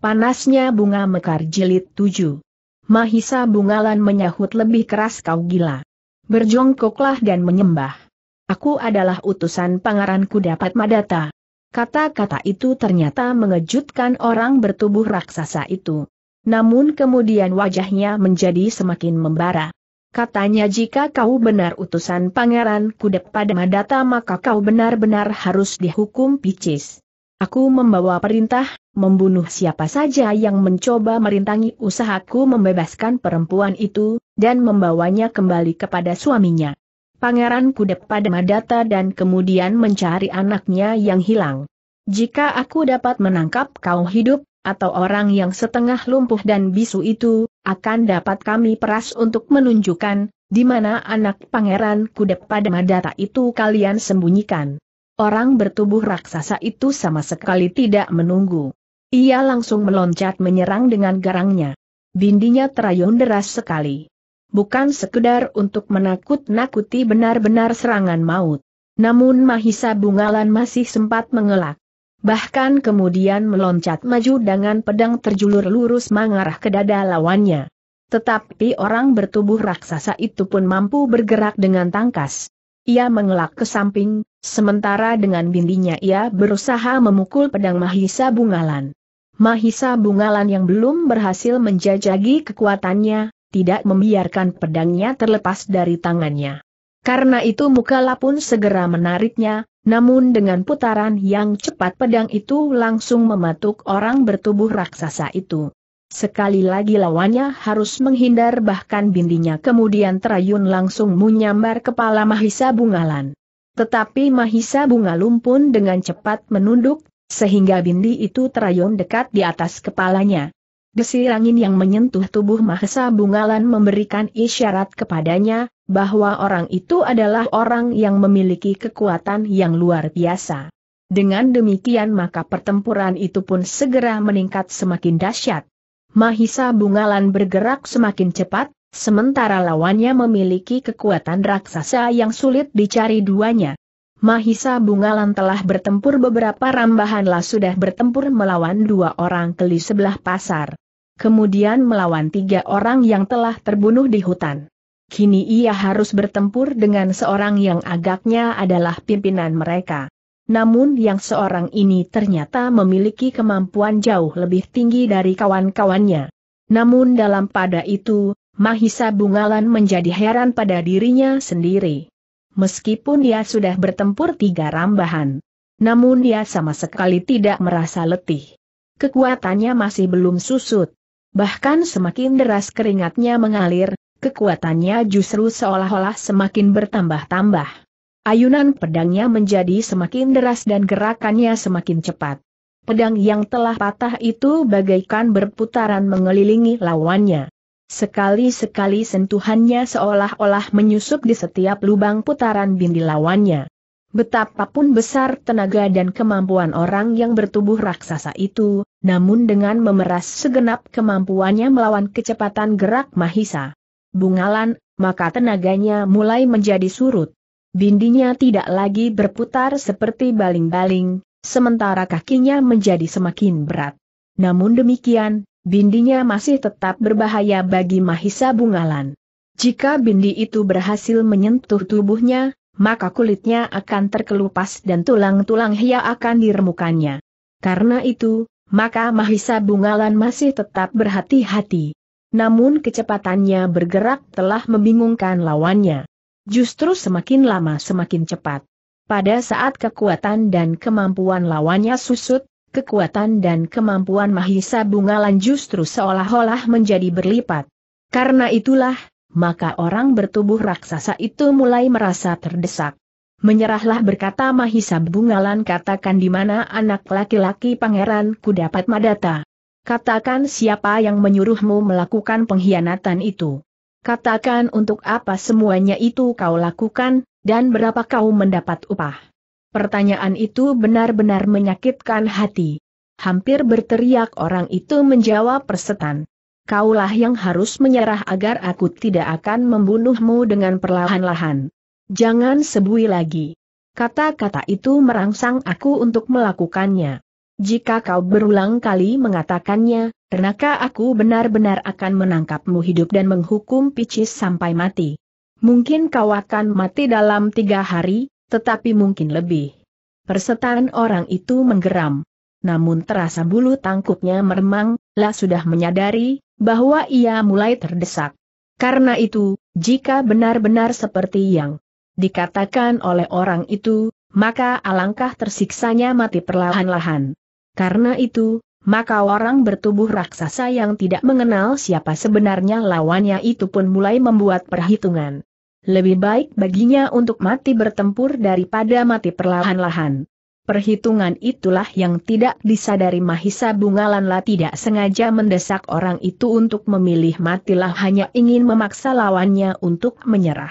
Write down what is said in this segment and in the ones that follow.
Panasnya bunga mekar jilid tujuh. Mahisa Bungalan menyahut lebih keras kau gila. Berjongkoklah dan menyembah. Aku adalah utusan pangeran dapat Madata. Kata-kata itu ternyata mengejutkan orang bertubuh raksasa itu. Namun kemudian wajahnya menjadi semakin membara. Katanya jika kau benar utusan pangeran pada Madata maka kau benar-benar harus dihukum picis. Aku membawa perintah, membunuh siapa saja yang mencoba merintangi usahaku membebaskan perempuan itu, dan membawanya kembali kepada suaminya. Pangeran Kudep pada Madata dan kemudian mencari anaknya yang hilang. Jika aku dapat menangkap kau hidup, atau orang yang setengah lumpuh dan bisu itu, akan dapat kami peras untuk menunjukkan, di mana anak Pangeran Kudep pada Madata itu kalian sembunyikan. Orang bertubuh raksasa itu sama sekali tidak menunggu. Ia langsung meloncat menyerang dengan garangnya. Bindinya terayun deras sekali bukan sekedar untuk menakut-nakuti benar-benar serangan maut. Namun Mahisa Bungalan masih sempat mengelak. Bahkan kemudian meloncat maju dengan pedang terjulur lurus mengarah ke dada lawannya. Tetapi orang bertubuh raksasa itu pun mampu bergerak dengan tangkas. Ia mengelak ke samping, sementara dengan bindinya ia berusaha memukul pedang Mahisa Bungalan. Mahisa Bungalan yang belum berhasil menjajagi kekuatannya, tidak membiarkan pedangnya terlepas dari tangannya. Karena itu Mukala pun segera menariknya, namun dengan putaran yang cepat pedang itu langsung mematuk orang bertubuh raksasa itu. Sekali lagi lawannya harus menghindar bahkan bindinya kemudian terayun langsung menyambar kepala Mahisa Bungalan. Tetapi Mahisa Bungalum pun dengan cepat menunduk, sehingga bindi itu terayun dekat di atas kepalanya. Desir angin yang menyentuh tubuh Mahesa Bungalan memberikan isyarat kepadanya, bahwa orang itu adalah orang yang memiliki kekuatan yang luar biasa. Dengan demikian maka pertempuran itu pun segera meningkat semakin dahsyat. Mahisa Bungalan bergerak semakin cepat, sementara lawannya memiliki kekuatan raksasa yang sulit dicari duanya. Mahisa Bungalan telah bertempur beberapa rambahanlah sudah bertempur melawan dua orang keli sebelah pasar kemudian melawan tiga orang yang telah terbunuh di hutan. Kini ia harus bertempur dengan seorang yang agaknya adalah pimpinan mereka. Namun yang seorang ini ternyata memiliki kemampuan jauh lebih tinggi dari kawan-kawannya. Namun dalam pada itu, Mahisa Bungalan menjadi heran pada dirinya sendiri. Meskipun dia sudah bertempur tiga rambahan, namun dia sama sekali tidak merasa letih. Kekuatannya masih belum susut. Bahkan semakin deras keringatnya mengalir, kekuatannya justru seolah-olah semakin bertambah-tambah. Ayunan pedangnya menjadi semakin deras dan gerakannya semakin cepat. Pedang yang telah patah itu bagaikan berputaran mengelilingi lawannya. Sekali-sekali sentuhannya seolah-olah menyusup di setiap lubang putaran bindi lawannya. Betapapun besar tenaga dan kemampuan orang yang bertubuh raksasa itu, namun dengan memeras segenap kemampuannya melawan kecepatan gerak Mahisa. Bungalan, maka tenaganya mulai menjadi surut. Bindinya tidak lagi berputar seperti baling-baling, sementara kakinya menjadi semakin berat. Namun demikian, bindinya masih tetap berbahaya bagi Mahisa Bungalan. Jika bindi itu berhasil menyentuh tubuhnya, maka kulitnya akan terkelupas dan tulang-tulang hia akan diremukannya. Karena itu, maka Mahisa Bungalan masih tetap berhati-hati. Namun kecepatannya bergerak telah membingungkan lawannya. Justru semakin lama semakin cepat. Pada saat kekuatan dan kemampuan lawannya susut, kekuatan dan kemampuan Mahisa Bungalan justru seolah-olah menjadi berlipat. Karena itulah, maka orang bertubuh raksasa itu mulai merasa terdesak. Menyerahlah berkata Mahisa Bungalan katakan di mana anak laki-laki pangeran dapat madata. Katakan siapa yang menyuruhmu melakukan pengkhianatan itu. Katakan untuk apa semuanya itu kau lakukan, dan berapa kau mendapat upah. Pertanyaan itu benar-benar menyakitkan hati. Hampir berteriak orang itu menjawab persetan kaulah yang harus menyerah agar aku tidak akan membunuhmu dengan perlahan-lahan. Jangan sebui lagi. Kata-kata itu merangsang aku untuk melakukannya. Jika kau berulang kali mengatakannya, kenapa aku benar-benar akan menangkapmu hidup dan menghukum Picis sampai mati. Mungkin kau akan mati dalam tiga hari, tetapi mungkin lebih. Persetan orang itu menggeram. Namun terasa bulu tangkupnya meremang, lah sudah menyadari, bahwa ia mulai terdesak. Karena itu, jika benar-benar seperti yang dikatakan oleh orang itu, maka alangkah tersiksanya mati perlahan-lahan. Karena itu, maka orang bertubuh raksasa yang tidak mengenal siapa sebenarnya lawannya itu pun mulai membuat perhitungan. Lebih baik baginya untuk mati bertempur daripada mati perlahan-lahan. Perhitungan itulah yang tidak disadari Mahisa Bungalanlah tidak sengaja mendesak orang itu untuk memilih matilah hanya ingin memaksa lawannya untuk menyerah.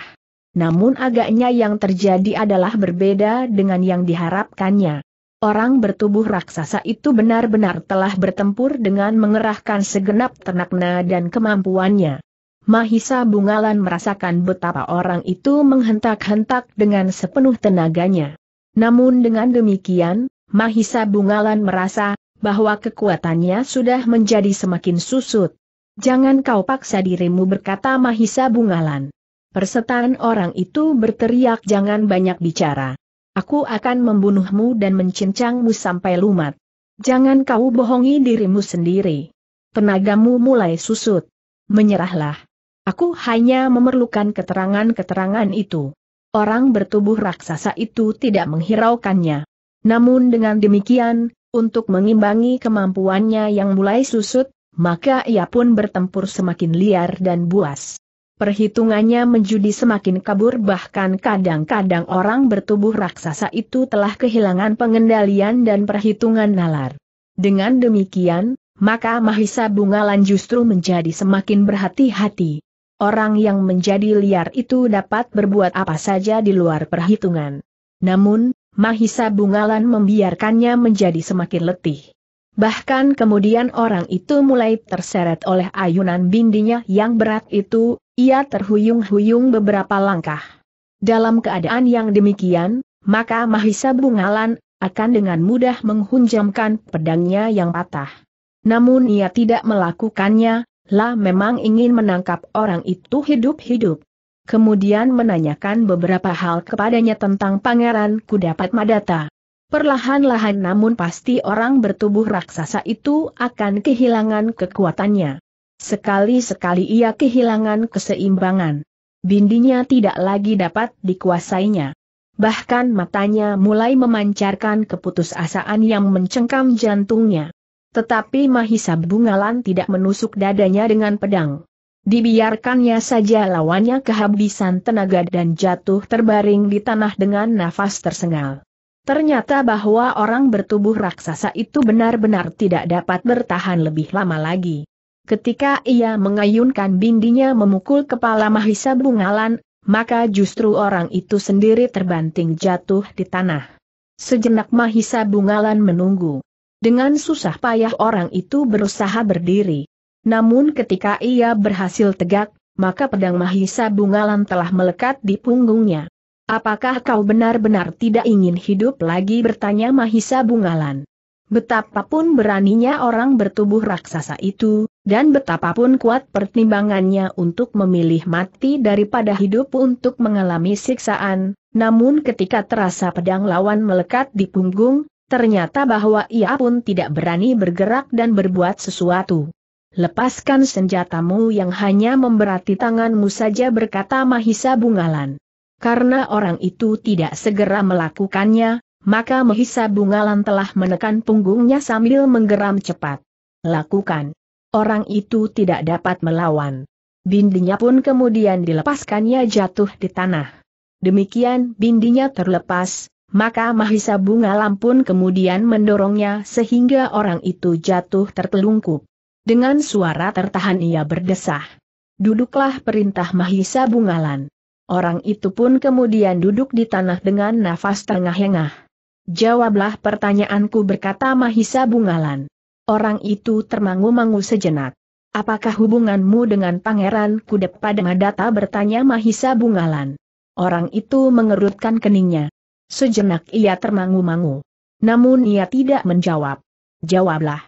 Namun agaknya yang terjadi adalah berbeda dengan yang diharapkannya. Orang bertubuh raksasa itu benar-benar telah bertempur dengan mengerahkan segenap tenakna dan kemampuannya. Mahisa Bungalan merasakan betapa orang itu menghentak-hentak dengan sepenuh tenaganya. Namun dengan demikian, Mahisa Bungalan merasa, bahwa kekuatannya sudah menjadi semakin susut. Jangan kau paksa dirimu berkata Mahisa Bungalan. Persetan orang itu berteriak jangan banyak bicara. Aku akan membunuhmu dan mencincangmu sampai lumat. Jangan kau bohongi dirimu sendiri. Tenagamu mulai susut. Menyerahlah. Aku hanya memerlukan keterangan-keterangan itu. Orang bertubuh raksasa itu tidak menghiraukannya. Namun dengan demikian, untuk mengimbangi kemampuannya yang mulai susut, maka ia pun bertempur semakin liar dan buas. Perhitungannya menjudi semakin kabur bahkan kadang-kadang orang bertubuh raksasa itu telah kehilangan pengendalian dan perhitungan nalar. Dengan demikian, maka Mahisa Bungalan justru menjadi semakin berhati-hati. Orang yang menjadi liar itu dapat berbuat apa saja di luar perhitungan. Namun, Mahisa Bungalan membiarkannya menjadi semakin letih. Bahkan kemudian orang itu mulai terseret oleh ayunan bindinya yang berat itu, ia terhuyung-huyung beberapa langkah. Dalam keadaan yang demikian, maka Mahisa Bungalan akan dengan mudah menghunjamkan pedangnya yang patah. Namun ia tidak melakukannya, lah memang ingin menangkap orang itu hidup-hidup. Kemudian menanyakan beberapa hal kepadanya tentang Pangeran Kudapat Madata. Perlahan-lahan namun pasti orang bertubuh raksasa itu akan kehilangan kekuatannya. Sekali-sekali ia kehilangan keseimbangan. Bindinya tidak lagi dapat dikuasainya. Bahkan matanya mulai memancarkan keputusasaan yang mencengkam jantungnya. Tetapi Mahisa Bungalan tidak menusuk dadanya dengan pedang. Dibiarkannya saja lawannya kehabisan tenaga dan jatuh terbaring di tanah dengan nafas tersengal. Ternyata bahwa orang bertubuh raksasa itu benar-benar tidak dapat bertahan lebih lama lagi. Ketika ia mengayunkan bindinya memukul kepala Mahisa Bungalan, maka justru orang itu sendiri terbanting jatuh di tanah. Sejenak Mahisa Bungalan menunggu. Dengan susah payah orang itu berusaha berdiri. Namun ketika ia berhasil tegak, maka pedang Mahisa Bungalan telah melekat di punggungnya. Apakah kau benar-benar tidak ingin hidup lagi bertanya Mahisa Bungalan? Betapapun beraninya orang bertubuh raksasa itu, dan betapapun kuat pertimbangannya untuk memilih mati daripada hidup untuk mengalami siksaan, namun ketika terasa pedang lawan melekat di punggung, ternyata bahwa ia pun tidak berani bergerak dan berbuat sesuatu. Lepaskan senjatamu yang hanya memberati tanganmu saja berkata Mahisa Bungalan. Karena orang itu tidak segera melakukannya, maka Mahisa Bungalan telah menekan punggungnya sambil menggeram cepat. Lakukan. Orang itu tidak dapat melawan. Bindinya pun kemudian dilepaskannya jatuh di tanah. Demikian bindinya terlepas, maka Mahisa Bunga Lampun kemudian mendorongnya sehingga orang itu jatuh tertelungkup. Dengan suara tertahan ia berdesah. Duduklah perintah Mahisa Bungalan. Orang itu pun kemudian duduk di tanah dengan nafas tengah-engah. Jawablah pertanyaanku berkata Mahisa Bungalan. Orang itu termangu-mangu sejenak. Apakah hubunganmu dengan Pangeran Kudep pada Madata bertanya Mahisa Bungalan. Orang itu mengerutkan keningnya. Sejenak ia termangu-mangu. Namun ia tidak menjawab. jawablah.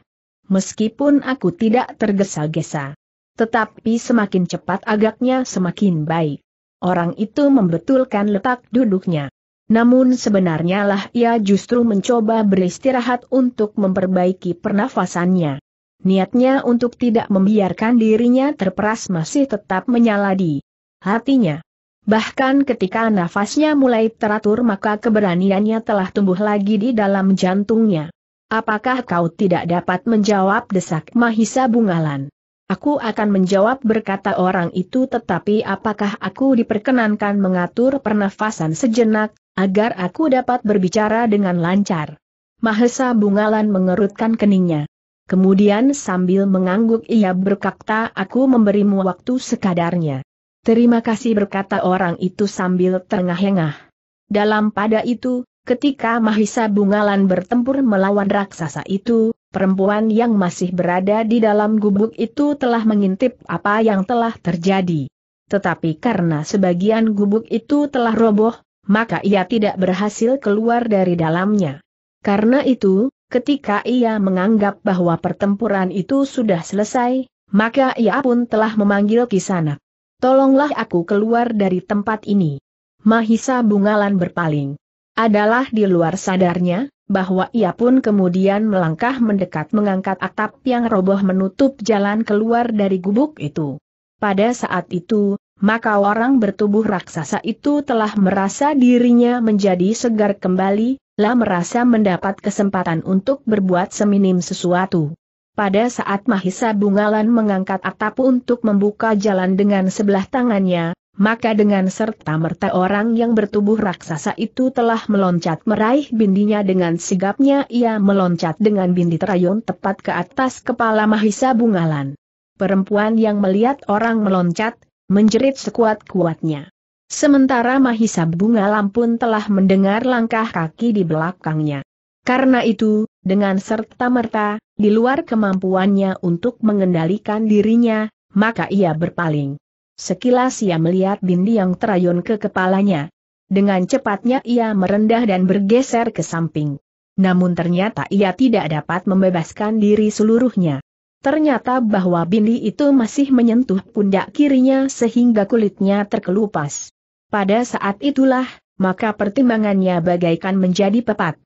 Meskipun aku tidak tergesa-gesa. Tetapi semakin cepat agaknya semakin baik. Orang itu membetulkan letak duduknya. Namun sebenarnya lah ia justru mencoba beristirahat untuk memperbaiki pernafasannya. Niatnya untuk tidak membiarkan dirinya terperas masih tetap menyala di hatinya. Bahkan ketika nafasnya mulai teratur maka keberaniannya telah tumbuh lagi di dalam jantungnya. Apakah kau tidak dapat menjawab desak Mahisa Bungalan? Aku akan menjawab berkata orang itu tetapi apakah aku diperkenankan mengatur pernafasan sejenak, agar aku dapat berbicara dengan lancar? Mahesa Bungalan mengerutkan keningnya. Kemudian sambil mengangguk ia berkata aku memberimu waktu sekadarnya. Terima kasih berkata orang itu sambil terengah-engah. Dalam pada itu, Ketika Mahisa Bungalan bertempur melawan raksasa itu, perempuan yang masih berada di dalam gubuk itu telah mengintip apa yang telah terjadi. Tetapi karena sebagian gubuk itu telah roboh, maka ia tidak berhasil keluar dari dalamnya. Karena itu, ketika ia menganggap bahwa pertempuran itu sudah selesai, maka ia pun telah memanggil Kisanak. Tolonglah aku keluar dari tempat ini. Mahisa Bungalan berpaling adalah di luar sadarnya, bahwa ia pun kemudian melangkah mendekat mengangkat atap yang roboh menutup jalan keluar dari gubuk itu. Pada saat itu, maka orang bertubuh raksasa itu telah merasa dirinya menjadi segar kembali, lah merasa mendapat kesempatan untuk berbuat seminim sesuatu. Pada saat Mahisa Bungalan mengangkat atap untuk membuka jalan dengan sebelah tangannya, maka dengan serta-merta orang yang bertubuh raksasa itu telah meloncat meraih bindinya dengan sigapnya ia meloncat dengan bindi terayun tepat ke atas kepala Mahisa Bungalan. Perempuan yang melihat orang meloncat, menjerit sekuat-kuatnya. Sementara Mahisa Bungalan pun telah mendengar langkah kaki di belakangnya. Karena itu, dengan serta-merta, di luar kemampuannya untuk mengendalikan dirinya, maka ia berpaling. Sekilas ia melihat bindi yang terayun ke kepalanya. Dengan cepatnya ia merendah dan bergeser ke samping. Namun ternyata ia tidak dapat membebaskan diri seluruhnya. Ternyata bahwa bindi itu masih menyentuh pundak kirinya sehingga kulitnya terkelupas. Pada saat itulah, maka pertimbangannya bagaikan menjadi pepat.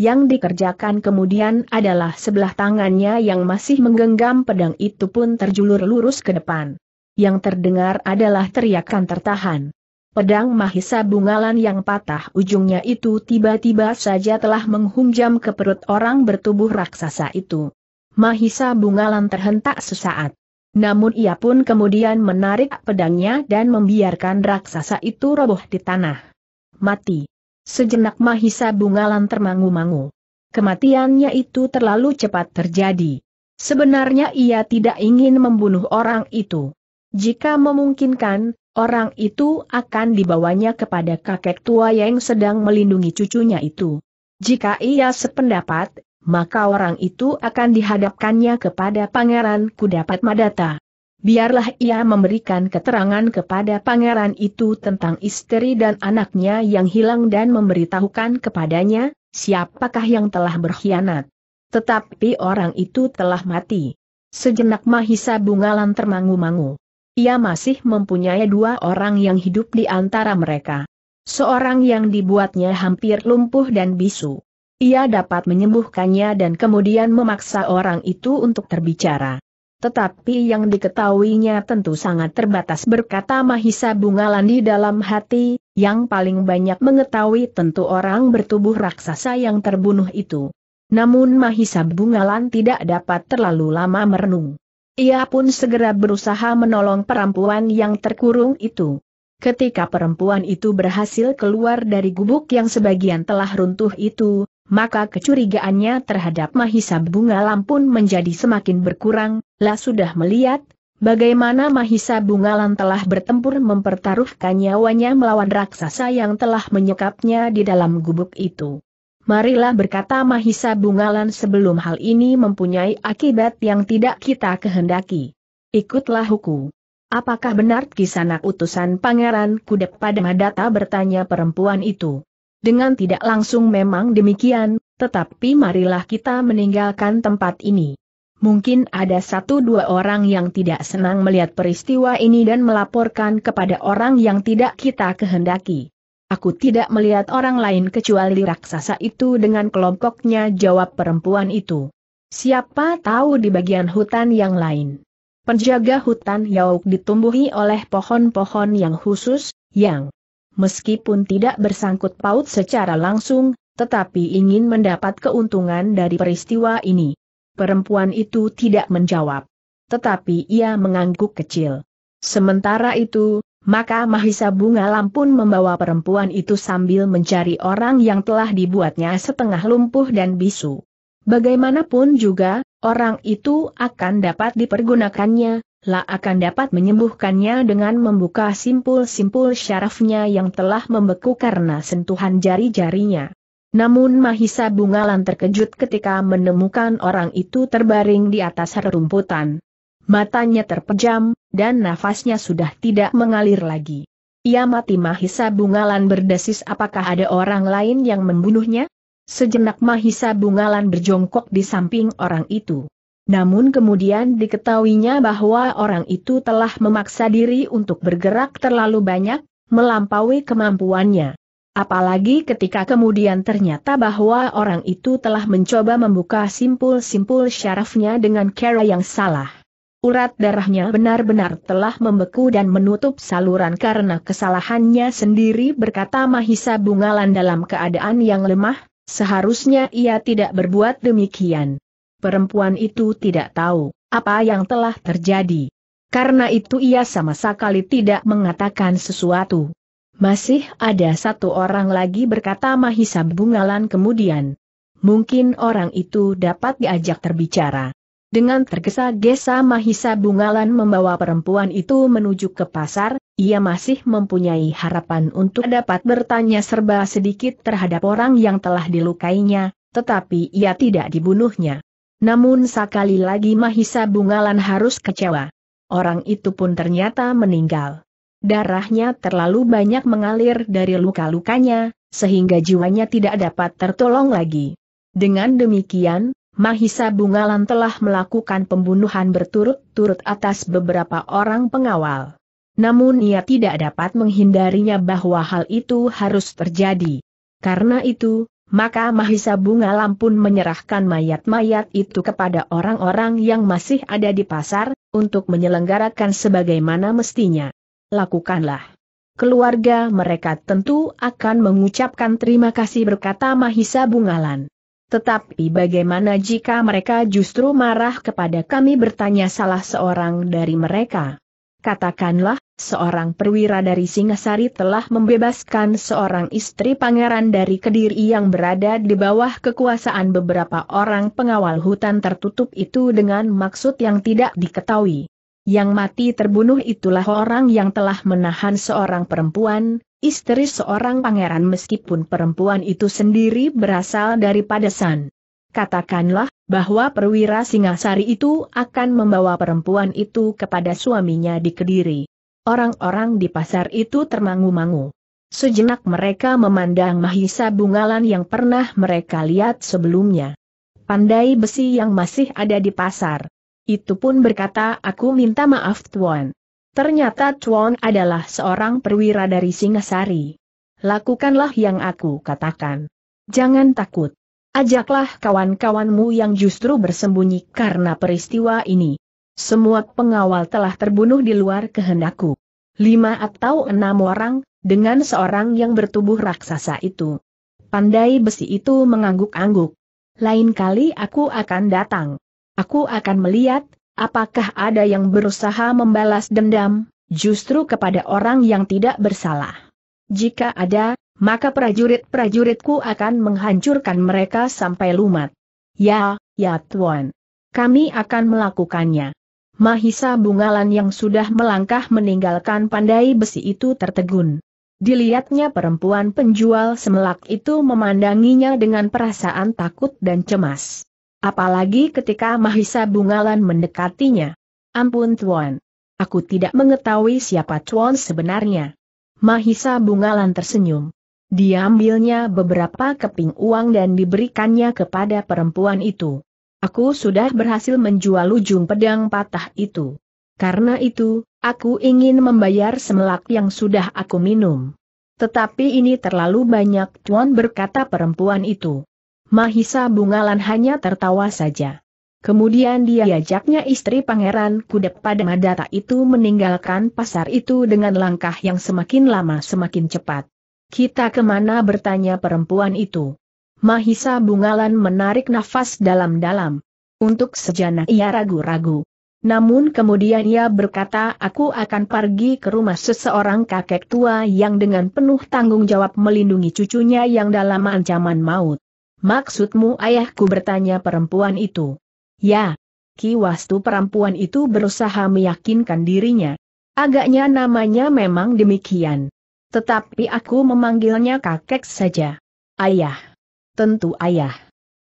Yang dikerjakan kemudian adalah sebelah tangannya yang masih menggenggam pedang itu pun terjulur lurus ke depan yang terdengar adalah teriakan tertahan. Pedang Mahisa Bungalan yang patah ujungnya itu tiba-tiba saja telah menghunjam ke perut orang bertubuh raksasa itu. Mahisa Bungalan terhentak sesaat. Namun ia pun kemudian menarik pedangnya dan membiarkan raksasa itu roboh di tanah. Mati. Sejenak Mahisa Bungalan termangu-mangu. Kematiannya itu terlalu cepat terjadi. Sebenarnya ia tidak ingin membunuh orang itu. Jika memungkinkan, orang itu akan dibawanya kepada kakek tua yang sedang melindungi cucunya itu. Jika ia sependapat, maka orang itu akan dihadapkannya kepada Pangeran Kudapat Madata. Biarlah ia memberikan keterangan kepada pangeran itu tentang istri dan anaknya yang hilang dan memberitahukan kepadanya, siapakah yang telah berkhianat. Tetapi orang itu telah mati. Sejenak Mahisa Bungalan termangu-mangu ia masih mempunyai dua orang yang hidup di antara mereka. Seorang yang dibuatnya hampir lumpuh dan bisu. Ia dapat menyembuhkannya dan kemudian memaksa orang itu untuk terbicara. Tetapi yang diketahuinya tentu sangat terbatas berkata Mahisa Bungalan di dalam hati, yang paling banyak mengetahui tentu orang bertubuh raksasa yang terbunuh itu. Namun Mahisa Bungalan tidak dapat terlalu lama merenung. Ia pun segera berusaha menolong perempuan yang terkurung itu. Ketika perempuan itu berhasil keluar dari gubuk yang sebagian telah runtuh itu, maka kecurigaannya terhadap Mahisa Bunga Lampun menjadi semakin berkurang, lah sudah melihat, bagaimana Mahisa Bungalan telah bertempur mempertaruhkan nyawanya melawan raksasa yang telah menyekapnya di dalam gubuk itu. Marilah berkata Mahisa Bungalan sebelum hal ini mempunyai akibat yang tidak kita kehendaki. Ikutlah hukum. Apakah benar kisanak utusan Pangeran Kudep pada Madata bertanya perempuan itu? Dengan tidak langsung memang demikian, Tetapi marilah kita meninggalkan tempat ini. Mungkin ada satu dua orang yang tidak senang melihat peristiwa ini dan melaporkan kepada orang yang tidak kita kehendaki. Aku tidak melihat orang lain kecuali raksasa itu dengan kelompoknya jawab perempuan itu. Siapa tahu di bagian hutan yang lain. Penjaga hutan Yauk ditumbuhi oleh pohon-pohon yang khusus, yang meskipun tidak bersangkut paut secara langsung, tetapi ingin mendapat keuntungan dari peristiwa ini. Perempuan itu tidak menjawab. Tetapi ia mengangguk kecil. Sementara itu, maka Mahisa Bunga Lampun membawa perempuan itu sambil mencari orang yang telah dibuatnya setengah lumpuh dan bisu. Bagaimanapun juga, orang itu akan dapat dipergunakannya, lah akan dapat menyembuhkannya dengan membuka simpul-simpul syarafnya yang telah membeku karena sentuhan jari-jarinya. Namun Mahisa Bungalan terkejut ketika menemukan orang itu terbaring di atas rerumputan. Matanya terpejam, dan nafasnya sudah tidak mengalir lagi. Ia mati Mahisa Bungalan berdesis apakah ada orang lain yang membunuhnya? Sejenak Mahisa Bungalan berjongkok di samping orang itu. Namun kemudian diketahuinya bahwa orang itu telah memaksa diri untuk bergerak terlalu banyak, melampaui kemampuannya. Apalagi ketika kemudian ternyata bahwa orang itu telah mencoba membuka simpul-simpul syarafnya dengan cara yang salah. Urat darahnya benar-benar telah membeku dan menutup saluran karena kesalahannya sendiri berkata Mahisa Bungalan dalam keadaan yang lemah, seharusnya ia tidak berbuat demikian. Perempuan itu tidak tahu apa yang telah terjadi. Karena itu ia sama sekali tidak mengatakan sesuatu. Masih ada satu orang lagi berkata Mahisa Bungalan kemudian. Mungkin orang itu dapat diajak terbicara. Dengan tergesa-gesa Mahisa Bungalan membawa perempuan itu menuju ke pasar, ia masih mempunyai harapan untuk dapat bertanya serba sedikit terhadap orang yang telah dilukainya, tetapi ia tidak dibunuhnya. Namun sekali lagi Mahisa Bungalan harus kecewa. Orang itu pun ternyata meninggal. Darahnya terlalu banyak mengalir dari luka-lukanya, sehingga jiwanya tidak dapat tertolong lagi. Dengan demikian, Mahisa Bungalan telah melakukan pembunuhan berturut-turut atas beberapa orang pengawal. Namun ia tidak dapat menghindarinya bahwa hal itu harus terjadi. Karena itu, maka Mahisa Bungalan pun menyerahkan mayat-mayat itu kepada orang-orang yang masih ada di pasar, untuk menyelenggarakan sebagaimana mestinya lakukanlah. Keluarga mereka tentu akan mengucapkan terima kasih berkata Mahisa Bungalan. Tetapi bagaimana jika mereka justru marah kepada kami bertanya salah seorang dari mereka? Katakanlah, seorang perwira dari Singasari telah membebaskan seorang istri pangeran dari Kediri yang berada di bawah kekuasaan beberapa orang pengawal hutan tertutup itu dengan maksud yang tidak diketahui. Yang mati terbunuh itulah orang yang telah menahan seorang perempuan, istri seorang pangeran meskipun perempuan itu sendiri berasal dari Padesan. Katakanlah, bahwa perwira Singasari itu akan membawa perempuan itu kepada suaminya di Kediri. Orang-orang di pasar itu termangu-mangu. Sejenak mereka memandang Mahisa Bungalan yang pernah mereka lihat sebelumnya. Pandai besi yang masih ada di pasar. Itu pun berkata aku minta maaf Tuan. Ternyata Tuan adalah seorang perwira dari Singasari. Lakukanlah yang aku katakan. Jangan takut. Ajaklah kawan-kawanmu yang justru bersembunyi karena peristiwa ini. Semua pengawal telah terbunuh di luar kehendakku. Lima atau enam orang, dengan seorang yang bertubuh raksasa itu. Pandai besi itu mengangguk-angguk. Lain kali aku akan datang. Aku akan melihat, apakah ada yang berusaha membalas dendam, justru kepada orang yang tidak bersalah. Jika ada, maka prajurit-prajuritku akan menghancurkan mereka sampai lumat. Ya, ya Tuan. Kami akan melakukannya. Mahisa Bungalan yang sudah melangkah meninggalkan pandai besi itu tertegun. Dilihatnya perempuan penjual semelak itu memandanginya dengan perasaan takut dan cemas. Apalagi ketika Mahisa Bungalan mendekatinya. Ampun Tuan. Aku tidak mengetahui siapa Tuan sebenarnya. Mahisa Bungalan tersenyum. Diambilnya beberapa keping uang dan diberikannya kepada perempuan itu. Aku sudah berhasil menjual ujung pedang patah itu. Karena itu, aku ingin membayar semelak yang sudah aku minum. Tetapi ini terlalu banyak, Tuan berkata perempuan itu. Mahisa Bungalan hanya tertawa saja. Kemudian dia ajaknya istri Pangeran Kudep pada Madata itu meninggalkan pasar itu dengan langkah yang semakin lama semakin cepat. Kita ke mana bertanya perempuan itu. Mahisa Bungalan menarik nafas dalam-dalam. Untuk sejenak ia ragu-ragu. Namun kemudian ia berkata aku akan pergi ke rumah seseorang kakek tua yang dengan penuh tanggung jawab melindungi cucunya yang dalam ancaman maut. Maksudmu ayahku bertanya perempuan itu. Ya. Ki Wastu perempuan itu berusaha meyakinkan dirinya. Agaknya namanya memang demikian. Tetapi aku memanggilnya kakek saja. Ayah. Tentu ayah.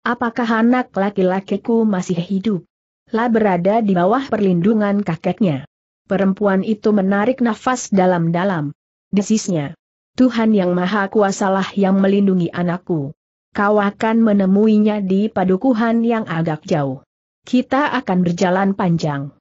Apakah anak laki-lakiku masih hidup? Lah berada di bawah perlindungan kakeknya. Perempuan itu menarik nafas dalam-dalam. Desisnya. Tuhan yang Maha Kuasalah yang melindungi anakku. Kau akan menemuinya di padukuhan yang agak jauh. Kita akan berjalan panjang.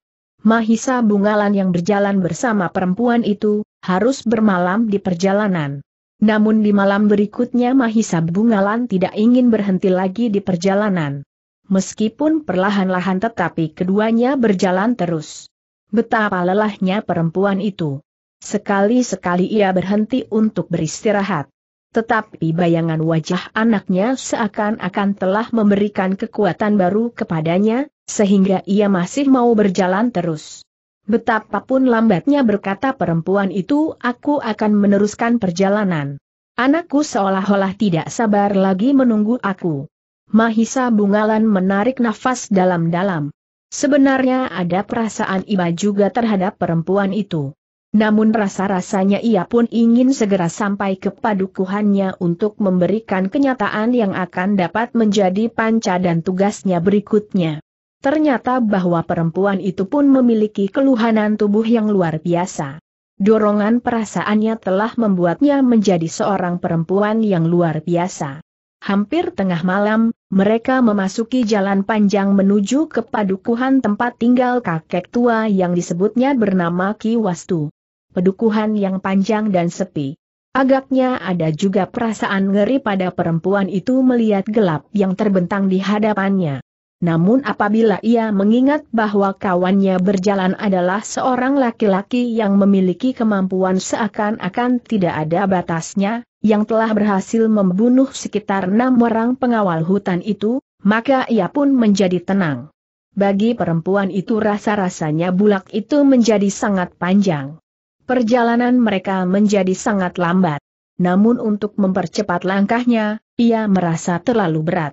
Mahisa Bungalan yang berjalan bersama perempuan itu, harus bermalam di perjalanan. Namun di malam berikutnya Mahisa Bungalan tidak ingin berhenti lagi di perjalanan. Meskipun perlahan-lahan tetapi keduanya berjalan terus. Betapa lelahnya perempuan itu. Sekali-sekali ia berhenti untuk beristirahat. Tetapi bayangan wajah anaknya seakan-akan telah memberikan kekuatan baru kepadanya, sehingga ia masih mau berjalan terus. Betapapun lambatnya berkata perempuan itu aku akan meneruskan perjalanan. Anakku seolah-olah tidak sabar lagi menunggu aku. Mahisa Bungalan menarik nafas dalam-dalam. Sebenarnya ada perasaan iba juga terhadap perempuan itu. Namun rasa-rasanya ia pun ingin segera sampai ke padukuhannya untuk memberikan kenyataan yang akan dapat menjadi panca dan tugasnya berikutnya. Ternyata bahwa perempuan itu pun memiliki keluhanan tubuh yang luar biasa. Dorongan perasaannya telah membuatnya menjadi seorang perempuan yang luar biasa. Hampir tengah malam, mereka memasuki jalan panjang menuju ke padukuhan tempat tinggal kakek tua yang disebutnya bernama Ki Wastu. Pedukuhan yang panjang dan sepi. Agaknya ada juga perasaan ngeri pada perempuan itu melihat gelap yang terbentang di hadapannya. Namun apabila ia mengingat bahwa kawannya berjalan adalah seorang laki-laki yang memiliki kemampuan seakan-akan tidak ada batasnya, yang telah berhasil membunuh sekitar enam orang pengawal hutan itu, maka ia pun menjadi tenang. Bagi perempuan itu rasa-rasanya bulak itu menjadi sangat panjang. Perjalanan mereka menjadi sangat lambat. Namun untuk mempercepat langkahnya, ia merasa terlalu berat.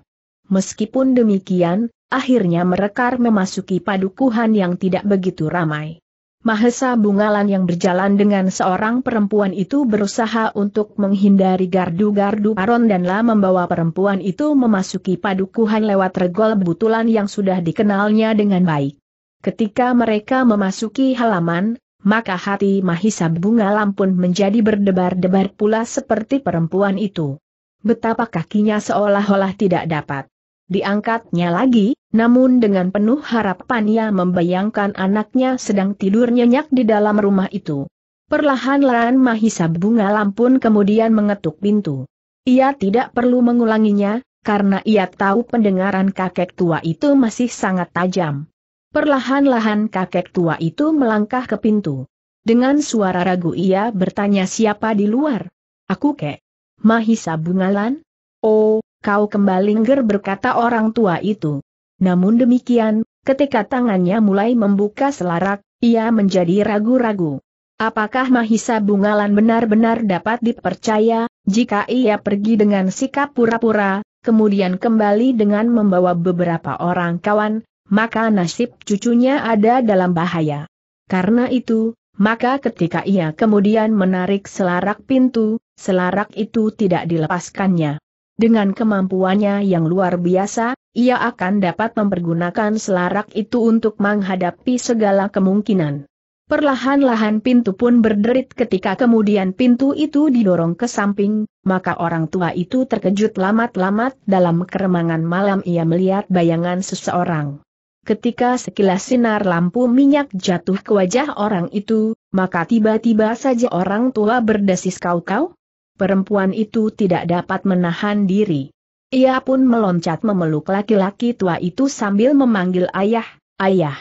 Meskipun demikian, akhirnya merekar memasuki padukuhan yang tidak begitu ramai. Mahesa Bungalan yang berjalan dengan seorang perempuan itu berusaha untuk menghindari gardu-gardu paron dan lah membawa perempuan itu memasuki padukuhan lewat regol betulan yang sudah dikenalnya dengan baik. Ketika mereka memasuki halaman, maka hati Mahisa Bungalan pun menjadi berdebar-debar pula seperti perempuan itu. Betapa kakinya seolah-olah tidak dapat diangkatnya lagi, namun dengan penuh harapan ia membayangkan anaknya sedang tidur nyenyak di dalam rumah itu. Perlahan-lahan Mahisa Bunga Lampun kemudian mengetuk pintu. Ia tidak perlu mengulanginya, karena ia tahu pendengaran kakek tua itu masih sangat tajam. Perlahan-lahan kakek tua itu melangkah ke pintu. Dengan suara ragu ia bertanya siapa di luar. Aku kek. Mahisa Bungalan? Oh, kau kembali nger berkata orang tua itu. Namun demikian, ketika tangannya mulai membuka selarak, ia menjadi ragu-ragu. Apakah Mahisa Bungalan benar-benar dapat dipercaya, jika ia pergi dengan sikap pura-pura, kemudian kembali dengan membawa beberapa orang kawan, maka nasib cucunya ada dalam bahaya. Karena itu, maka ketika ia kemudian menarik selarak pintu, selarak itu tidak dilepaskannya. Dengan kemampuannya yang luar biasa, ia akan dapat mempergunakan selarak itu untuk menghadapi segala kemungkinan. Perlahan-lahan pintu pun berderit ketika kemudian pintu itu didorong ke samping, maka orang tua itu terkejut lamat-lamat dalam keremangan malam ia melihat bayangan seseorang. Ketika sekilas sinar lampu minyak jatuh ke wajah orang itu, maka tiba-tiba saja orang tua berdesis kau-kau. Perempuan itu tidak dapat menahan diri. Ia pun meloncat memeluk laki-laki tua itu sambil memanggil ayah, ayah.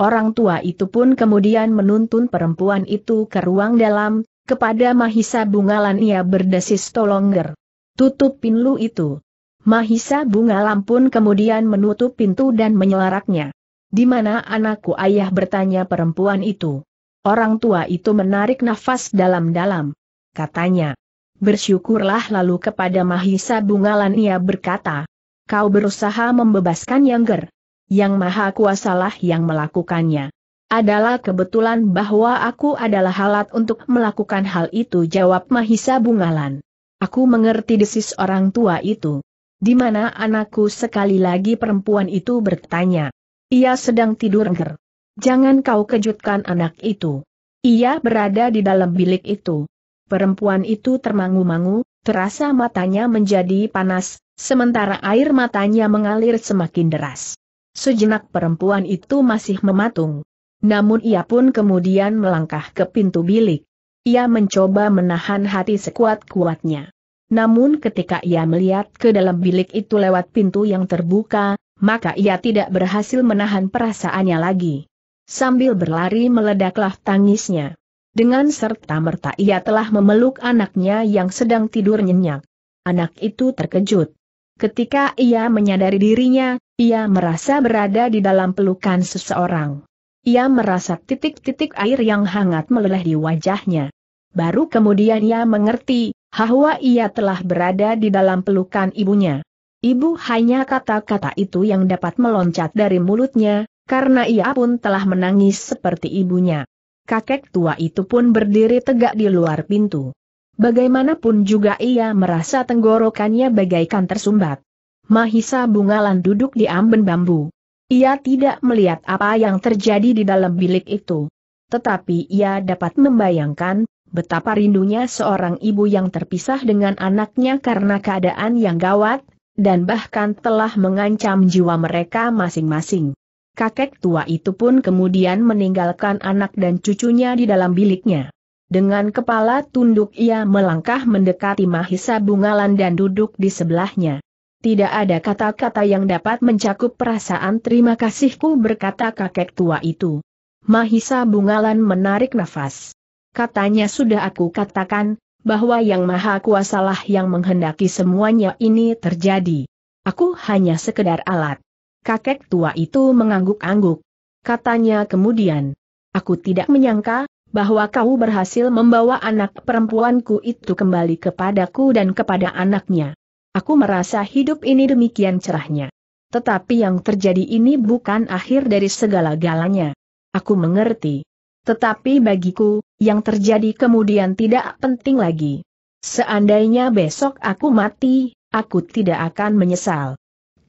Orang tua itu pun kemudian menuntun perempuan itu ke ruang dalam, kepada Mahisa Bungalan ia berdesis tolongger. Tutup pintu itu. Mahisa Bungalan pun kemudian menutup pintu dan menyelaraknya. Di mana anakku ayah bertanya perempuan itu. Orang tua itu menarik nafas dalam-dalam. Katanya. Bersyukurlah lalu kepada Mahisa Bungalan ia berkata. Kau berusaha membebaskan Yangger yang maha kuasalah yang melakukannya. Adalah kebetulan bahwa aku adalah halat untuk melakukan hal itu jawab Mahisa Bungalan. Aku mengerti desis orang tua itu. Di mana anakku sekali lagi perempuan itu bertanya. Ia sedang tidur nger. Jangan kau kejutkan anak itu. Ia berada di dalam bilik itu. Perempuan itu termangu-mangu, terasa matanya menjadi panas, sementara air matanya mengalir semakin deras. Sejenak perempuan itu masih mematung. Namun ia pun kemudian melangkah ke pintu bilik. Ia mencoba menahan hati sekuat-kuatnya. Namun ketika ia melihat ke dalam bilik itu lewat pintu yang terbuka, maka ia tidak berhasil menahan perasaannya lagi. Sambil berlari meledaklah tangisnya. Dengan serta-merta ia telah memeluk anaknya yang sedang tidur nyenyak. Anak itu terkejut. Ketika ia menyadari dirinya, ia merasa berada di dalam pelukan seseorang. Ia merasa titik-titik air yang hangat meleleh di wajahnya. Baru kemudian ia mengerti, bahwa ia telah berada di dalam pelukan ibunya. Ibu hanya kata-kata itu yang dapat meloncat dari mulutnya, karena ia pun telah menangis seperti ibunya. Kakek tua itu pun berdiri tegak di luar pintu. Bagaimanapun juga ia merasa tenggorokannya bagaikan tersumbat. Mahisa Bungalan duduk di amben bambu. Ia tidak melihat apa yang terjadi di dalam bilik itu. Tetapi ia dapat membayangkan, betapa rindunya seorang ibu yang terpisah dengan anaknya karena keadaan yang gawat, dan bahkan telah mengancam jiwa mereka masing-masing. Kakek tua itu pun kemudian meninggalkan anak dan cucunya di dalam biliknya. Dengan kepala tunduk ia melangkah mendekati Mahisa Bungalan dan duduk di sebelahnya. Tidak ada kata-kata yang dapat mencakup perasaan terima kasihku berkata kakek tua itu. Mahisa Bungalan menarik nafas. Katanya sudah aku katakan, bahwa yang maha kuasalah yang menghendaki semuanya ini terjadi. Aku hanya sekedar alat. Kakek tua itu mengangguk-angguk. Katanya kemudian, aku tidak menyangka, bahwa kau berhasil membawa anak perempuanku itu kembali kepadaku dan kepada anaknya. Aku merasa hidup ini demikian cerahnya. Tetapi yang terjadi ini bukan akhir dari segala-galanya. Aku mengerti. Tetapi bagiku, yang terjadi kemudian tidak penting lagi. Seandainya besok aku mati, aku tidak akan menyesal.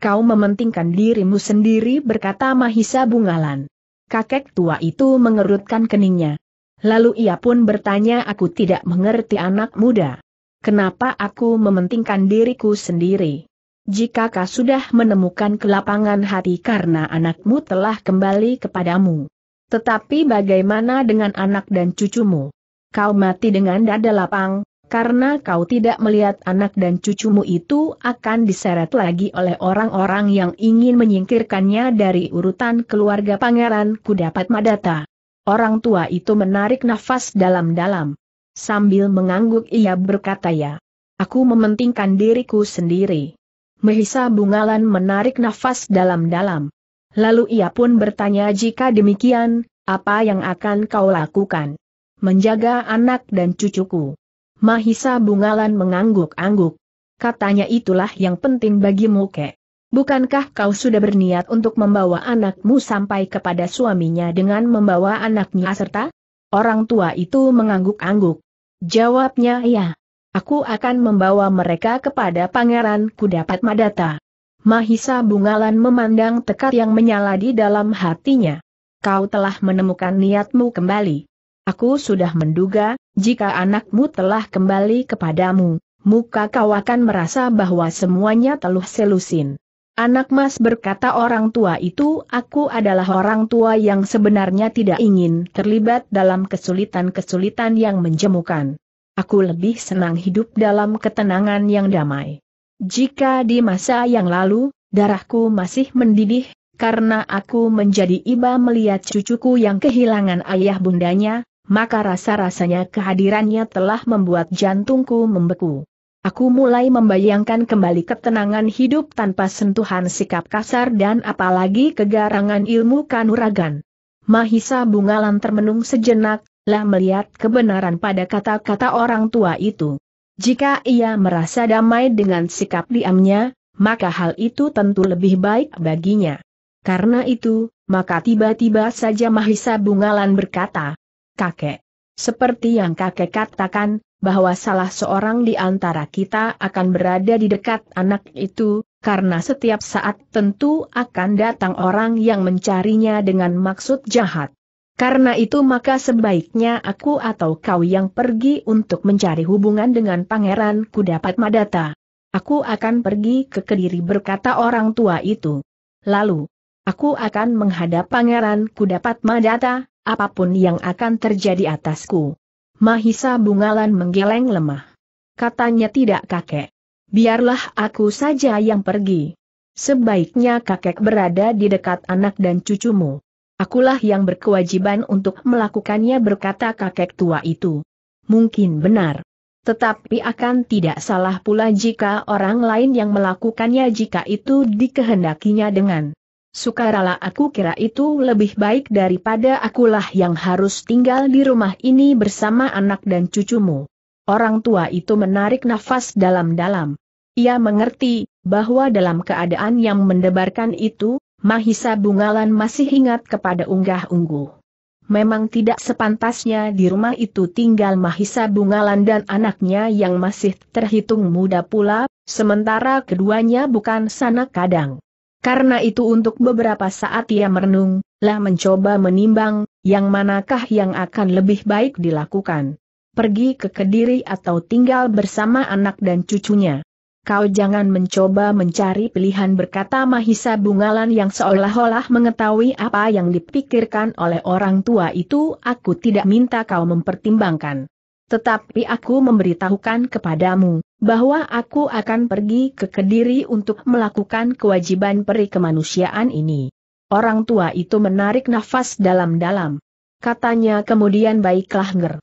Kau mementingkan dirimu sendiri berkata Mahisa Bungalan. Kakek tua itu mengerutkan keningnya. Lalu ia pun bertanya aku tidak mengerti anak muda. Kenapa aku mementingkan diriku sendiri? Jika kau sudah menemukan kelapangan hati karena anakmu telah kembali kepadamu. Tetapi bagaimana dengan anak dan cucumu? Kau mati dengan dada lapang, karena kau tidak melihat anak dan cucumu itu akan diseret lagi oleh orang-orang yang ingin menyingkirkannya dari urutan keluarga Pangeran Kudapat Madata. Orang tua itu menarik nafas dalam-dalam. Sambil mengangguk ia berkata ya. Aku mementingkan diriku sendiri. Mahisa Bungalan menarik nafas dalam-dalam. Lalu ia pun bertanya jika demikian, apa yang akan kau lakukan? Menjaga anak dan cucuku. Mahisa Bungalan mengangguk-angguk. Katanya itulah yang penting bagimu kek. Bukankah kau sudah berniat untuk membawa anakmu sampai kepada suaminya dengan membawa anaknya serta? Orang tua itu mengangguk-angguk. Jawabnya ya. Aku akan membawa mereka kepada Pangeran Kudapat Madata. Mahisa Bungalan memandang tekad yang menyala di dalam hatinya. kau telah menemukan niatmu kembali. Aku sudah menduga, jika anakmu telah kembali kepadamu, muka kau akan merasa bahwa semuanya telah selusin. Anak mas berkata orang tua itu aku adalah orang tua yang sebenarnya tidak ingin terlibat dalam kesulitan-kesulitan yang menjemukan. Aku lebih senang hidup dalam ketenangan yang damai. Jika di masa yang lalu, darahku masih mendidih, karena aku menjadi iba melihat cucuku yang kehilangan ayah bundanya, maka rasa-rasanya kehadirannya telah membuat jantungku membeku. Aku mulai membayangkan kembali ketenangan hidup tanpa sentuhan sikap kasar dan apalagi kegarangan ilmu kanuragan. Mahisa Bungalan termenung sejenak, lah melihat kebenaran pada kata-kata orang tua itu. Jika ia merasa damai dengan sikap diamnya, maka hal itu tentu lebih baik baginya. Karena itu, maka tiba-tiba saja Mahisa Bungalan berkata, Kakek, seperti yang kakek katakan, bahwa salah seorang di antara kita akan berada di dekat anak itu, karena setiap saat tentu akan datang orang yang mencarinya dengan maksud jahat. Karena itu maka sebaiknya aku atau kau yang pergi untuk mencari hubungan dengan Pangeran Kudapat Madata. Aku akan pergi ke Kediri berkata orang tua itu. Lalu, aku akan menghadap Pangeran Kudapat Madata, apa pun yang akan terjadi atasku. Mahisa Bungalan menggeleng lemah. Katanya tidak kakek. Biarlah aku saja yang pergi. Sebaiknya kakek berada di dekat anak dan cucumu. Akulah yang berkewajiban untuk melakukannya berkata kakek tua itu. Mungkin benar. Tetapi akan tidak salah pula jika orang lain yang melakukannya jika itu dikehendakinya dengan sukarela aku kira itu lebih baik daripada akulah yang harus tinggal di rumah ini bersama anak dan cucumu. Orang tua itu menarik nafas dalam-dalam. Ia mengerti, bahwa dalam keadaan yang mendebarkan itu, Mahisa Bungalan masih ingat kepada unggah-ungguh. Memang tidak sepantasnya di rumah itu tinggal Mahisa Bungalan dan anaknya yang masih terhitung muda pula, sementara keduanya bukan sanak kadang. Karena itu untuk beberapa saat ia merenung, lah mencoba menimbang, yang manakah yang akan lebih baik dilakukan. Pergi ke Kediri atau tinggal bersama anak dan cucunya kau jangan mencoba mencari pilihan berkata Mahisa Bungalan yang seolah-olah mengetahui apa yang dipikirkan oleh orang tua itu aku tidak minta kau mempertimbangkan. Tetapi aku memberitahukan kepadamu, bahwa aku akan pergi ke Kediri untuk melakukan kewajiban peri kemanusiaan ini. Orang tua itu menarik nafas dalam-dalam. Katanya kemudian baiklah nger.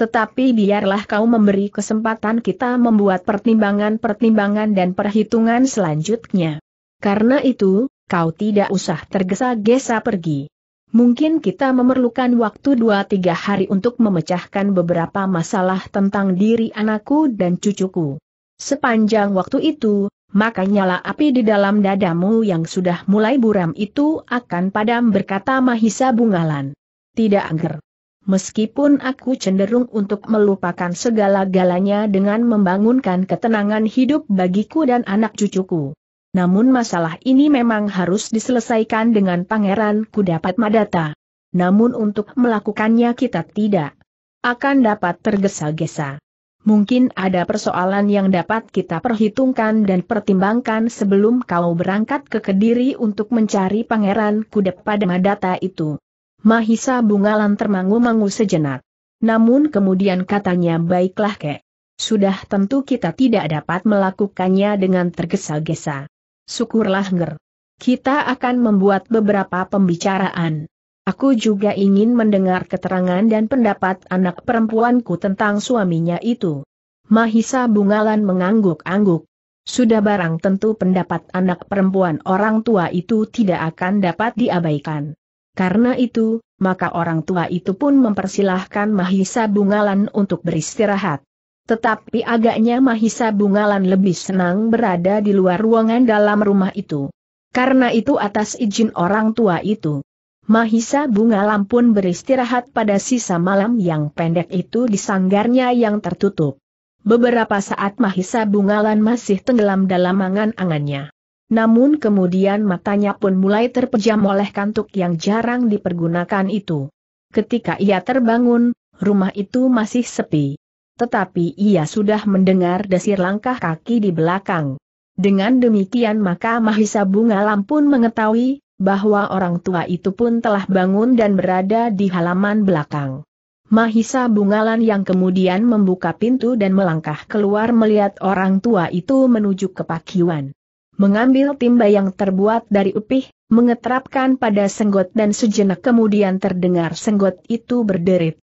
Tetapi biarlah kau memberi kesempatan kita membuat pertimbangan-pertimbangan dan perhitungan selanjutnya. Karena itu, kau tidak usah tergesa-gesa pergi. Mungkin kita memerlukan waktu dua tiga hari untuk memecahkan beberapa masalah tentang diri anakku dan cucuku. Sepanjang waktu itu, maka nyala api di dalam dadamu yang sudah mulai buram itu akan padam berkata Mahisa Bungalan. Tidak angger. Meskipun aku cenderung untuk melupakan segala-galanya dengan membangunkan ketenangan hidup bagiku dan anak cucuku. Namun masalah ini memang harus diselesaikan dengan pangeran kudapat Madata. Namun untuk melakukannya kita tidak akan dapat tergesa-gesa. Mungkin ada persoalan yang dapat kita perhitungkan dan pertimbangkan sebelum kau berangkat ke Kediri untuk mencari pangeran kudapat Madata itu. Mahisa Bungalan termangu-mangu sejenak. Namun kemudian katanya baiklah kek. Sudah tentu kita tidak dapat melakukannya dengan tergesa-gesa. Syukurlah nger. Kita akan membuat beberapa pembicaraan. Aku juga ingin mendengar keterangan dan pendapat anak perempuanku tentang suaminya itu. Mahisa Bungalan mengangguk-angguk. Sudah barang tentu pendapat anak perempuan orang tua itu tidak akan dapat diabaikan. Karena itu, maka orang tua itu pun mempersilahkan Mahisa Bungalan untuk beristirahat. Tetapi agaknya Mahisa Bungalan lebih senang berada di luar ruangan dalam rumah itu. Karena itu atas izin orang tua itu. Mahisa Bungalan pun beristirahat pada sisa malam yang pendek itu di sanggarnya yang tertutup. Beberapa saat Mahisa Bungalan masih tenggelam dalam angan-angannya. Namun kemudian matanya pun mulai terpejam oleh kantuk yang jarang dipergunakan itu. Ketika ia terbangun, rumah itu masih sepi. Tetapi ia sudah mendengar desir langkah kaki di belakang. Dengan demikian maka Mahisa Bunga Lampun mengetahui bahwa orang tua itu pun telah bangun dan berada di halaman belakang. Mahisa Bungalan yang kemudian membuka pintu dan melangkah keluar melihat orang tua itu menuju ke pakiwan mengambil timba yang terbuat dari upih, mengetrapkan pada senggot dan sejenak kemudian terdengar senggot itu berderit.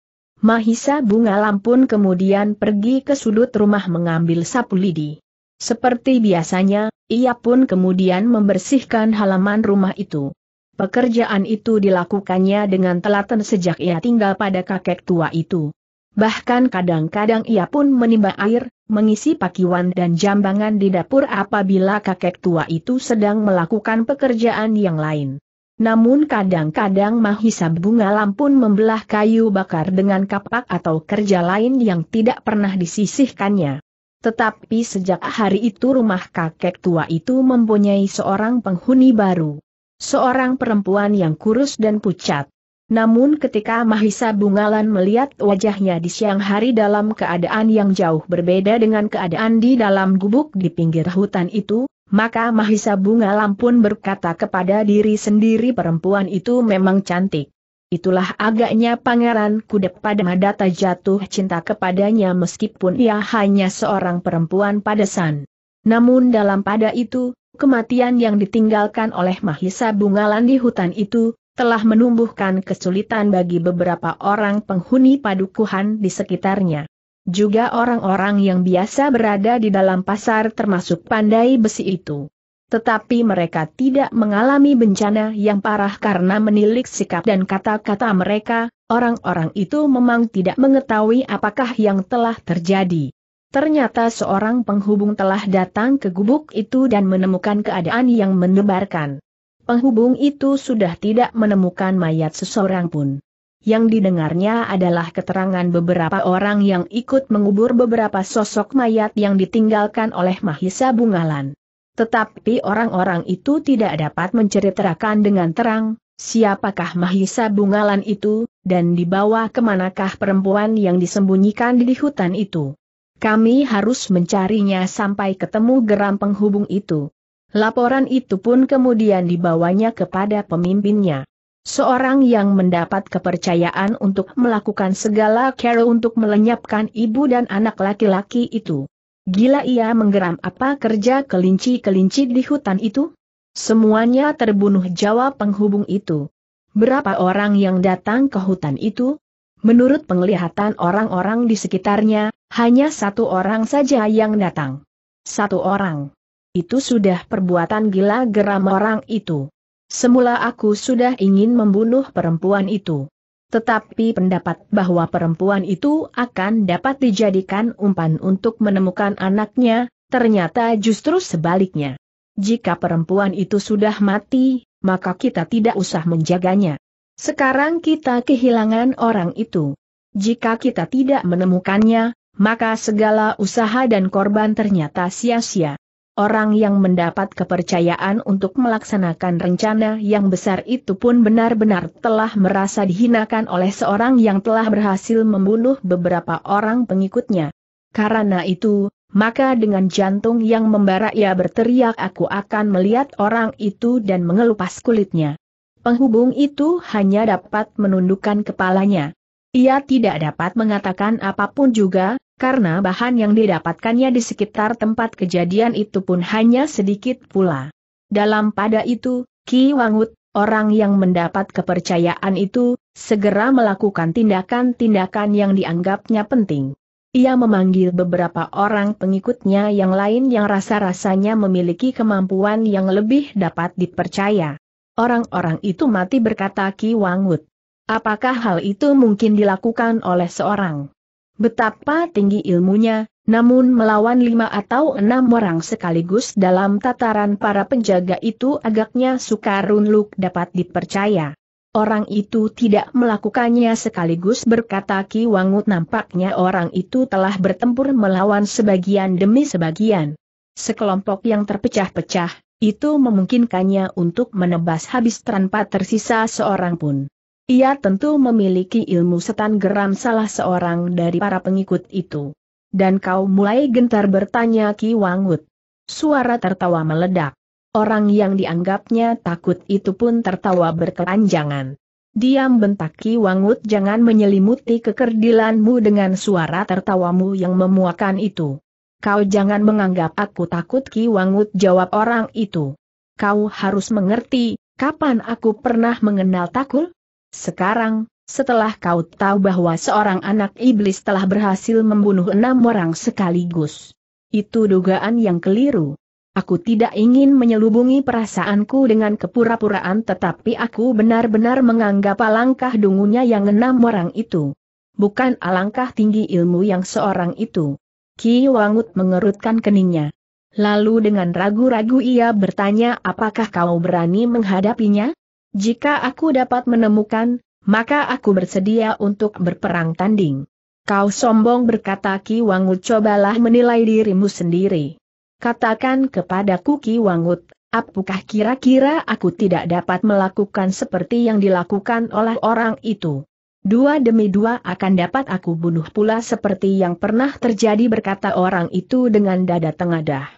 Mahisa Bunga Lampun kemudian pergi ke sudut rumah mengambil sapu lidi. Seperti biasanya, ia pun kemudian membersihkan halaman rumah itu. Pekerjaan itu dilakukannya dengan telaten sejak ia tinggal pada kakek tua itu. Bahkan kadang-kadang ia pun menimba air, mengisi pakiwan dan jambangan di dapur apabila kakek tua itu sedang melakukan pekerjaan yang lain. Namun kadang-kadang Mahisab Bunga Lampun membelah kayu bakar dengan kapak atau kerja lain yang tidak pernah disisihkannya. Tetapi sejak hari itu rumah kakek tua itu mempunyai seorang penghuni baru. Seorang perempuan yang kurus dan pucat. Namun ketika Mahisa Bungalan melihat wajahnya di siang hari dalam keadaan yang jauh berbeda dengan keadaan di dalam gubuk di pinggir hutan itu, maka Mahisa Bungalan pun berkata kepada diri sendiri perempuan itu memang cantik. Itulah agaknya Pangeran Kudep pada Madata jatuh cinta kepadanya meskipun ia hanya seorang perempuan padesan. Namun dalam pada itu, kematian yang ditinggalkan oleh Mahisa Bungalan di hutan itu, telah menumbuhkan kesulitan bagi beberapa orang penghuni padukuhan di sekitarnya. Juga orang-orang yang biasa berada di dalam pasar termasuk pandai besi itu. Tetapi mereka tidak mengalami bencana yang parah karena menilik sikap dan kata-kata mereka, orang-orang itu memang tidak mengetahui apakah yang telah terjadi. Ternyata seorang penghubung telah datang ke gubuk itu dan menemukan keadaan yang mendebarkan penghubung itu sudah tidak menemukan mayat seseorang pun. Yang didengarnya adalah keterangan beberapa orang yang ikut mengubur beberapa sosok mayat yang ditinggalkan oleh Mahisa Bungalan. Tetapi orang-orang itu tidak dapat menceritakan dengan terang, siapakah Mahisa Bungalan itu, dan dibawa ke manakah perempuan yang disembunyikan di hutan itu. Kami harus mencarinya sampai ketemu geram penghubung itu. Laporan itu pun kemudian dibawanya kepada pemimpinnya. Seorang yang mendapat kepercayaan untuk melakukan segala cara untuk melenyapkan ibu dan anak laki-laki itu. Gila ia menggeram apa kerja kelinci-kelinci di hutan itu? Semuanya terbunuh jawab penghubung itu. Berapa orang yang datang ke hutan itu? Menurut penglihatan orang-orang di sekitarnya, hanya satu orang saja yang datang. Satu orang itu sudah perbuatan gila geram orang itu. Semula aku sudah ingin membunuh perempuan itu. Tetapi pendapat bahwa perempuan itu akan dapat dijadikan umpan untuk menemukan anaknya, ternyata justru sebaliknya. Jika perempuan itu sudah mati, maka kita tidak usah menjaganya. Sekarang kita kehilangan orang itu. Jika kita tidak menemukannya, maka segala usaha dan korban ternyata sia-sia. Orang yang mendapat kepercayaan untuk melaksanakan rencana yang besar itu pun benar-benar telah merasa dihinakan oleh seorang yang telah berhasil membunuh beberapa orang pengikutnya. Karena itu, maka dengan jantung yang membara ia berteriak aku akan melihat orang itu dan mengelupas kulitnya. Penghubung itu hanya dapat menundukkan kepalanya. Ia tidak dapat mengatakan apa pun juga, karena bahan yang didapatkannya di sekitar tempat kejadian itu pun hanya sedikit pula. Dalam pada itu, Ki Wangut, orang yang mendapat kepercayaan itu, segera melakukan tindakan-tindakan yang dianggapnya penting. Ia memanggil beberapa orang pengikutnya yang lain yang rasa-rasanya memiliki kemampuan yang lebih dapat dipercaya. Orang-orang itu mati berkata Ki Wangut. Apakah hal itu mungkin dilakukan oleh seorang Betapa tinggi ilmunya, namun melawan lima atau enam orang sekaligus dalam tataran para penjaga itu agaknya Sukarun Luk dapat dipercaya. Orang itu tidak melakukannya sekaligus berkata Ki Wangut nampaknya orang itu telah bertempur melawan sebagian demi sebagian. Sekelompok yang terpecah-pecah, Itu memungkinkannya untuk menebas habis tanpa tersisa seorang pun. Ia tentu memiliki ilmu setan geram salah seorang dari para pengikut itu. Dan kau mulai gentar bertanya Ki Wangut. Suara tertawa meledak. Orang yang dianggapnya takut itu pun tertawa berkepanjangan. Diam bentak Ki Wangut jangan menyelimuti kekerdilanmu dengan suara tertawamu yang memuakan itu. Kau jangan menganggap aku takut Ki Wangut jawab orang itu. Kau harus mengerti, kapan aku pernah mengenal takul? Sekarang, setelah kau tahu bahwa seorang anak iblis telah berhasil membunuh enam orang sekaligus. Itu dugaan yang keliru. Aku tidak ingin menyelubungi perasaanku dengan kepura-puraan tetapi aku benar-benar menganggap alangkah dungunya yang enam orang itu. Bukan alangkah tinggi ilmu yang seorang itu. Ki Wangut mengerutkan keningnya. Lalu dengan ragu-ragu ia bertanya apakah kau berani menghadapinya? Jika aku dapat menemukan, maka aku bersedia untuk berperang tanding. Kau sombong berkata Ki Wangut cobalah menilai dirimu sendiri. Katakan kepadaku Ki Wangut, apakah kira-kira aku tidak dapat melakukan seperti yang dilakukan oleh orang itu? Dua demi dua akan dapat aku bunuh pula seperti yang pernah terjadi berkata orang itu dengan dada tengadah.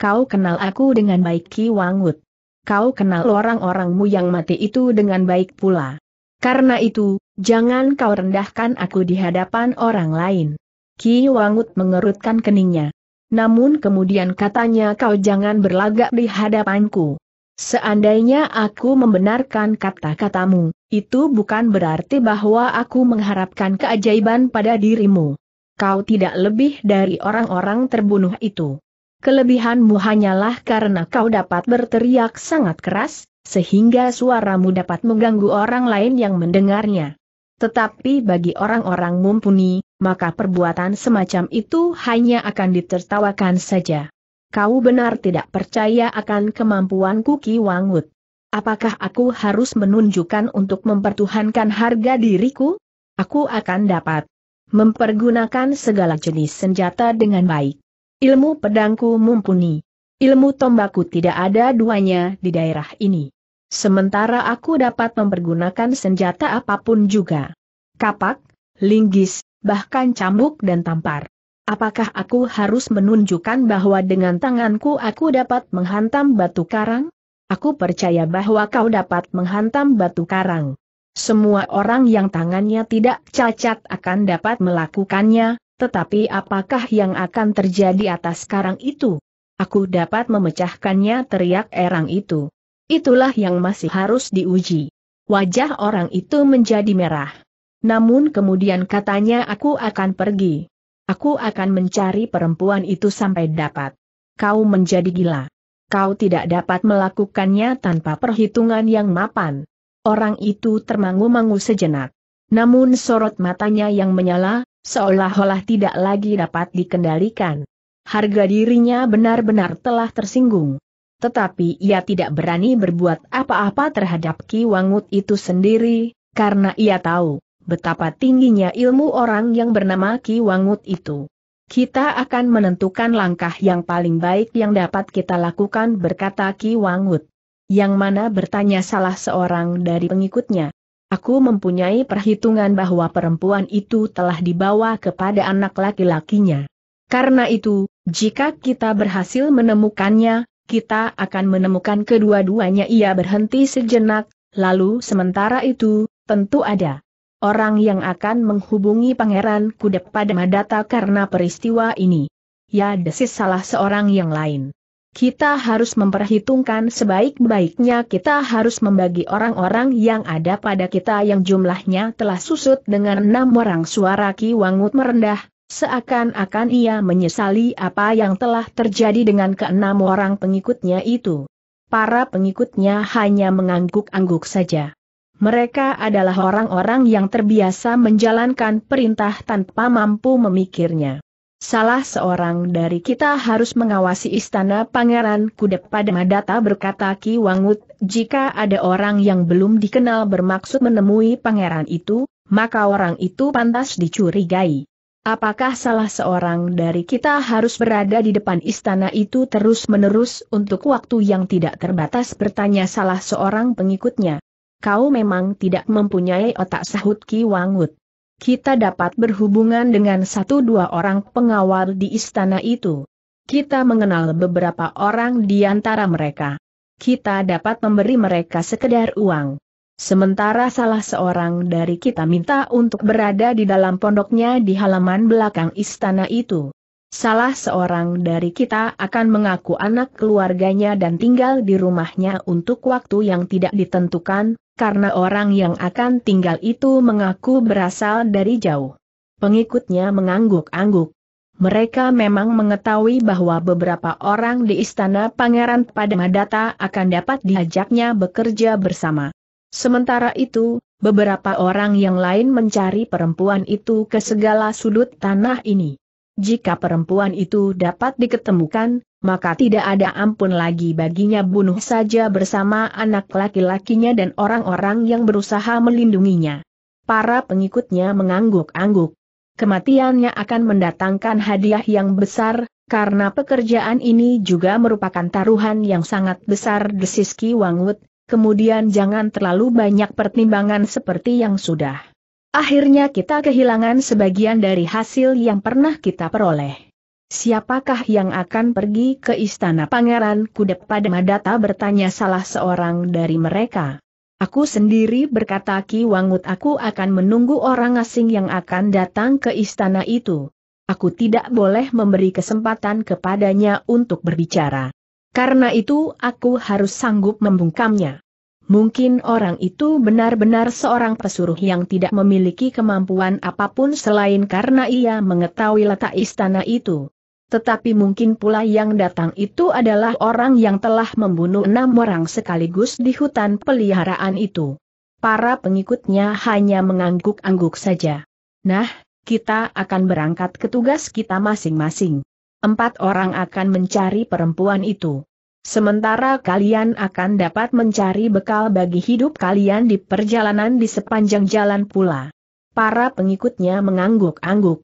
Kau kenal aku dengan baik Ki Wangut. Kau kenal orang-orangmu yang mati itu dengan baik pula. Karena itu, jangan kau rendahkan aku di hadapan orang lain. Ki Wangut mengerutkan keningnya. Namun kemudian katanya kau jangan berlagak di hadapanku. Seandainya aku membenarkan kata-katamu, itu bukan berarti bahwa aku mengharapkan keajaiban pada dirimu. Kau tidak lebih dari orang-orang terbunuh itu. Kelebihanmu hanyalah karena kau dapat berteriak sangat keras, sehingga suaramu dapat mengganggu orang lain yang mendengarnya. Tetapi bagi orang-orang mumpuni, maka perbuatan semacam itu hanya akan ditertawakan saja. Kau benar tidak percaya akan kemampuanku Ki Wangut. Apakah aku harus menunjukkan untuk mempertuhankan harga diriku? Aku akan dapat mempergunakan segala jenis senjata dengan baik. Ilmu pedangku mumpuni. Ilmu tombakku tidak ada duanya di daerah ini. Sementara aku dapat mempergunakan senjata apa pun juga. Kapak, linggis, bahkan cambuk dan tampar. Apakah aku harus menunjukkan bahwa dengan tanganku aku dapat menghantam batu karang? Aku percaya bahwa kau dapat menghantam batu karang. Semua orang yang tangannya tidak cacat akan dapat melakukannya, tetapi apakah yang akan terjadi atas karang itu? Aku dapat memecahkannya teriak erang itu. Itulah yang masih harus diuji. Wajah orang itu menjadi merah. Namun kemudian katanya aku akan pergi. Aku akan mencari perempuan itu sampai dapat. Kau menjadi gila. Kau tidak dapat melakukannya tanpa perhitungan yang mapan. Orang itu termangu-mangu sejenak. Namun sorot matanya yang menyala, seolah-olah tidak lagi dapat dikendalikan. Harga dirinya benar-benar telah tersinggung tetapi ia tidak berani berbuat apa-apa terhadap Ki Wangut itu sendiri, karena ia tahu betapa tingginya ilmu orang yang bernama Ki Wangut itu. Kita akan menentukan langkah yang paling baik yang dapat kita lakukan berkata Ki Wangut. Yang mana bertanya salah seorang dari pengikutnya. Aku mempunyai perhitungan bahwa perempuan itu telah dibawa kepada anak laki-lakinya. Karena itu, jika kita berhasil menemukannya, kita akan menemukan kedua-duanya ia berhenti sejenak, lalu sementara itu, tentu ada orang yang akan menghubungi Pangeran Kudep pada Madata karena peristiwa ini. Ya desis salah seorang yang lain. Kita harus memperhitungkan sebaik-baiknya kita harus membagi orang-orang yang ada pada kita yang jumlahnya telah susut dengan enam orang suara Ki Wangut merendah, Seakan-akan ia menyesali apa yang telah terjadi dengan keenam orang pengikutnya itu. Para pengikutnya hanya mengangguk-angguk saja. Mereka adalah orang-orang yang terbiasa menjalankan perintah tanpa mampu memikirnya. Salah seorang dari kita harus mengawasi istana Pangeran Kudep pada Madata berkata Ki Wangut, jika ada orang yang belum dikenal bermaksud menemui pangeran itu, maka orang itu pantas dicurigai. Apakah salah seorang dari kita harus berada di depan istana itu terus-menerus untuk waktu yang tidak terbatas bertanya salah seorang pengikutnya. Kau memang tidak mempunyai otak sahut Ki Wangut. Kita dapat berhubungan dengan satu dua orang pengawal di istana itu. Kita mengenal beberapa orang di antara mereka. Kita dapat memberi mereka sekedar uang. Sementara salah seorang dari kita minta untuk berada di dalam pondoknya di halaman belakang istana itu. Salah seorang dari kita akan mengaku anak keluarganya dan tinggal di rumahnya untuk waktu yang tidak ditentukan, karena orang yang akan tinggal itu mengaku berasal dari jauh. Pengikutnya mengangguk-angguk. Mereka memang mengetahui bahwa beberapa orang di istana Pangeran Padamadata akan dapat diajaknya bekerja bersama. Sementara itu, beberapa orang yang lain mencari perempuan itu ke segala sudut tanah ini. Jika perempuan itu dapat diketemukan, maka tidak ada ampun lagi baginya bunuh saja bersama anak laki-lakinya dan orang-orang yang berusaha melindunginya. Para pengikutnya mengangguk-angguk. Kematiannya akan mendatangkan hadiah yang besar, karena pekerjaan ini juga merupakan taruhan yang sangat besar Ki Wangut, kemudian jangan terlalu banyak pertimbangan seperti yang sudah. Akhirnya kita kehilangan sebagian dari hasil yang pernah kita peroleh. Siapakah yang akan pergi ke istana Pangeran Kudep pada Madata bertanya salah seorang dari mereka. Aku sendiri berkata Ki Wangut aku akan menunggu orang asing yang akan datang ke istana itu. Aku tidak boleh memberi kesempatan kepadanya untuk berbicara. Karena itu aku harus sanggup membungkamnya. Mungkin orang itu benar-benar seorang pesuruh yang tidak memiliki kemampuan apa pun selain karena ia mengetahui letak istana itu. Tetapi mungkin pula yang datang itu adalah orang yang telah membunuh enam orang sekaligus di hutan peliharaan itu. Para pengikutnya hanya mengangguk-angguk saja. Nah, kita akan berangkat ke tugas kita masing-masing. Empat orang akan mencari perempuan itu. Sementara kalian akan dapat mencari bekal bagi hidup kalian di perjalanan di sepanjang jalan pula. Para pengikutnya mengangguk-angguk.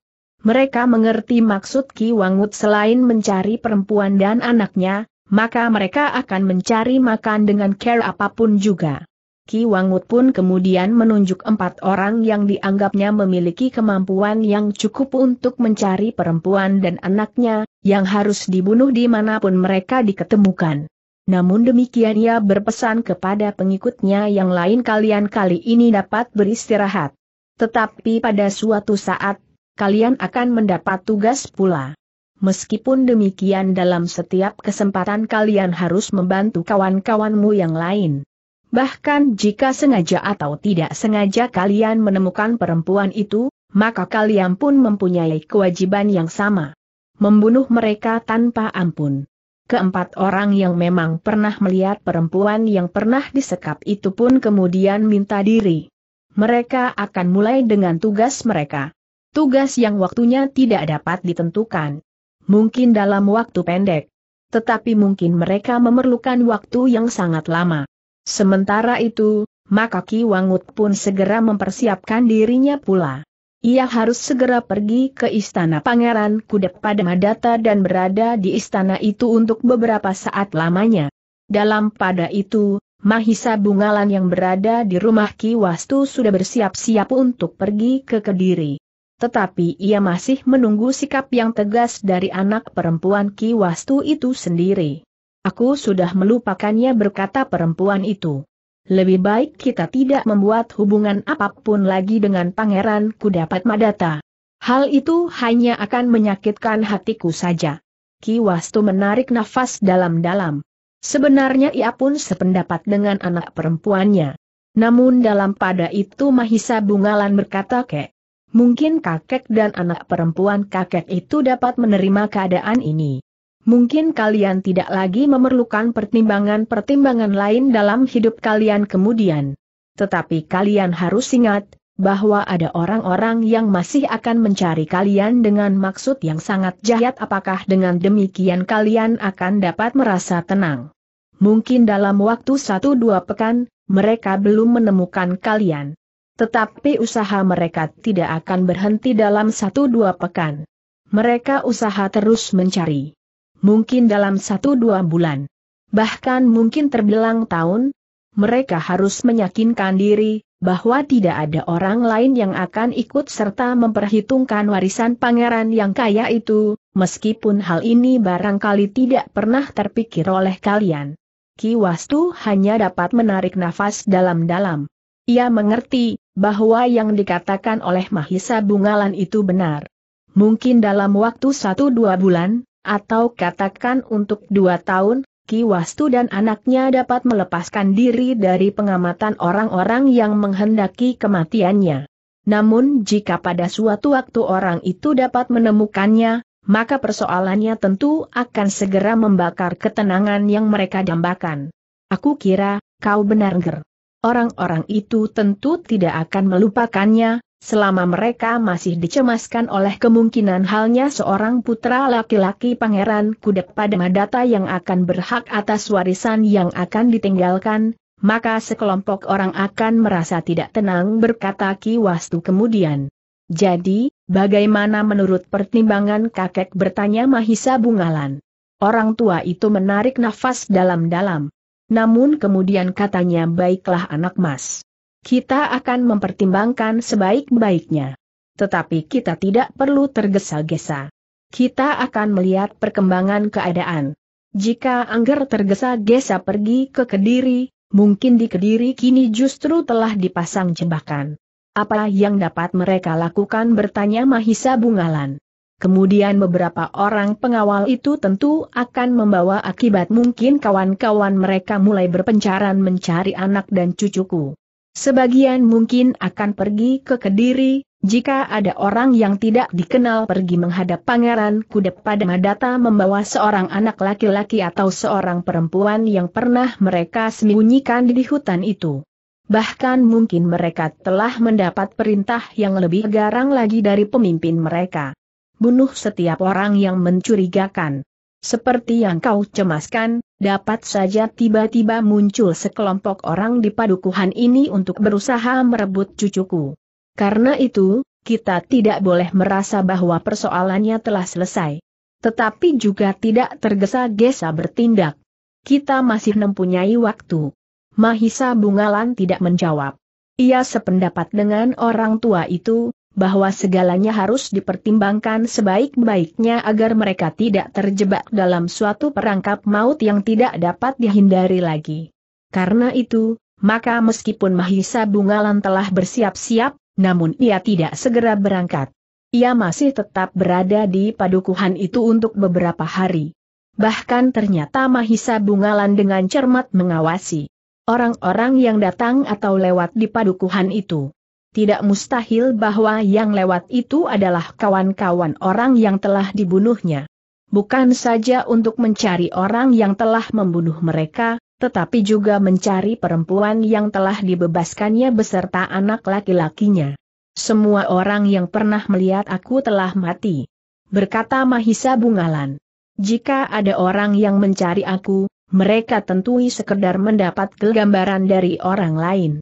Mereka mengerti maksud Ki Wangut selain mencari perempuan dan anaknya, maka mereka akan mencari makan dengan care apa pun juga. Ki Wangut pun kemudian menunjuk empat orang yang dianggapnya memiliki kemampuan yang cukup untuk mencari perempuan dan anaknya, yang harus dibunuh di mana pun mereka diketemukan. Namun demikian ia berpesan kepada pengikutnya yang lain kalian kali ini dapat beristirahat. Tetapi pada suatu saat, kalian akan mendapat tugas pula. Meskipun demikian dalam setiap kesempatan kalian harus membantu kawan-kawanmu yang lain. Bahkan jika sengaja atau tidak sengaja kalian menemukan perempuan itu, maka kalian pun mempunyai kewajiban yang sama. Membunuh mereka tanpa ampun. Keempat orang yang memang pernah melihat perempuan yang pernah disekap itu pun kemudian minta diri. Mereka akan mulai dengan tugas mereka. Tugas yang waktunya tidak dapat ditentukan. Mungkin dalam waktu pendek. Tetapi mungkin mereka memerlukan waktu yang sangat lama. Sementara itu, maka Ki Wangut pun segera mempersiapkan dirinya pula. Ia harus segera pergi ke istana Pangeran Kudep pada Madata dan berada di istana itu untuk beberapa saat lamanya. Dalam pada itu, Mahisa Bungalan yang berada di rumah Ki Wastu sudah bersiap-siap untuk pergi ke Kediri. Tetapi ia masih menunggu sikap yang tegas dari anak perempuan Ki Wastu itu sendiri. Aku sudah melupakannya berkata perempuan itu. Lebih baik kita tidak membuat hubungan apa pun lagi dengan Pangeran Kudapat Madata. Hal itu hanya akan menyakitkan hatiku saja. Ki Wastu menarik nafas dalam-dalam. Sebenarnya ia pun sependapat dengan anak perempuannya. Namun dalam pada itu Mahisa Bungalan berkata kek. Mungkin kakek dan anak perempuan kakek itu dapat menerima keadaan ini mungkin kalian tidak lagi memerlukan pertimbangan-pertimbangan lain dalam hidup kalian kemudian. Tetapi kalian harus ingat, bahwa ada orang-orang yang masih akan mencari kalian dengan maksud yang sangat jahat apakah dengan demikian kalian akan dapat merasa tenang. Mungkin dalam waktu satu dua pekan, mereka belum menemukan kalian. Tetapi usaha mereka tidak akan berhenti dalam satu dua pekan. Mereka usaha terus mencari. Mungkin dalam satu dua bulan. Bahkan mungkin terbilang tahun, mereka harus meyakinkan diri, bahwa tidak ada orang lain yang akan ikut serta memperhitungkan warisan pangeran yang kaya itu, meskipun hal ini barangkali tidak pernah terpikir oleh kalian. Ki Wastu hanya dapat menarik nafas dalam-dalam. Ia mengerti, bahwa yang dikatakan oleh Mahisa Bungalan itu benar. Mungkin dalam waktu satu dua bulan, atau katakan untuk dua tahun, Ki Wastu dan anaknya dapat melepaskan diri dari pengamatan orang-orang yang menghendaki kematiannya. Namun jika pada suatu waktu orang itu dapat menemukannya, maka persoalannya tentu akan segera membakar ketenangan yang mereka dambakan. Aku kira, kau benar ger. Orang-orang itu tentu tidak akan melupakannya, selama mereka masih dicemaskan oleh kemungkinan halnya seorang putra laki-laki pangeran kudep pada Madata yang akan berhak atas warisan yang akan ditinggalkan, maka sekelompok orang akan merasa tidak tenang berkata Ki Wastu kemudian. Jadi, bagaimana menurut pertimbangan kakek bertanya Mahisa Bungalan? Orang tua itu menarik nafas dalam-dalam. Namun kemudian katanya baiklah anak mas. Kita akan mempertimbangkan sebaik-baiknya. Tetapi kita tidak perlu tergesa-gesa. Kita akan melihat perkembangan keadaan. Jika Angger tergesa-gesa pergi ke Kediri, mungkin di Kediri kini justru telah dipasang jebakan. Apa yang dapat mereka lakukan bertanya Mahisa Bungalan. Kemudian beberapa orang pengawal itu tentu akan membawa akibat mungkin kawan-kawan mereka mulai berpencaran mencari anak dan cucuku. Sebagian mungkin akan pergi ke Kediri, jika ada orang yang tidak dikenal pergi menghadap Pangeran Kudep pada Madata membawa seorang anak laki-laki atau seorang perempuan yang pernah mereka sembunyikan di hutan itu. Bahkan mungkin mereka telah mendapat perintah yang lebih garang lagi dari pemimpin mereka bunuh setiap orang yang mencurigakan. Seperti yang kau cemaskan, dapat saja tiba-tiba muncul sekelompok orang di padukuhan ini untuk berusaha merebut cucuku. Karena itu, kita tidak boleh merasa bahwa persoalannya telah selesai. Tetapi juga tidak tergesa-gesa bertindak. Kita masih mempunyai waktu. Mahisa Bungalan tidak menjawab. Ia sependapat dengan orang tua itu, bahwa segalanya harus dipertimbangkan sebaik-baiknya agar mereka tidak terjebak dalam suatu perangkap maut yang tidak dapat dihindari lagi. Karena itu, maka meskipun Mahisa Bungalan telah bersiap-siap, namun ia tidak segera berangkat. Ia masih tetap berada di padukuhan itu untuk beberapa hari. Bahkan ternyata Mahisa Bungalan dengan cermat mengawasi orang-orang yang datang atau lewat di padukuhan itu tidak mustahil bahwa yang lewat itu adalah kawan-kawan orang yang telah dibunuhnya. Bukan saja untuk mencari orang yang telah membunuh mereka, tetapi juga mencari perempuan yang telah dibebaskannya beserta anak laki-lakinya. Semua orang yang pernah melihat aku telah mati. Berkata Mahisa Bungalan. Jika ada orang yang mencari aku, mereka tentui sekedar mendapat kegambaran dari orang lain.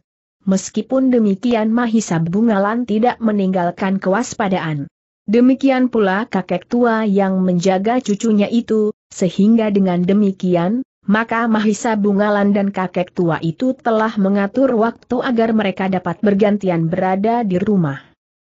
Meskipun demikian Mahisa Bungalan tidak meninggalkan kewaspadaan. Demikian pula kakek tua yang menjaga cucunya itu, sehingga dengan demikian, maka Mahisa Bungalan dan kakek tua itu telah mengatur waktu agar mereka dapat bergantian berada di rumah.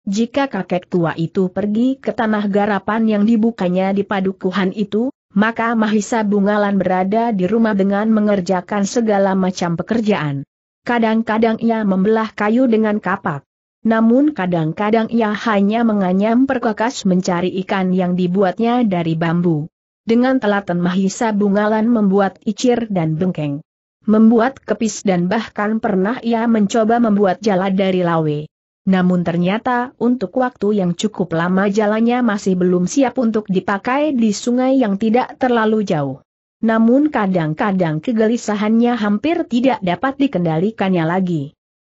Jika kakek tua itu pergi ke tanah garapan yang dibukanya di padukuhan itu, maka Mahisa Bungalan berada di rumah dengan mengerjakan segala macam pekerjaan. Kadang-kadang ia membelah kayu dengan kapak. Namun kadang-kadang ia hanya menganyam perkakas mencari ikan yang dibuatnya dari bambu. Dengan telaten Mahisa Bungalan membuat icir dan bengkeng. Membuat kepis dan bahkan pernah ia mencoba membuat jala dari lawe. Namun ternyata untuk waktu yang cukup lama jalannya masih belum siap untuk dipakai di sungai yang tidak terlalu jauh. Namun kadang-kadang kegelisahannya hampir tidak dapat dikendalikannya lagi.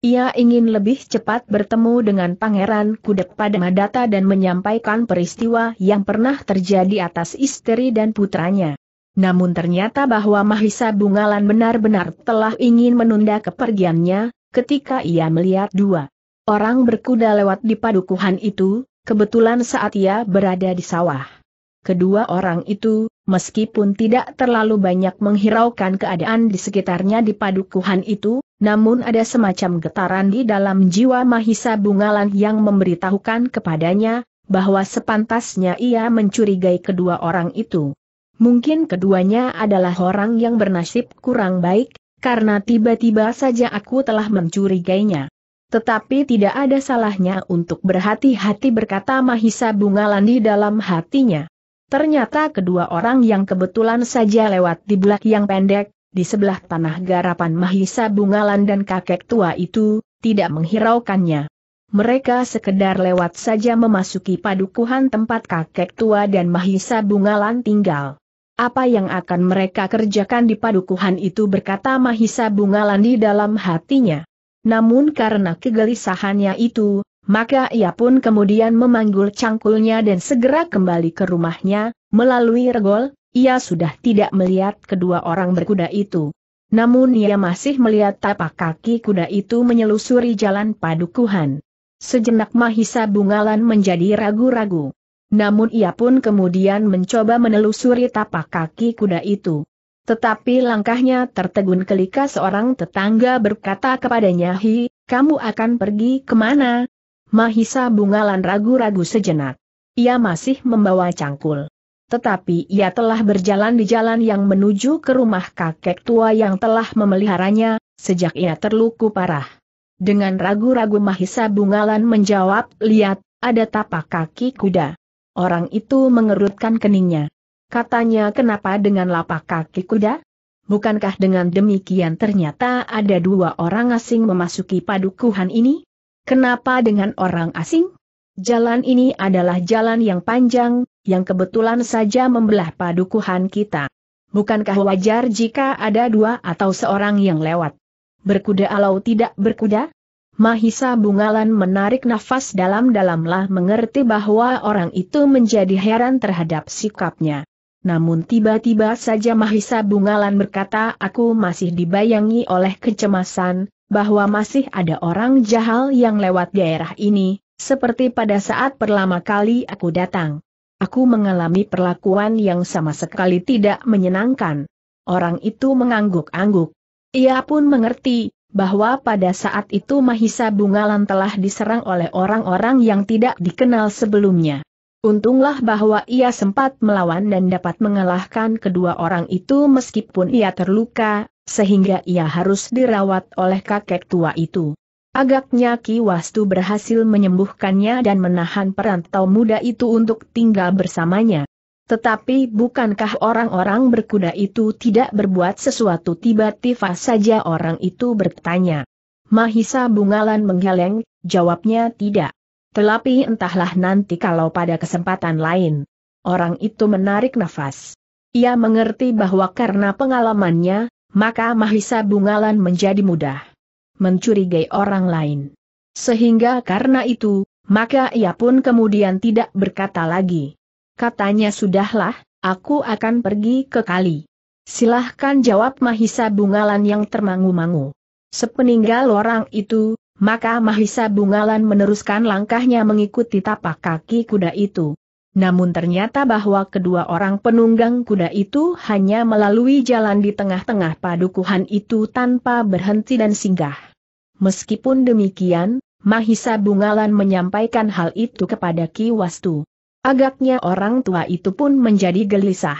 Ia ingin lebih cepat bertemu dengan Pangeran Kudep pada Madata dan menyampaikan peristiwa yang pernah terjadi atas istri dan putranya. Namun ternyata bahwa Mahisa Bungalan benar-benar telah ingin menunda kepergiannya, ketika ia melihat dua Orang berkuda lewat di padukuhan itu, kebetulan saat ia berada di sawah. Kedua orang itu, meskipun tidak terlalu banyak menghiraukan keadaan di sekitarnya di padukuhan itu, namun ada semacam getaran di dalam jiwa Mahisa Bungalan yang memberitahukan kepadanya, bahwa sepantasnya ia mencurigai kedua orang itu. Mungkin keduanya adalah orang yang bernasib kurang baik, karena tiba-tiba saja aku telah mencurigainya. Tetapi tidak ada salahnya untuk berhati-hati berkata Mahisa Bungalan di dalam hatinya. Ternyata kedua orang yang kebetulan saja lewat di belak yang pendek, di sebelah tanah garapan Mahisa Bungalan dan kakek tua itu, tidak menghiraukannya. Mereka sekedar lewat saja memasuki padukuhan tempat kakek tua dan Mahisa Bungalan tinggal. Apa yang akan mereka kerjakan di padukuhan itu berkata Mahisa Bungalan di dalam hatinya. Namun karena kegelisahannya itu, maka ia pun kemudian memanggul cangkulnya dan segera kembali ke rumahnya, melalui regol, ia sudah tidak melihat kedua orang berkuda itu. Namun ia masih melihat tapak kaki kuda itu menyelusuri jalan padukuhan. Sejenak Mahisa Bungalan menjadi ragu-ragu. Namun ia pun kemudian mencoba menelusuri tapak kaki kuda itu. Tetapi langkahnya tertegun kelika seorang tetangga berkata kepadanya Hi, kamu akan pergi ke mana? Mahisa Bungalan ragu-ragu sejenak. Ia masih membawa cangkul. Tetapi ia telah berjalan di jalan yang menuju ke rumah kakek tua yang telah memeliharanya, sejak ia terluku parah. Dengan ragu-ragu Mahisa Bungalan menjawab, lihat, ada tapak kaki kuda. Orang itu mengerutkan keningnya. Katanya kenapa dengan lapak kaki kuda? Bukankah dengan demikian ternyata ada dua orang asing memasuki padukuhan ini? Kenapa dengan orang asing? Jalan ini adalah jalan yang panjang, yang kebetulan saja membelah padukuhan kita. Bukankah wajar jika ada dua atau seorang yang lewat? Berkuda atau tidak berkuda? Mahisa Bungalan menarik nafas dalam-dalamlah mengerti bahwa orang itu menjadi heran terhadap sikapnya. Namun tiba-tiba saja Mahisa Bungalan berkata aku masih dibayangi oleh kecemasan, bahwa masih ada orang jahal yang lewat daerah ini, seperti pada saat pertama kali aku datang. Aku mengalami perlakuan yang sama sekali tidak menyenangkan. Orang itu mengangguk-angguk. Ia pun mengerti, bahwa pada saat itu Mahisa Bungalan telah diserang oleh orang-orang yang tidak dikenal sebelumnya. Untunglah bahwa ia sempat melawan dan dapat mengalahkan kedua orang itu meskipun ia terluka, sehingga ia harus dirawat oleh kakek tua itu. Agaknya Ki Wastu berhasil menyembuhkannya dan menahan perantau muda itu untuk tinggal bersamanya. Tetapi bukankah orang-orang berkuda itu tidak berbuat sesuatu tiba-tiba saja orang itu bertanya. Mahisa Bungalan menggeleng, jawabnya tidak. Tetapi entahlah nanti kalau pada kesempatan lain. Orang itu menarik nafas. Ia mengerti bahwa karena pengalamannya, maka Mahisa Bungalan menjadi mudah mencurigai orang lain. Sehingga karena itu, maka ia pun kemudian tidak berkata lagi. Katanya sudahlah, aku akan pergi ke kali. Silahkan jawab Mahisa Bungalan yang termangu-mangu. Sepeninggal orang itu, maka Mahisa Bungalan meneruskan langkahnya mengikuti tapak kaki kuda itu. Namun ternyata bahwa kedua orang penunggang kuda itu hanya melalui jalan di tengah-tengah padukuhan itu tanpa berhenti dan singgah. Meskipun demikian, Mahisa Bungalan menyampaikan hal itu kepada Ki Wastu. Agaknya orang tua itu pun menjadi gelisah.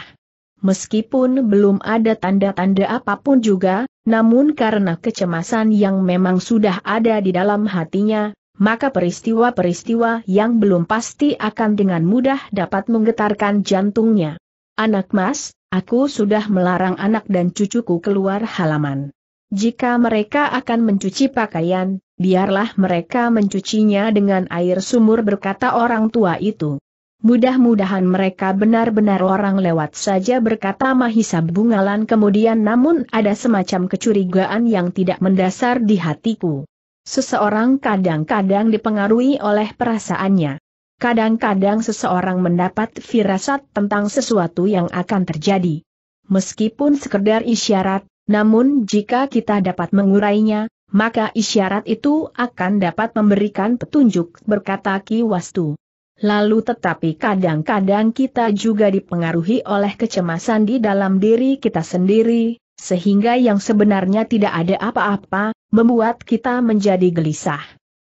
Meskipun belum ada tanda-tanda apa pun juga, namun karena kecemasan yang memang sudah ada di dalam hatinya, maka peristiwa-peristiwa yang belum pasti akan dengan mudah dapat menggetarkan jantungnya. Anak mas, aku sudah melarang anak dan cucuku keluar halaman. Jika mereka akan mencuci pakaian, biarlah mereka mencucinya dengan air sumur berkata orang tua itu. Mudah-mudahan mereka benar-benar orang lewat saja berkata Mahisa Bungalan kemudian namun ada semacam kecurigaan yang tidak mendasar di hatiku. Seseorang kadang-kadang dipengaruhi oleh perasaannya. Kadang-kadang seseorang mendapat firasat tentang sesuatu yang akan terjadi. Meskipun sekedar isyarat, namun jika kita dapat mengurainya, maka isyarat itu akan dapat memberikan petunjuk berkata Ki Wastu. Lalu tetapi kadang-kadang kita juga dipengaruhi oleh kecemasan di dalam diri kita sendiri, sehingga yang sebenarnya tidak ada apa-apa, membuat kita menjadi gelisah.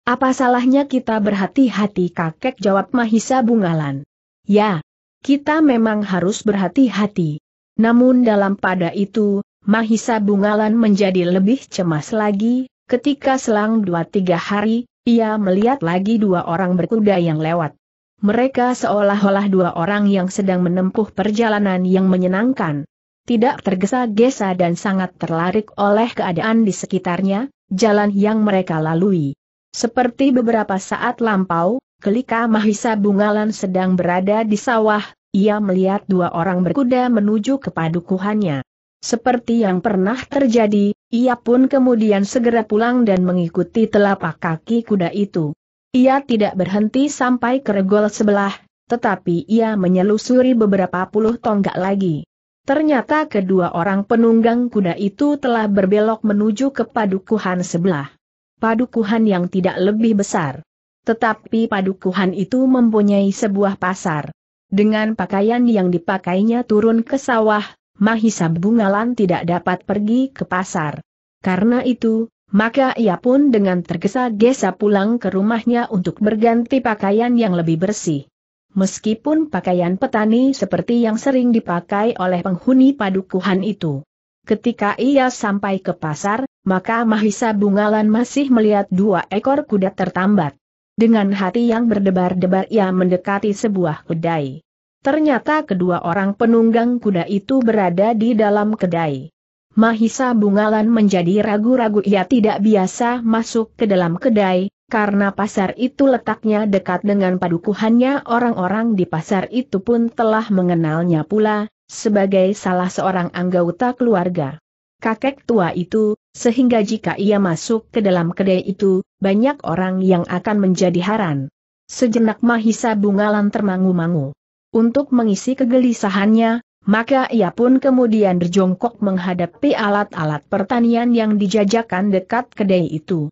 Apa salahnya kita berhati-hati kakek jawab Mahisa Bungalan. Ya, kita memang harus berhati-hati. Namun dalam pada itu, Mahisa Bungalan menjadi lebih cemas lagi, ketika selang dua tiga hari, ia melihat lagi dua orang berkuda yang lewat. Mereka seolah-olah dua orang yang sedang menempuh perjalanan yang menyenangkan. Tidak tergesa-gesa dan sangat terlarik oleh keadaan di sekitarnya, jalan yang mereka lalui. Seperti beberapa saat lampau, ketika Mahisa Bungalan sedang berada di sawah, ia melihat dua orang berkuda menuju ke padukuhannya. Seperti yang pernah terjadi, ia pun kemudian segera pulang dan mengikuti telapak kaki kuda itu. Ia tidak berhenti sampai ke regol sebelah, tetapi ia menyelusuri beberapa puluh tonggak lagi. Ternyata kedua orang penunggang kuda itu telah berbelok menuju ke padukuhan sebelah. Padukuhan yang tidak lebih besar. Tetapi padukuhan itu mempunyai sebuah pasar. Dengan pakaian yang dipakainya turun ke sawah, Mahisa Bungalan tidak dapat pergi ke pasar. Karena itu, maka ia pun dengan tergesa-gesa pulang ke rumahnya untuk berganti pakaian yang lebih bersih. Meskipun pakaian petani seperti yang sering dipakai oleh penghuni padukuhan itu. Ketika ia sampai ke pasar, maka Mahisa Bungalan masih melihat dua ekor kuda tertambat. Dengan hati yang berdebar-debar ia mendekati sebuah kedai. Ternyata kedua orang penunggang kuda itu berada di dalam kedai. Mahisa Bungalan menjadi ragu-ragu ia tidak biasa masuk ke dalam kedai, karena pasar itu letaknya dekat dengan padukuhannya orang-orang di pasar itu pun telah mengenalnya pula, sebagai salah seorang anggota keluarga. Kakek tua itu, sehingga jika ia masuk ke dalam kedai itu, banyak orang yang akan menjadi haran. Sejenak Mahisa Bungalan termangu-mangu. Untuk mengisi kegelisahannya, maka ia pun kemudian berjongkok menghadapi alat-alat pertanian yang dijajakan dekat kedai itu.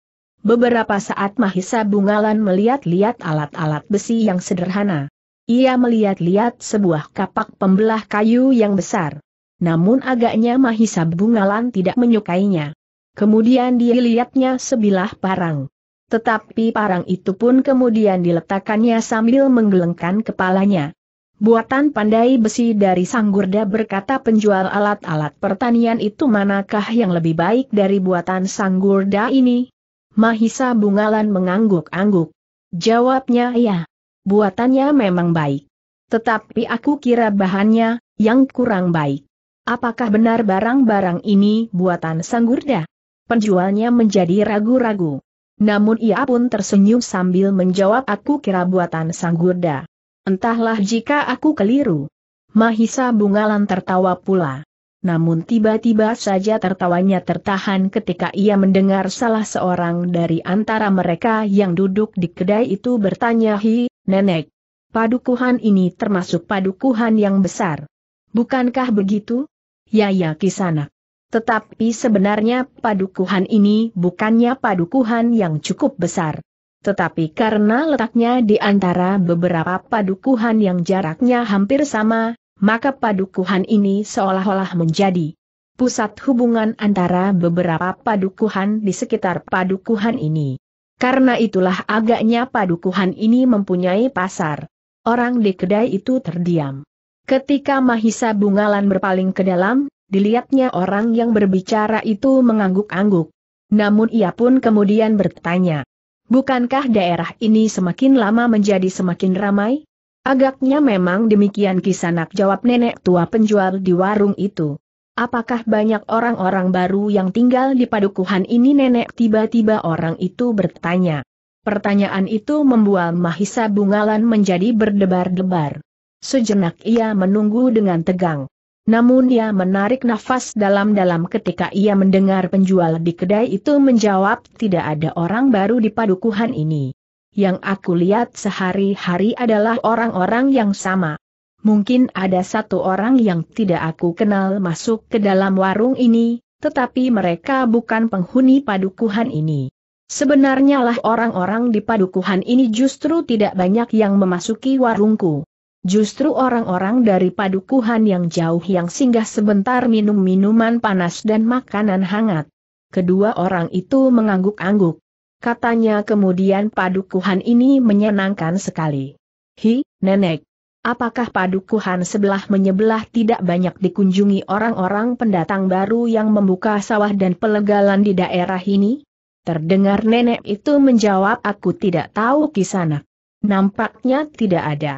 Beberapa saat Mahisa Bungalan melihat-lihat alat-alat besi yang sederhana. Ia melihat-lihat sebuah kapak pembelah kayu yang besar. Namun agaknya Mahisa Bungalan tidak menyukainya. Kemudian dia lihatnya sebilah parang. Tetapi parang itu pun kemudian diletakkannya sambil menggelengkan kepalanya. Buatan pandai besi dari Sanggurda berkata penjual alat-alat pertanian itu manakah yang lebih baik dari buatan Sanggurda ini? Mahisa Bungalan mengangguk-angguk. Jawabnya ya. Buatannya memang baik. Tetapi aku kira bahannya, yang kurang baik. Apakah benar barang-barang ini buatan Sanggurda? Penjualnya menjadi ragu-ragu. Namun ia pun tersenyum sambil menjawab aku kira buatan Sanggurda. Entahlah jika aku keliru. Mahisa Bungalan tertawa pula. Namun tiba-tiba saja tertawanya tertahan ketika ia mendengar salah seorang dari antara mereka yang duduk di kedai itu bertanya Hi, nenek. Padukuhan ini termasuk padukuhan yang besar. Bukankah begitu? Ya ya kisanak. Tetapi sebenarnya padukuhan ini bukannya padukuhan yang cukup besar. Tetapi karena letaknya di antara beberapa padukuhan yang jaraknya hampir sama, maka padukuhan ini seolah-olah menjadi pusat hubungan antara beberapa padukuhan di sekitar padukuhan ini. Karena itulah agaknya padukuhan ini mempunyai pasar. Orang di kedai itu terdiam. Ketika Mahisa Bungalan berpaling ke dalam, dilihatnya orang yang berbicara itu mengangguk-angguk. Namun ia pun kemudian bertanya, Bukankah daerah ini semakin lama menjadi semakin ramai? Agaknya memang demikian kisanak jawab nenek tua penjual di warung itu. Apakah banyak orang-orang baru yang tinggal di padukuhan ini nenek tiba-tiba orang itu bertanya. Pertanyaan itu membuat Mahisa Bungalan menjadi berdebar-debar. Sejenak ia menunggu dengan tegang. Namun ia menarik nafas dalam-dalam ketika ia mendengar penjual di kedai itu menjawab tidak ada orang baru di padukuhan ini. Yang aku lihat sehari-hari adalah orang-orang yang sama. Mungkin ada satu orang yang tidak aku kenal masuk ke dalam warung ini, Tetapi mereka bukan penghuni padukuhan ini. Sebenarnya lah orang-orang di padukuhan ini justru tidak banyak yang memasuki warungku. Justru orang-orang dari padukuhan yang jauh yang singgah sebentar minum minuman panas dan makanan hangat. Kedua orang itu mengangguk-angguk. Katanya kemudian padukuhan ini menyenangkan sekali. Hi, nenek. Apakah padukuhan sebelah menyebelah tidak banyak dikunjungi orang-orang pendatang baru yang membuka sawah dan pelegalan di daerah ini? Terdengar nenek itu menjawab aku tidak tahu kisanak. Nampaknya tidak ada.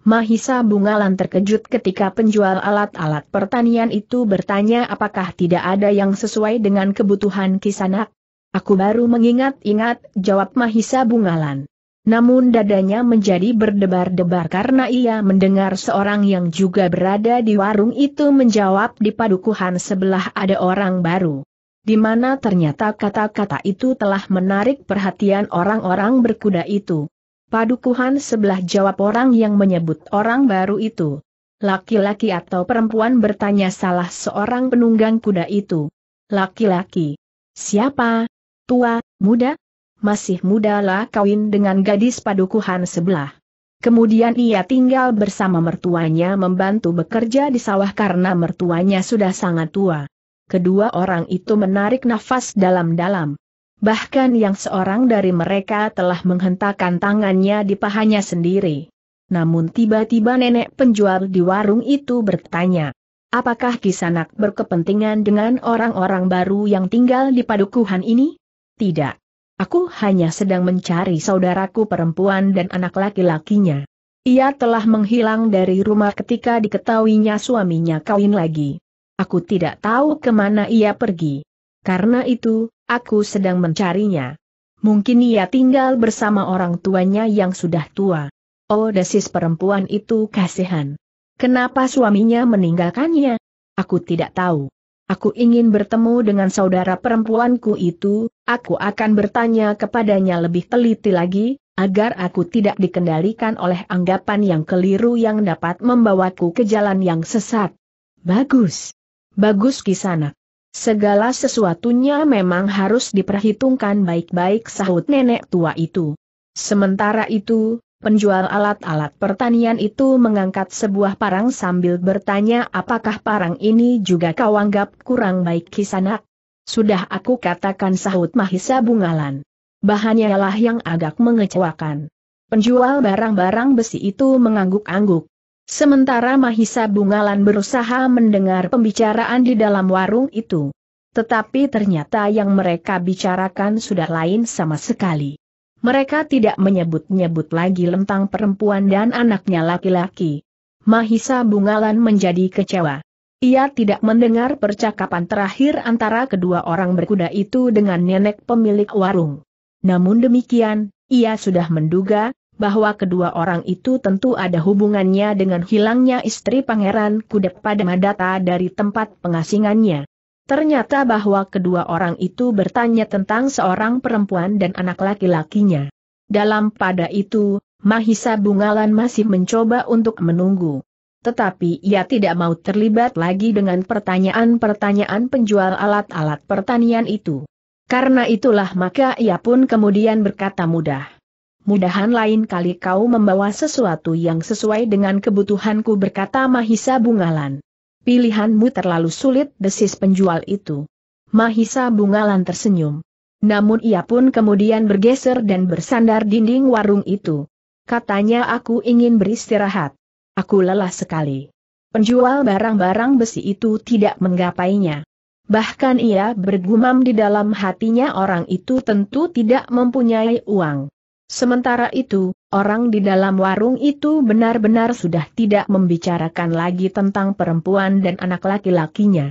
Mahisa Bungalan terkejut ketika penjual alat-alat pertanian itu bertanya apakah tidak ada yang sesuai dengan kebutuhan kisanak. Aku baru mengingat-ingat jawab Mahisa Bungalan. Namun dadanya menjadi berdebar-debar karena ia mendengar seorang yang juga berada di warung itu menjawab di padukuhan sebelah ada orang baru. Di mana ternyata kata-kata itu telah menarik perhatian orang-orang berkuda itu. Padukuhan sebelah jawab orang yang menyebut orang baru itu. Laki-laki atau perempuan bertanya salah seorang penunggang kuda itu. Laki-laki. Siapa? Tua, muda? masih muda lah kawin dengan gadis padukuhan sebelah. Kemudian ia tinggal bersama mertuanya membantu bekerja di sawah karena mertuanya sudah sangat tua. Kedua orang itu menarik nafas dalam-dalam. Bahkan yang seorang dari mereka telah menghentakkan tangannya di pahanya sendiri. Namun tiba-tiba nenek penjual di warung itu bertanya, apakah kisanak berkepentingan dengan orang-orang baru yang tinggal di padukuhan ini? Tidak. Aku hanya sedang mencari saudaraku perempuan dan anak laki-lakinya. Ia telah menghilang dari rumah ketika diketahuinya suaminya kawin lagi. Aku tidak tahu ke mana ia pergi. Karena itu, aku sedang mencarinya. Mungkin ia tinggal bersama orang tuanya yang sudah tua. Oh desis perempuan itu kasihan. Kenapa suaminya meninggalkannya? Aku tidak tahu aku ingin bertemu dengan saudara perempuanku itu, aku akan bertanya kepadanya lebih teliti lagi, agar aku tidak dikendalikan oleh anggapan yang keliru yang dapat membawaku ke jalan yang sesat. Bagus. Bagus kisana. Segala sesuatunya memang harus diperhitungkan baik-baik sahut nenek tua itu. Sementara itu, Penjual alat-alat pertanian itu mengangkat sebuah parang sambil bertanya apakah parang ini juga kau anggap kurang baik kisanak? Sudah aku katakan sahut Mahisa Bungalan. Bahannya lah yang agak mengecewakan. Penjual barang-barang besi itu mengangguk-angguk. Sementara Mahisa Bungalan berusaha mendengar pembicaraan di dalam warung itu. Tetapi ternyata yang mereka bicarakan sudah lain sama sekali. Mereka tidak menyebut-nyebut lagi tentang perempuan dan anaknya laki-laki. Mahisa Bungalan menjadi kecewa. Ia tidak mendengar percakapan terakhir antara kedua orang berkuda itu dengan nenek pemilik warung. Namun demikian, ia sudah menduga, bahwa kedua orang itu tentu ada hubungannya dengan hilangnya istri Pangeran Kuda pada Madata dari tempat pengasingannya. Ternyata bahwa kedua orang itu bertanya tentang seorang perempuan dan anak laki-lakinya. Dalam pada itu, Mahisa Bungalan masih mencoba untuk menunggu. Tetapi ia tidak mau terlibat lagi dengan pertanyaan-pertanyaan penjual alat-alat pertanian itu. Karena itulah maka ia pun kemudian berkata mudah. Mudahan lain kali kau membawa sesuatu yang sesuai dengan kebutuhanku berkata Mahisa Bungalan. Pilihanmu terlalu sulit desis penjual itu. Mahisa Bungalan tersenyum. Namun ia pun kemudian bergeser dan bersandar dinding warung itu. Katanya aku ingin beristirahat. Aku lelah sekali. Penjual barang-barang besi itu tidak menggapainya. Bahkan ia bergumam di dalam hatinya orang itu tentu tidak mempunyai uang. Sementara itu, orang di dalam warung itu benar-benar sudah tidak membicarakan lagi tentang perempuan dan anak laki-lakinya.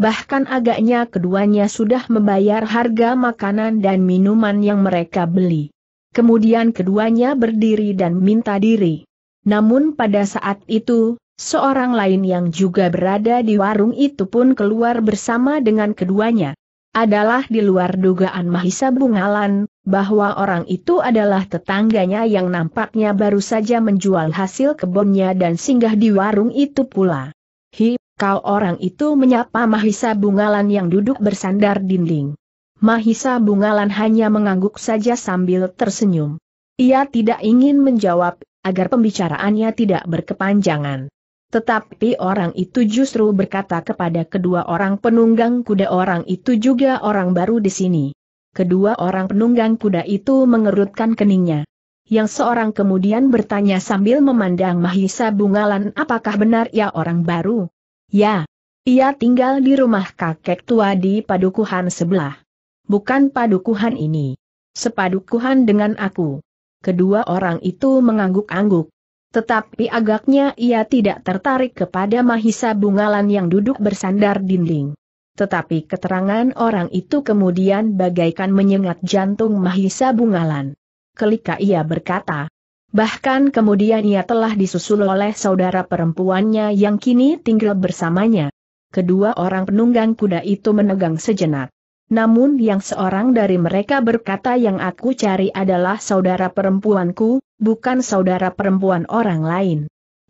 Bahkan agaknya keduanya sudah membayar harga makanan dan minuman yang mereka beli. Kemudian keduanya berdiri dan minta diri. Namun pada saat itu, seorang lain yang juga berada di warung itu pun keluar bersama dengan keduanya adalah di luar dugaan Mahisa Bungalan, bahwa orang itu adalah tetangganya yang nampaknya baru saja menjual hasil kebunnya dan singgah di warung itu pula. Hi, Kau orang itu menyapa Mahisa Bungalan yang duduk bersandar dinding. Mahisa Bungalan hanya mengangguk saja sambil tersenyum. Ia tidak ingin menjawab, agar pembicaraannya tidak berkepanjangan. Tetapi orang itu justru berkata kepada kedua orang penunggang kuda orang itu juga orang baru di sini. Kedua orang penunggang kuda itu mengerutkan keningnya. Yang seorang kemudian bertanya sambil memandang Mahisa Bungalan apakah benar ia orang baru? Ya. Ia tinggal di rumah kakek tua di padukuhan sebelah. Bukan padukuhan ini. Sepadukuhan dengan aku. Kedua orang itu mengangguk-angguk. Tetapi agaknya ia tidak tertarik kepada Mahisa Bungalan yang duduk bersandar dinding. Tetapi keterangan orang itu kemudian bagaikan menyengat jantung Mahisa Bungalan. Kelika ia berkata, Bahkan kemudian ia telah disusul oleh saudara perempuannya yang kini tinggal bersamanya. Kedua orang penunggang kuda itu menegang sejenak. Namun yang seorang dari mereka berkata yang aku cari adalah saudara perempuanku, bukan saudara perempuan orang lain.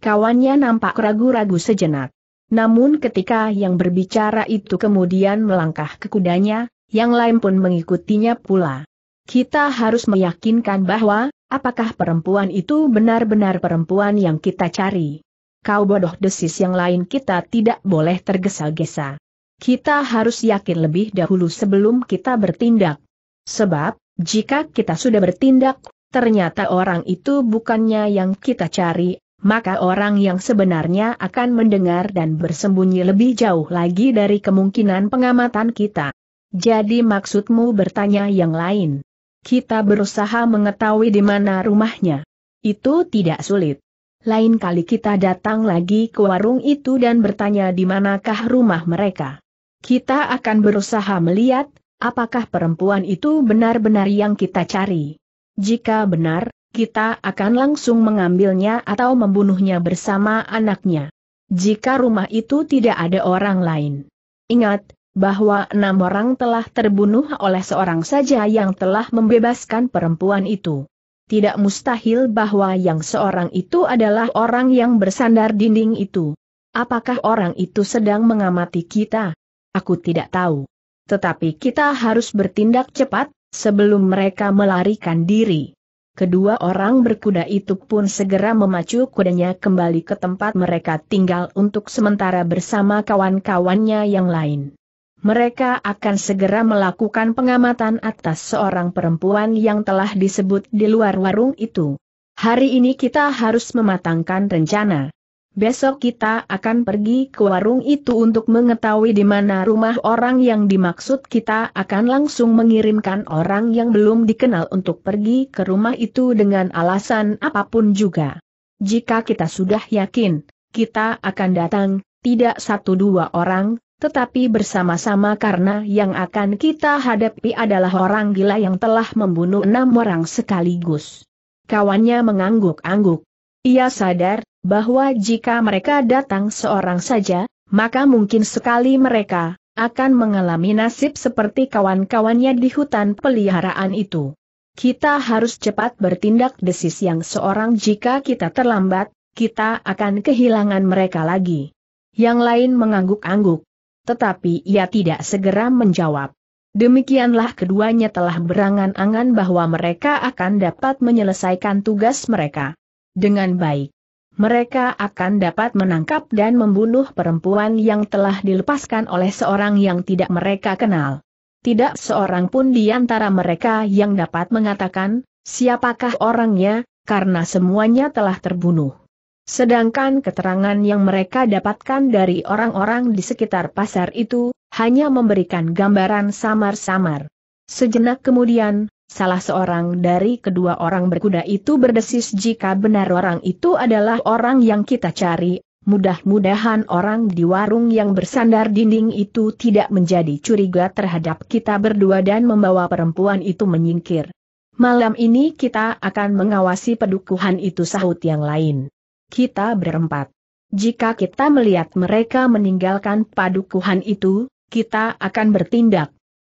Kawannya nampak ragu-ragu sejenak. Namun ketika yang berbicara itu kemudian melangkah ke kudanya, yang lain pun mengikutinya pula. Kita harus meyakinkan bahwa, apakah perempuan itu benar-benar perempuan yang kita cari. Kau bodoh desis yang lain kita tidak boleh tergesa-gesa. Kita harus yakin lebih dahulu sebelum kita bertindak. Sebab, jika kita sudah bertindak, ternyata orang itu bukannya yang kita cari, maka orang yang sebenarnya akan mendengar dan bersembunyi lebih jauh lagi dari kemungkinan pengamatan kita. Jadi maksudmu bertanya yang lain. Kita berusaha mengetahui di mana rumahnya. Itu tidak sulit. Lain kali kita datang lagi ke warung itu dan bertanya di manakah rumah mereka. Kita akan berusaha melihat, apakah perempuan itu benar-benar yang kita cari. Jika benar, kita akan langsung mengambilnya atau membunuhnya bersama anaknya. Jika rumah itu tidak ada orang lain. Ingat, bahwa enam orang telah terbunuh oleh seorang saja yang telah membebaskan perempuan itu. Tidak mustahil bahwa yang seorang itu adalah orang yang bersandar dinding itu. Apakah orang itu sedang mengamati kita? Aku tidak tahu. Tetapi kita harus bertindak cepat, sebelum mereka melarikan diri. Kedua orang berkuda itu pun segera memacu kudanya kembali ke tempat mereka tinggal untuk sementara bersama kawan-kawannya yang lain mereka akan segera melakukan pengamatan atas seorang perempuan yang telah disebut di luar warung itu. Hari ini kita harus mematangkan rencana. Besok kita akan pergi ke warung itu untuk mengetahui di mana rumah orang yang dimaksud kita akan langsung mengirimkan orang yang belum dikenal untuk pergi ke rumah itu dengan alasan apa pun juga. Jika kita sudah yakin, kita akan datang, tidak satu dua orang, tetapi bersama-sama karena yang akan kita hadapi adalah orang gila yang telah membunuh enam orang sekaligus. Kawannya mengangguk-angguk. Ia sadar, bahwa jika mereka datang seorang saja, maka mungkin sekali mereka akan mengalami nasib seperti kawan-kawannya di hutan peliharaan itu. Kita harus cepat bertindak desis yang seorang jika kita terlambat, kita akan kehilangan mereka lagi. Yang lain mengangguk-angguk tetapi ia tidak segera menjawab. Demikianlah keduanya telah berangan-angan bahwa mereka akan dapat menyelesaikan tugas mereka dengan baik. Mereka akan dapat menangkap dan membunuh perempuan yang telah dilepaskan oleh seorang yang tidak mereka kenal. Tidak seorang pun di antara mereka yang dapat mengatakan, siapakah orangnya, karena semuanya telah terbunuh. Sedangkan keterangan yang mereka dapatkan dari orang-orang di sekitar pasar itu, hanya memberikan gambaran samar-samar. Sejenak kemudian, salah seorang dari kedua orang berkuda itu berdesis jika benar orang itu adalah orang yang kita cari, mudah-mudahan orang di warung yang bersandar dinding itu tidak menjadi curiga terhadap kita berdua dan membawa perempuan itu menyingkir. Malam ini kita akan mengawasi pedukuhan itu sahut yang lain kita berempat. Jika kita melihat mereka meninggalkan padukuhan itu, kita akan bertindak.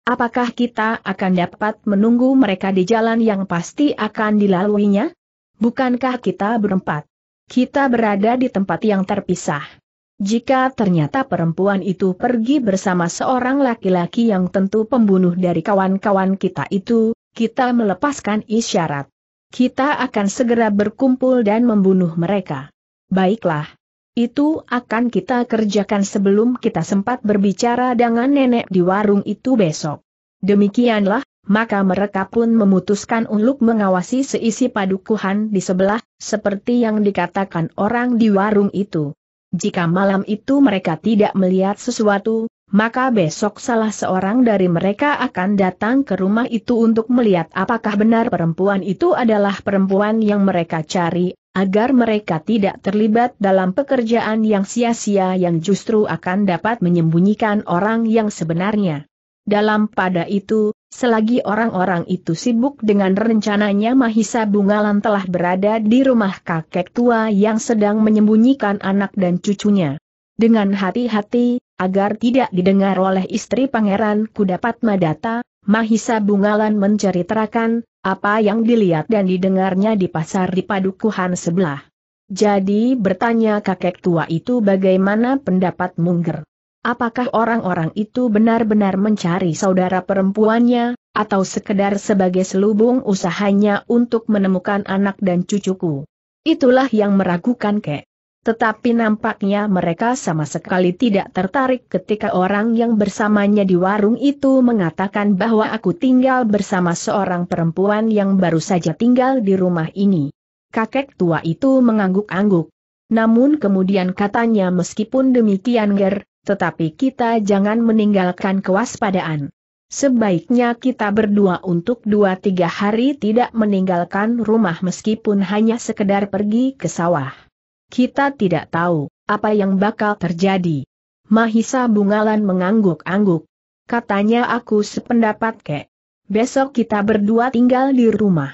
Apakah kita akan dapat menunggu mereka di jalan yang pasti akan dilaluinya? Bukankah kita berempat? Kita berada di tempat yang terpisah. Jika ternyata perempuan itu pergi bersama seorang laki-laki yang tentu pembunuh dari kawan-kawan kita itu, kita melepaskan isyarat. Kita akan segera berkumpul dan membunuh mereka. Baiklah. Itu akan kita kerjakan sebelum kita sempat berbicara dengan nenek di warung itu besok. Demikianlah, maka mereka pun memutuskan untuk mengawasi seisi padukuhan di sebelah, seperti yang dikatakan orang di warung itu. Jika malam itu mereka tidak melihat sesuatu, maka besok salah seorang dari mereka akan datang ke rumah itu untuk melihat apakah benar perempuan itu adalah perempuan yang mereka cari, agar mereka tidak terlibat dalam pekerjaan yang sia-sia yang justru akan dapat menyembunyikan orang yang sebenarnya. Dalam pada itu, selagi orang-orang itu sibuk dengan rencananya Mahisa Bungalan telah berada di rumah kakek tua yang sedang menyembunyikan anak dan cucunya. Dengan hati-hati, agar tidak didengar oleh istri Pangeran Kudapat Madata, Mahisa Bungalan menceritakan, apa yang dilihat dan didengarnya di pasar di padukuhan sebelah. Jadi bertanya kakek tua itu bagaimana pendapat Mungger. Apakah orang-orang itu benar-benar mencari saudara perempuannya, atau sekedar sebagai selubung usahanya untuk menemukan anak dan cucuku? Itulah yang meragukan kek. Tetapi nampaknya mereka sama sekali tidak tertarik ketika orang yang bersamanya di warung itu mengatakan bahwa aku tinggal bersama seorang perempuan yang baru saja tinggal di rumah ini. Kakek tua itu mengangguk-angguk. Namun kemudian katanya meskipun demikian ger, tetapi kita jangan meninggalkan kewaspadaan. Sebaiknya kita berdua untuk dua tiga hari tidak meninggalkan rumah meskipun hanya sekedar pergi ke sawah. Kita tidak tahu, apa yang bakal terjadi. Mahisa Bungalan mengangguk-angguk. Katanya aku sependapat kek. Besok kita berdua tinggal di rumah.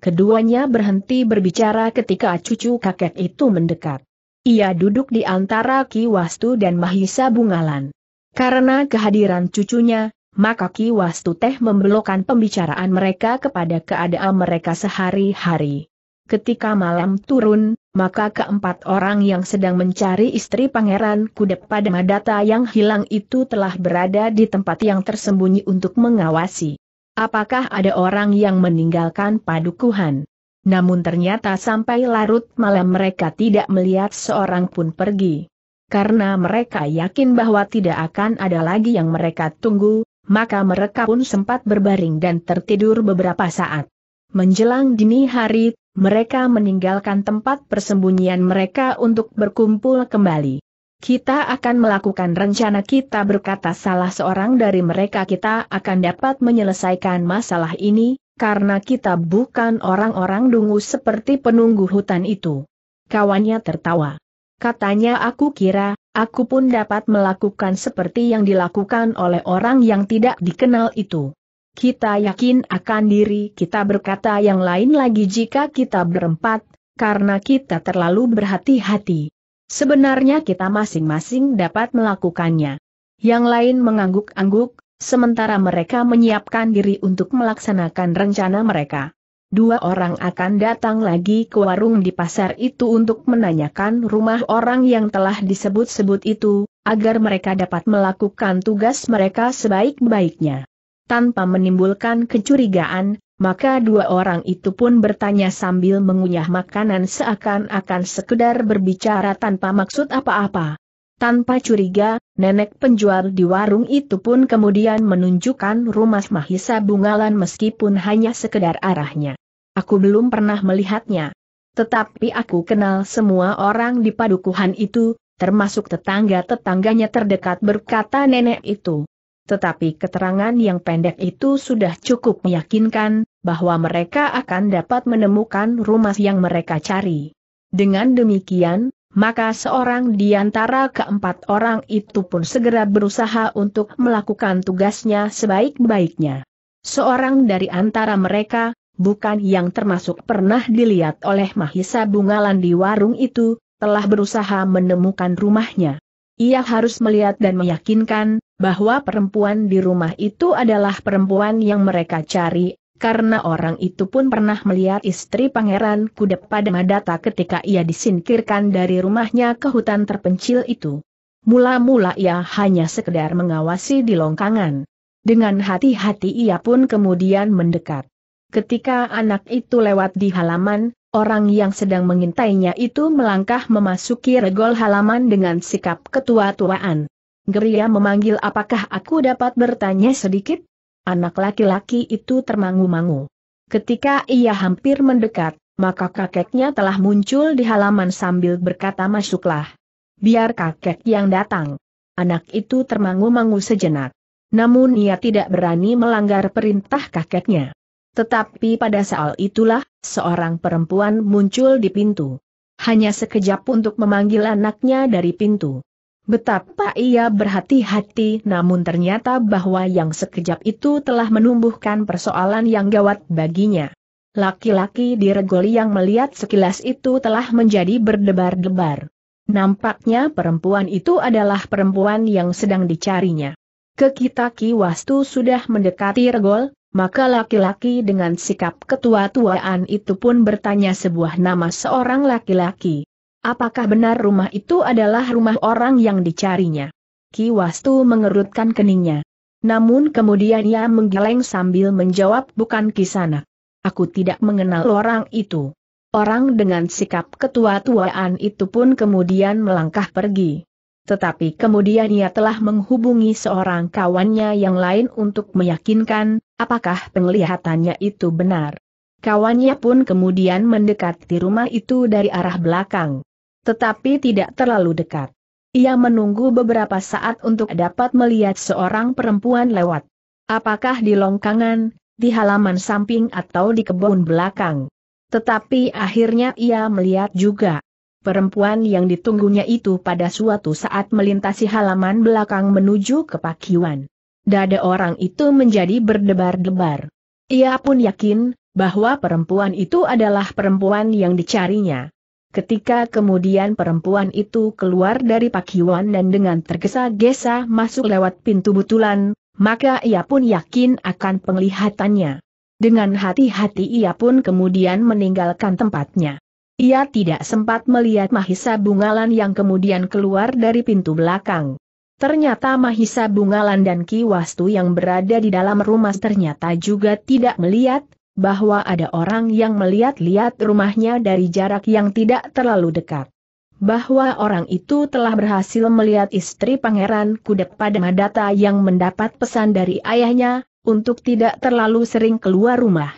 Keduanya berhenti berbicara ketika cucu kakek itu mendekat. Ia duduk di antara Ki Wastu dan Mahisa Bungalan. Karena kehadiran cucunya, maka Ki Wastu teh membelokkan pembicaraan mereka kepada keadaan mereka sehari-hari. Ketika malam turun, maka keempat orang yang sedang mencari istri Pangeran Kudep pada Madata yang hilang itu telah berada di tempat yang tersembunyi untuk mengawasi. Apakah ada orang yang meninggalkan padukuhan? Namun ternyata sampai larut malam mereka tidak melihat seorang pun pergi. Karena mereka yakin bahwa tidak akan ada lagi yang mereka tunggu, maka mereka pun sempat berbaring dan tertidur beberapa saat. Menjelang dini hari, mereka meninggalkan tempat persembunyian mereka untuk berkumpul kembali. Kita akan melakukan rencana kita berkata salah seorang dari mereka kita akan dapat menyelesaikan masalah ini, karena kita bukan orang-orang dungu seperti penunggu hutan itu. Kawannya tertawa. Katanya aku kira, aku pun dapat melakukan seperti yang dilakukan oleh orang yang tidak dikenal itu. Kita yakin akan diri kita berkata yang lain lagi jika kita berempat, karena kita terlalu berhati-hati. Sebenarnya kita masing-masing dapat melakukannya. Yang lain mengangguk-angguk, sementara mereka menyiapkan diri untuk melaksanakan rencana mereka. Dua orang akan datang lagi ke warung di pasar itu untuk menanyakan rumah orang yang telah disebut-sebut itu, agar mereka dapat melakukan tugas mereka sebaik-baiknya tanpa menimbulkan kecurigaan, maka dua orang itu pun bertanya sambil mengunyah makanan seakan-akan sekedar berbicara tanpa maksud apa-apa. Tanpa curiga, nenek penjual di warung itu pun kemudian menunjukkan rumah Mahisa Bungalan meskipun hanya sekedar arahnya. Aku belum pernah melihatnya. Tetapi aku kenal semua orang di padukuhan itu, termasuk tetangga-tetangganya terdekat berkata nenek itu tetapi keterangan yang pendek itu sudah cukup meyakinkan, bahwa mereka akan dapat menemukan rumah yang mereka cari. Dengan demikian, maka seorang di antara keempat orang itu pun segera berusaha untuk melakukan tugasnya sebaik-baiknya. Seorang dari antara mereka, bukan yang termasuk pernah dilihat oleh Mahisa Bungalan di warung itu, telah berusaha menemukan rumahnya. Ia harus melihat dan meyakinkan, bahwa perempuan di rumah itu adalah perempuan yang mereka cari, karena orang itu pun pernah melihat istri Pangeran Kuda pada Madata ketika ia disingkirkan dari rumahnya ke hutan terpencil itu. Mula-mula ia hanya sekedar mengawasi di longkangan. Dengan hati-hati ia pun kemudian mendekat. Ketika anak itu lewat di halaman, Orang yang sedang mengintainya itu melangkah memasuki regol halaman dengan sikap ketua-tuaan. Geria memanggil apakah aku dapat bertanya sedikit? Anak laki-laki itu termangu-mangu. Ketika ia hampir mendekat, maka kakeknya telah muncul di halaman sambil berkata masuklah. Biar kakek yang datang. Anak itu termangu-mangu sejenak. Namun ia tidak berani melanggar perintah kakeknya. Tetapi pada saat itulah, seorang perempuan muncul di pintu. Hanya sekejap untuk memanggil anaknya dari pintu. Betapa ia berhati-hati namun ternyata bahwa yang sekejap itu telah menumbuhkan persoalan yang gawat baginya. Laki-laki di regoli yang melihat sekilas itu telah menjadi berdebar-debar. Nampaknya perempuan itu adalah perempuan yang sedang dicarinya. Kekitaki Wastu sudah mendekati regol, maka laki-laki dengan sikap ketua-tuaan itu pun bertanya sebuah nama seorang laki-laki. Apakah benar rumah itu adalah rumah orang yang dicarinya? Ki Wastu mengerutkan keningnya. Namun kemudian ia menggeleng sambil menjawab bukan kisana. Aku tidak mengenal orang itu. Orang dengan sikap ketua-tuaan itu pun kemudian melangkah pergi tetapi kemudian ia telah menghubungi seorang kawannya yang lain untuk meyakinkan, apakah penglihatannya itu benar. Kawannya pun kemudian mendekati rumah itu dari arah belakang. Tetapi tidak terlalu dekat. Ia menunggu beberapa saat untuk dapat melihat seorang perempuan lewat. Apakah di longkangan, di halaman samping atau di kebun belakang. Tetapi akhirnya ia melihat juga perempuan yang ditunggunya itu pada suatu saat melintasi halaman belakang menuju ke pakiwan. Dada orang itu menjadi berdebar-debar. Ia pun yakin, bahwa perempuan itu adalah perempuan yang dicarinya. Ketika kemudian perempuan itu keluar dari pakiwan dan dengan tergesa-gesa masuk lewat pintu butulan, maka ia pun yakin akan penglihatannya. Dengan hati-hati ia pun kemudian meninggalkan tempatnya. Ia tidak sempat melihat Mahisa Bungalan yang kemudian keluar dari pintu belakang. Ternyata Mahisa Bungalan dan Ki Wastu yang berada di dalam rumah ternyata juga tidak melihat, bahwa ada orang yang melihat-lihat rumahnya dari jarak yang tidak terlalu dekat. Bahwa orang itu telah berhasil melihat istri Pangeran Kudet pada Madata yang mendapat pesan dari ayahnya, untuk tidak terlalu sering keluar rumah.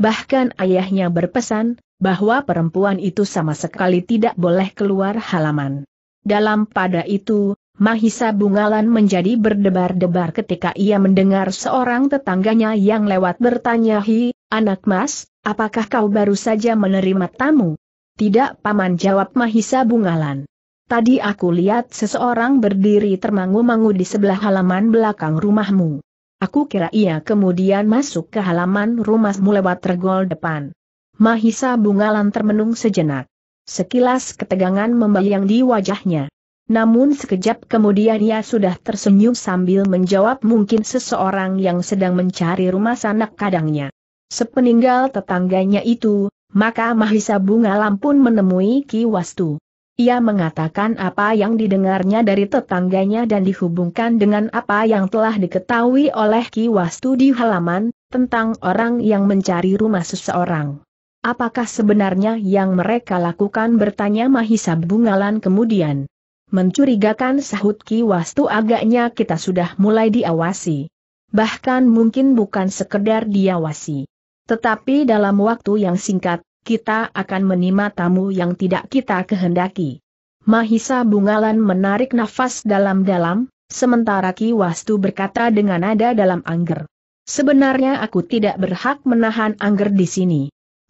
Bahkan ayahnya berpesan, bahwa perempuan itu sama sekali tidak boleh keluar halaman. Dalam pada itu, Mahisa Bungalan menjadi berdebar-debar ketika ia mendengar seorang tetangganya yang lewat bertanya, Hi, anak mas, apakah kau baru saja menerima tamu? Tidak paman jawab Mahisa Bungalan. Tadi aku lihat seseorang berdiri termangu-mangu di sebelah halaman belakang rumahmu. Aku kira ia kemudian masuk ke halaman rumahmu lewat regol depan. Mahisa Bungalan termenung sejenak. Sekilas ketegangan membayang di wajahnya. Namun sekejap kemudian ia sudah tersenyum sambil menjawab mungkin seseorang yang sedang mencari rumah sanak kadangnya. Sepeninggal tetangganya itu, maka Mahisa Bungalan pun menemui Ki Wastu. Ia mengatakan apa yang didengarnya dari tetangganya dan dihubungkan dengan apa yang telah diketahui oleh Ki Wastu di halaman, tentang orang yang mencari rumah seseorang. Apakah sebenarnya yang mereka lakukan bertanya Mahisa Bungalan kemudian. Mencurigakan sahut Ki Wastu agaknya kita sudah mulai diawasi. Bahkan mungkin bukan sekedar diawasi. Tetapi dalam waktu yang singkat, kita akan menima tamu yang tidak kita kehendaki. Mahisa Bungalan menarik nafas dalam-dalam, sementara Ki Wastu berkata dengan nada dalam angger. Sebenarnya aku tidak berhak menahan angger di sini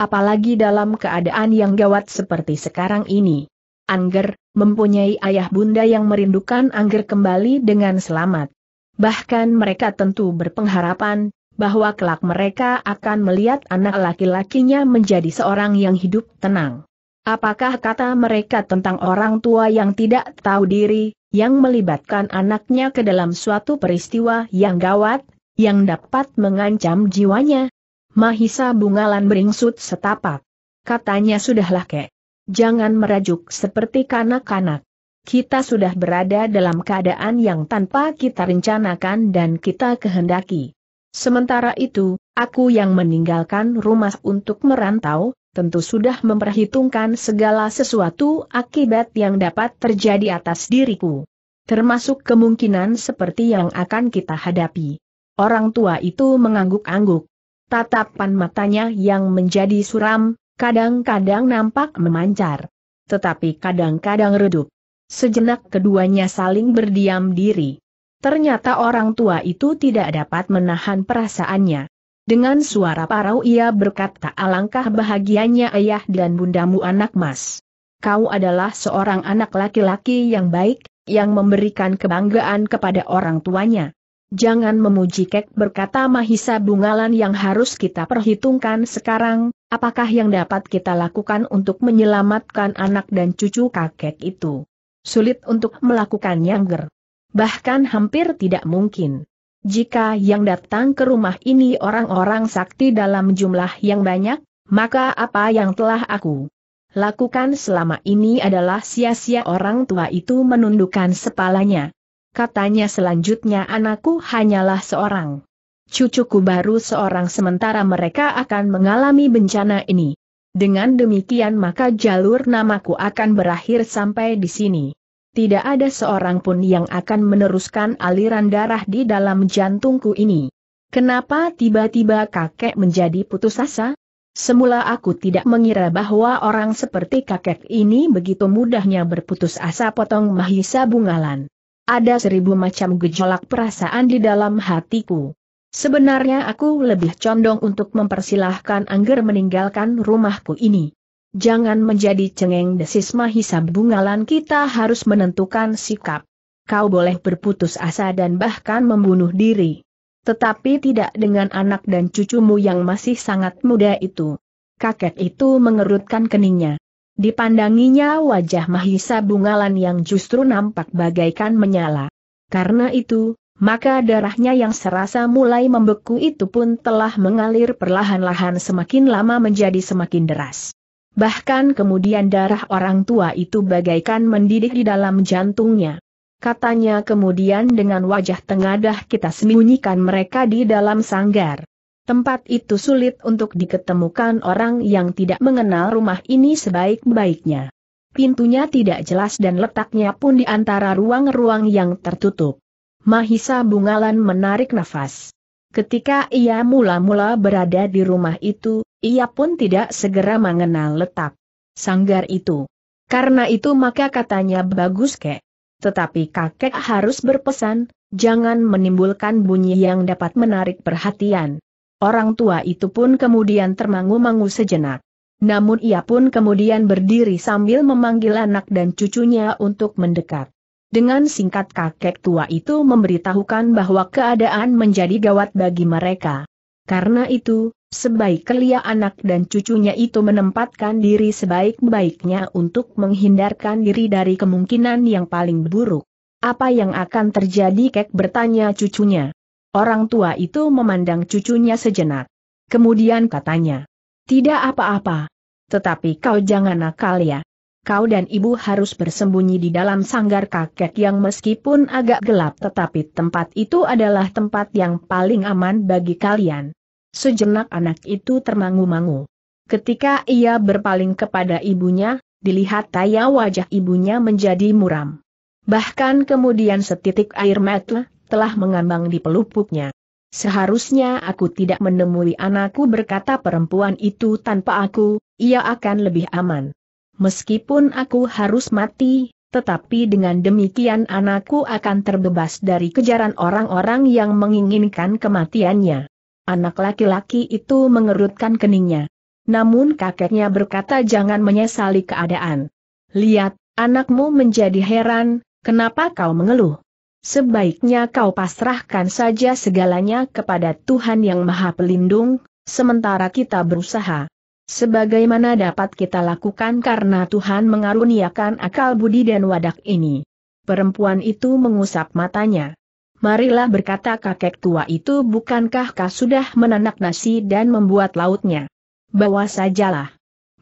apalagi dalam keadaan yang gawat seperti sekarang ini. Angger, mempunyai ayah bunda yang merindukan Angger kembali dengan selamat. Bahkan mereka tentu berpengharapan, bahwa kelak mereka akan melihat anak laki-lakinya menjadi seorang yang hidup tenang. Apakah kata mereka tentang orang tua yang tidak tahu diri, yang melibatkan anaknya ke dalam suatu peristiwa yang gawat, yang dapat mengancam jiwanya? Mahisa Bungalan beringsut setapak. Katanya sudahlah kek. Jangan merajuk seperti kanak-kanak. Kita sudah berada dalam keadaan yang tanpa kita rencanakan dan kita kehendaki. Sementara itu, aku yang meninggalkan rumah untuk merantau, tentu sudah memperhitungkan segala sesuatu akibat yang dapat terjadi atas diriku. Termasuk kemungkinan seperti yang akan kita hadapi. Orang tua itu mengangguk-angguk. Tatapan matanya yang menjadi suram, kadang-kadang nampak memancar. Tetapi kadang-kadang redup. Sejenak keduanya saling berdiam diri. Ternyata orang tua itu tidak dapat menahan perasaannya. Dengan suara parau ia berkata alangkah bahagianya ayah dan bundamu anak mas. Kau adalah seorang anak laki-laki yang baik, yang memberikan kebanggaan kepada orang tuanya. Jangan memuji kek berkata Mahisa Bungalan yang harus kita perhitungkan sekarang, apakah yang dapat kita lakukan untuk menyelamatkan anak dan cucu kakek itu. Sulit untuk melakukan ger. Bahkan hampir tidak mungkin. Jika yang datang ke rumah ini orang-orang sakti dalam jumlah yang banyak, maka apa yang telah aku lakukan selama ini adalah sia-sia orang tua itu menundukkan sepalanya. Katanya selanjutnya anakku hanyalah seorang. Cucuku baru seorang sementara mereka akan mengalami bencana ini. Dengan demikian maka jalur namaku akan berakhir sampai di sini. Tidak ada seorang pun yang akan meneruskan aliran darah di dalam jantungku ini. Kenapa tiba-tiba kakek menjadi putus asa? Semula aku tidak mengira bahwa orang seperti kakek ini begitu mudahnya berputus asa potong Mahisa Bungalan. Ada seribu macam gejolak perasaan di dalam hatiku. Sebenarnya aku lebih condong untuk mempersilahkan Angger meninggalkan rumahku ini. Jangan menjadi cengeng desis Mahisa Bungalan kita harus menentukan sikap. Kau boleh berputus asa dan bahkan membunuh diri. Tetapi tidak dengan anak dan cucumu yang masih sangat muda itu. Kakek itu mengerutkan keningnya. Dipandanginya wajah Mahisa Bungalan yang justru nampak bagaikan menyala. Karena itu, maka darahnya yang serasa mulai membeku itu pun telah mengalir perlahan-lahan semakin lama menjadi semakin deras. Bahkan kemudian darah orang tua itu bagaikan mendidih di dalam jantungnya. Katanya kemudian dengan wajah tengadah kita sembunyikan mereka di dalam sanggar. Tempat itu sulit untuk diketemukan orang yang tidak mengenal rumah ini sebaik-baiknya. Pintunya tidak jelas dan letaknya pun di antara ruang-ruang yang tertutup. Mahisa Bungalan menarik nafas. Ketika ia mula-mula berada di rumah itu, ia pun tidak segera mengenal letak sanggar itu. Karena itu maka katanya bagus kek. Tetapi kakek harus berpesan, jangan menimbulkan bunyi yang dapat menarik perhatian. Orang tua itu pun kemudian termangu-mangu sejenak. Namun ia pun kemudian berdiri sambil memanggil anak dan cucunya untuk mendekat. Dengan singkat kakek tua itu memberitahukan bahwa keadaan menjadi gawat bagi mereka. Karena itu, sebaik kelia anak dan cucunya itu menempatkan diri sebaik-baiknya untuk menghindarkan diri dari kemungkinan yang paling buruk. Apa yang akan terjadi kek bertanya cucunya. Orang tua itu memandang cucunya sejenak. Kemudian katanya, tidak apa-apa. Tetapi kau jangan nakal ya. Kau dan ibu harus bersembunyi di dalam sanggar kakek yang meskipun agak gelap tetapi tempat itu adalah tempat yang paling aman bagi kalian. Sejenak anak itu termangu-mangu. Ketika ia berpaling kepada ibunya, dilihat taya wajah ibunya menjadi muram. Bahkan kemudian setitik air mata telah mengambang di pelupuknya. Seharusnya aku tidak menemui anakku berkata perempuan itu tanpa aku, ia akan lebih aman. Meskipun aku harus mati, tetapi dengan demikian anakku akan terbebas dari kejaran orang-orang yang menginginkan kematiannya. Anak laki-laki itu mengerutkan keningnya. Namun kakeknya berkata jangan menyesali keadaan. Lihat, anakmu menjadi heran, kenapa kau mengeluh? Sebaiknya kau pasrahkan saja segalanya kepada Tuhan Yang Maha Pelindung, sementara kita berusaha. Sebagaimana dapat kita lakukan karena Tuhan mengaruniakan akal budi dan wadak ini. Perempuan itu mengusap matanya. Marilah berkata kakek tua itu bukankah kau sudah menanak nasi dan membuat lautnya? Bawa sajalah.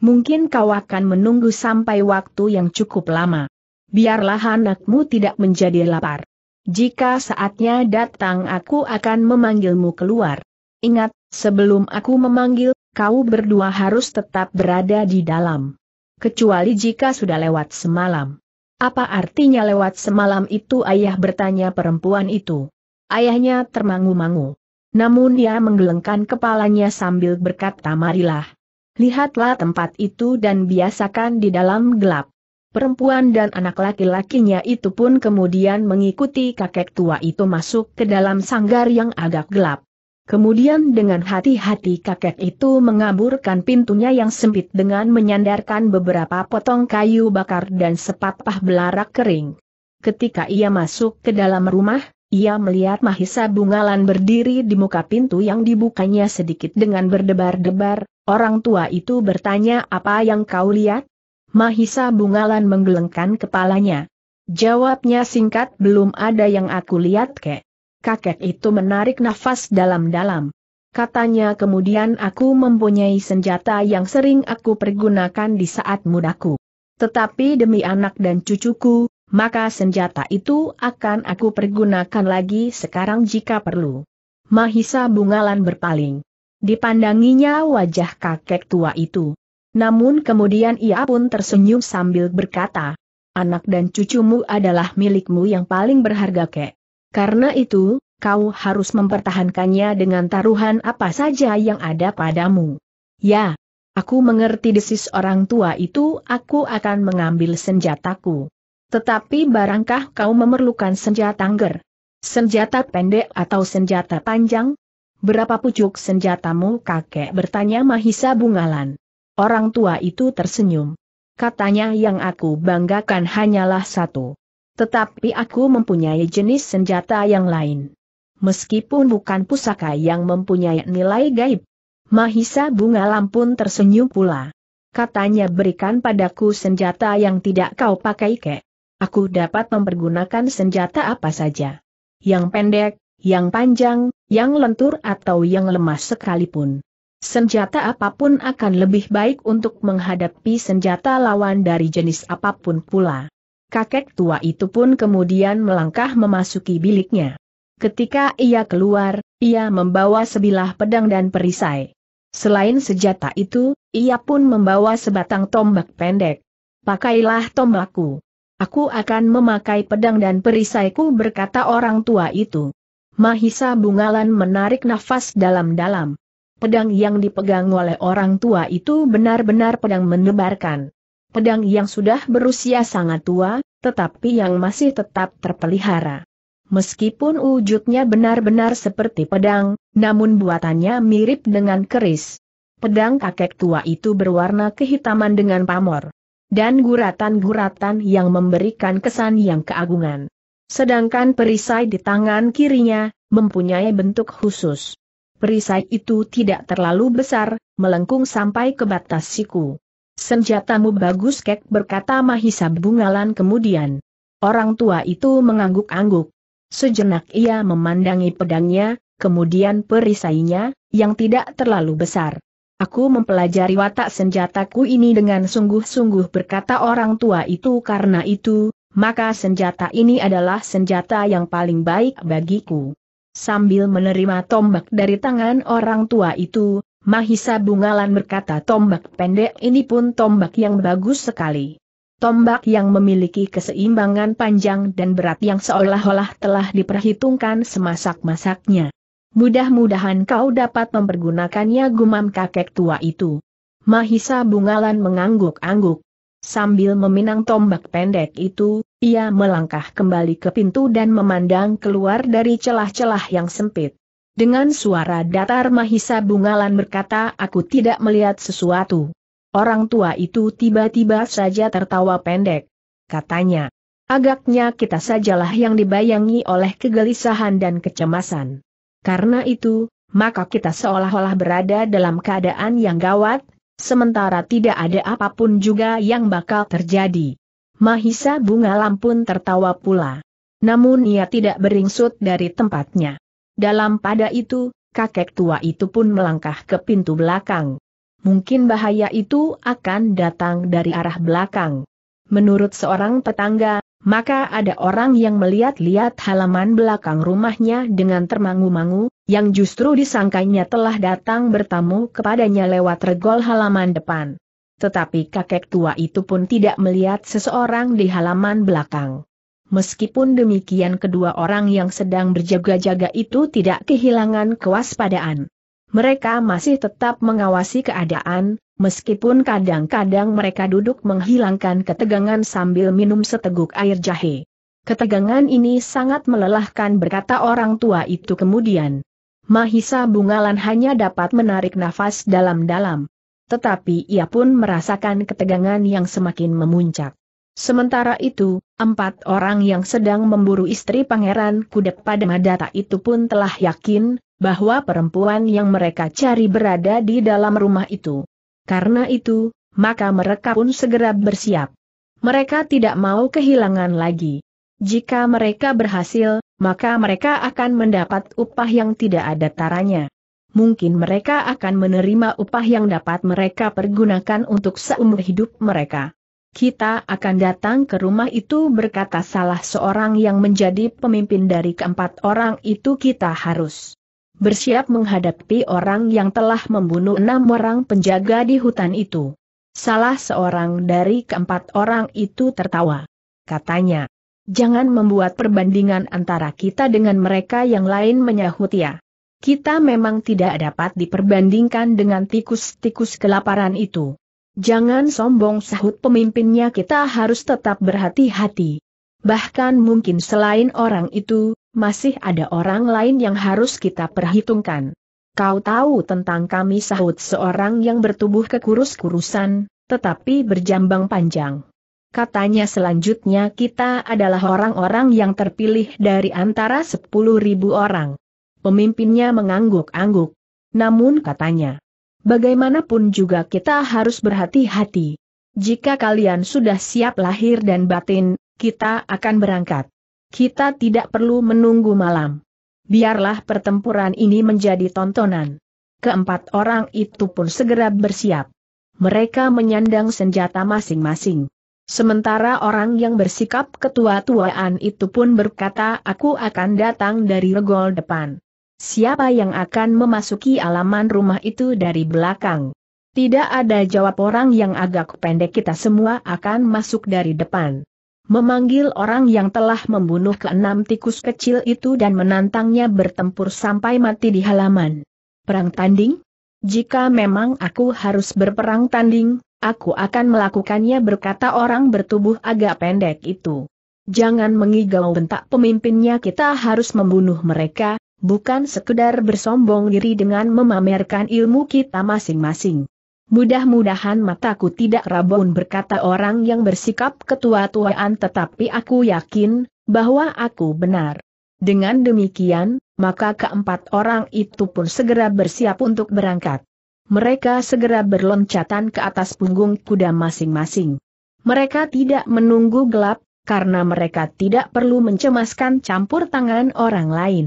Mungkin kau akan menunggu sampai waktu yang cukup lama. Biarlah anakmu tidak menjadi lapar. Jika saatnya datang aku akan memanggilmu keluar. Ingat, sebelum aku memanggil, kau berdua harus tetap berada di dalam. Kecuali jika sudah lewat semalam. Apa artinya lewat semalam itu ayah bertanya perempuan itu. Ayahnya termangu-mangu. Namun dia menggelengkan kepalanya sambil berkata marilah. Lihatlah tempat itu dan biasakan di dalam gelap. Perempuan dan anak laki-lakinya itu pun kemudian mengikuti kakek tua itu masuk ke dalam sanggar yang agak gelap. Kemudian dengan hati-hati kakek itu mengaburkan pintunya yang sempit dengan menyandarkan beberapa potong kayu bakar dan sepatah belarak kering. Ketika ia masuk ke dalam rumah, ia melihat Mahisa Bungalan berdiri di muka pintu yang dibukanya sedikit dengan berdebar-debar, orang tua itu bertanya apa yang kau lihat? Mahisa Bungalan menggelengkan kepalanya. Jawabnya singkat belum ada yang aku lihat kek. Kakek itu menarik nafas dalam-dalam. Katanya kemudian aku mempunyai senjata yang sering aku pergunakan di saat mudaku. Tetapi demi anak dan cucuku, maka senjata itu akan aku pergunakan lagi sekarang jika perlu. Mahisa Bungalan berpaling. Dipandanginya wajah kakek tua itu. Namun kemudian ia pun tersenyum sambil berkata, anak dan cucumu adalah milikmu yang paling berharga kek. Karena itu, kau harus mempertahankannya dengan taruhan apa saja yang ada padamu. Ya, aku mengerti desis orang tua itu aku akan mengambil senjataku. Tetapi barangkah kau memerlukan senjata angger? Senjata pendek atau senjata panjang? Berapa pucuk senjatamu kakek bertanya Mahisa Bungalan. Orang tua itu tersenyum. Katanya yang aku banggakan hanyalah satu. Tetapi aku mempunyai jenis senjata yang lain. Meskipun bukan pusaka yang mempunyai nilai gaib. Mahisa Bunga Lampun tersenyum pula. Katanya berikan padaku senjata yang tidak kau pakai kek. Aku dapat mempergunakan senjata apa saja. Yang pendek, yang panjang, yang lentur atau yang lemah sekalipun. Senjata apa pun akan lebih baik untuk menghadapi senjata lawan dari jenis apa pun pula kakek tua itu pun kemudian melangkah memasuki biliknya. Ketika ia keluar, ia membawa sebilah pedang dan perisai. Selain senjata itu, ia pun membawa sebatang tombak pendek. Pakailah tombakku. Aku akan memakai pedang dan perisaiku berkata orang tua itu. Mahisa Bungalan menarik nafas dalam-dalam. Pedang yang dipegang oleh orang tua itu benar-benar pedang menebarkan pedang yang sudah berusia sangat tua, tetapi yang masih tetap terpelihara. Meskipun wujudnya benar-benar seperti pedang, namun buatannya mirip dengan keris. Pedang kakek tua itu berwarna kehitaman dengan pamor. Dan guratan-guratan yang memberikan kesan yang keagungan. Sedangkan perisai di tangan kirinya, mempunyai bentuk khusus. Perisai itu tidak terlalu besar, melengkung sampai ke batas siku. Senjatamu bagus kek berkata Mahisa Bungalan kemudian. Orang tua itu mengangguk-angguk. Sejenak ia memandangi pedangnya, kemudian perisainya, yang tidak terlalu besar. Aku mempelajari watak senjataku ini dengan sungguh-sungguh berkata orang tua itu karena itu, maka senjata ini adalah senjata yang paling baik bagiku. Sambil menerima tombak dari tangan orang tua itu, Mahisa Bungalan berkata tombak pendek ini pun tombak yang bagus sekali. Tombak yang memiliki keseimbangan panjang dan berat yang seolah-olah telah diperhitungkan semasak-masaknya. Mudah-mudahan kau dapat mempergunakannya gumam kakek tua itu. Mahisa Bungalan mengangguk-angguk. Sambil meminang tombak pendek itu, ia melangkah kembali ke pintu dan memandang keluar dari celah-celah yang sempit. Dengan suara datar Mahisa Bungalan berkata aku tidak melihat sesuatu. Orang tua itu tiba-tiba saja tertawa pendek. Katanya, agaknya kita sajalah yang dibayangi oleh kegelisahan dan kecemasan. Karena itu, maka kita seolah-olah berada dalam keadaan yang gawat, sementara tidak ada apa pun juga yang bakal terjadi. Mahisa Bunga Lampun tertawa pula. Namun ia tidak beringsut dari tempatnya. Dalam pada itu, kakek tua itu pun melangkah ke pintu belakang. Mungkin bahaya itu akan datang dari arah belakang. Menurut seorang tetangga, maka ada orang yang melihat-lihat halaman belakang rumahnya dengan termangu-mangu, yang justru disangkanya telah datang bertamu kepadanya lewat regol halaman depan. Tetapi kakek tua itu pun tidak melihat seseorang di halaman belakang. Meskipun demikian kedua orang yang sedang berjaga-jaga itu tidak kehilangan kewaspadaan. Mereka masih tetap mengawasi keadaan, meskipun kadang-kadang mereka duduk menghilangkan ketegangan sambil minum seteguk air jahe. Ketegangan ini sangat melelahkan berkata orang tua itu kemudian. Mahisa Bungalan hanya dapat menarik nafas dalam-dalam. Tetapi ia pun merasakan ketegangan yang semakin memuncak. Sementara itu, empat orang yang sedang memburu istri Pangeran Kudep pada Madata itu pun telah yakin, bahwa perempuan yang mereka cari berada di dalam rumah itu. Karena itu, maka mereka pun segera bersiap. Mereka tidak mau kehilangan lagi. Jika mereka berhasil, maka mereka akan mendapat upah yang tidak ada taranya. Mungkin mereka akan menerima upah yang dapat mereka pergunakan untuk seumur hidup mereka. Kita akan datang ke rumah itu berkata salah seorang yang menjadi pemimpin dari keempat orang itu kita harus bersiap menghadapi orang yang telah membunuh enam orang penjaga di hutan itu. Salah seorang dari keempat orang itu tertawa. Katanya, jangan membuat perbandingan antara kita dengan mereka yang lain menyahut ya. Kita memang tidak dapat diperbandingkan dengan tikus-tikus kelaparan itu. Jangan sombong sahut pemimpinnya kita harus tetap berhati-hati. Bahkan mungkin selain orang itu, masih ada orang lain yang harus kita perhitungkan. Kau tahu tentang kami sahut seorang yang bertubuh kekurus-kurusan, tetapi berjambang panjang. Katanya selanjutnya kita adalah orang-orang yang terpilih dari antara sepuluh ribu orang. Pemimpinnya mengangguk-angguk. Namun katanya, Bagaimanapun juga kita harus berhati-hati. Jika kalian sudah siap lahir dan batin, kita akan berangkat. Kita tidak perlu menunggu malam. Biarlah pertempuran ini menjadi tontonan. Keempat orang itu pun segera bersiap. Mereka menyandang senjata masing-masing. Sementara orang yang bersikap ketua-tuaan itu pun berkata aku akan datang dari regol depan. Siapa yang akan memasuki alaman rumah itu dari belakang? Tidak ada jawab orang yang agak pendek kita semua akan masuk dari depan. Memanggil orang yang telah membunuh keenam tikus kecil itu dan menantangnya bertempur sampai mati di halaman. Perang tanding? Jika memang aku harus berperang tanding, aku akan melakukannya berkata orang bertubuh agak pendek itu. Jangan mengigau bentak pemimpinnya kita harus membunuh mereka, bukan sekedar bersombong diri dengan memamerkan ilmu kita masing-masing. Mudah-mudahan mataku tidak rabun berkata orang yang bersikap ketua-tuaan tetapi aku yakin, bahwa aku benar. Dengan demikian, maka keempat orang itu pun segera bersiap untuk berangkat. Mereka segera berloncatan ke atas punggung kuda masing-masing. Mereka tidak menunggu gelap, karena mereka tidak perlu mencemaskan campur tangan orang lain.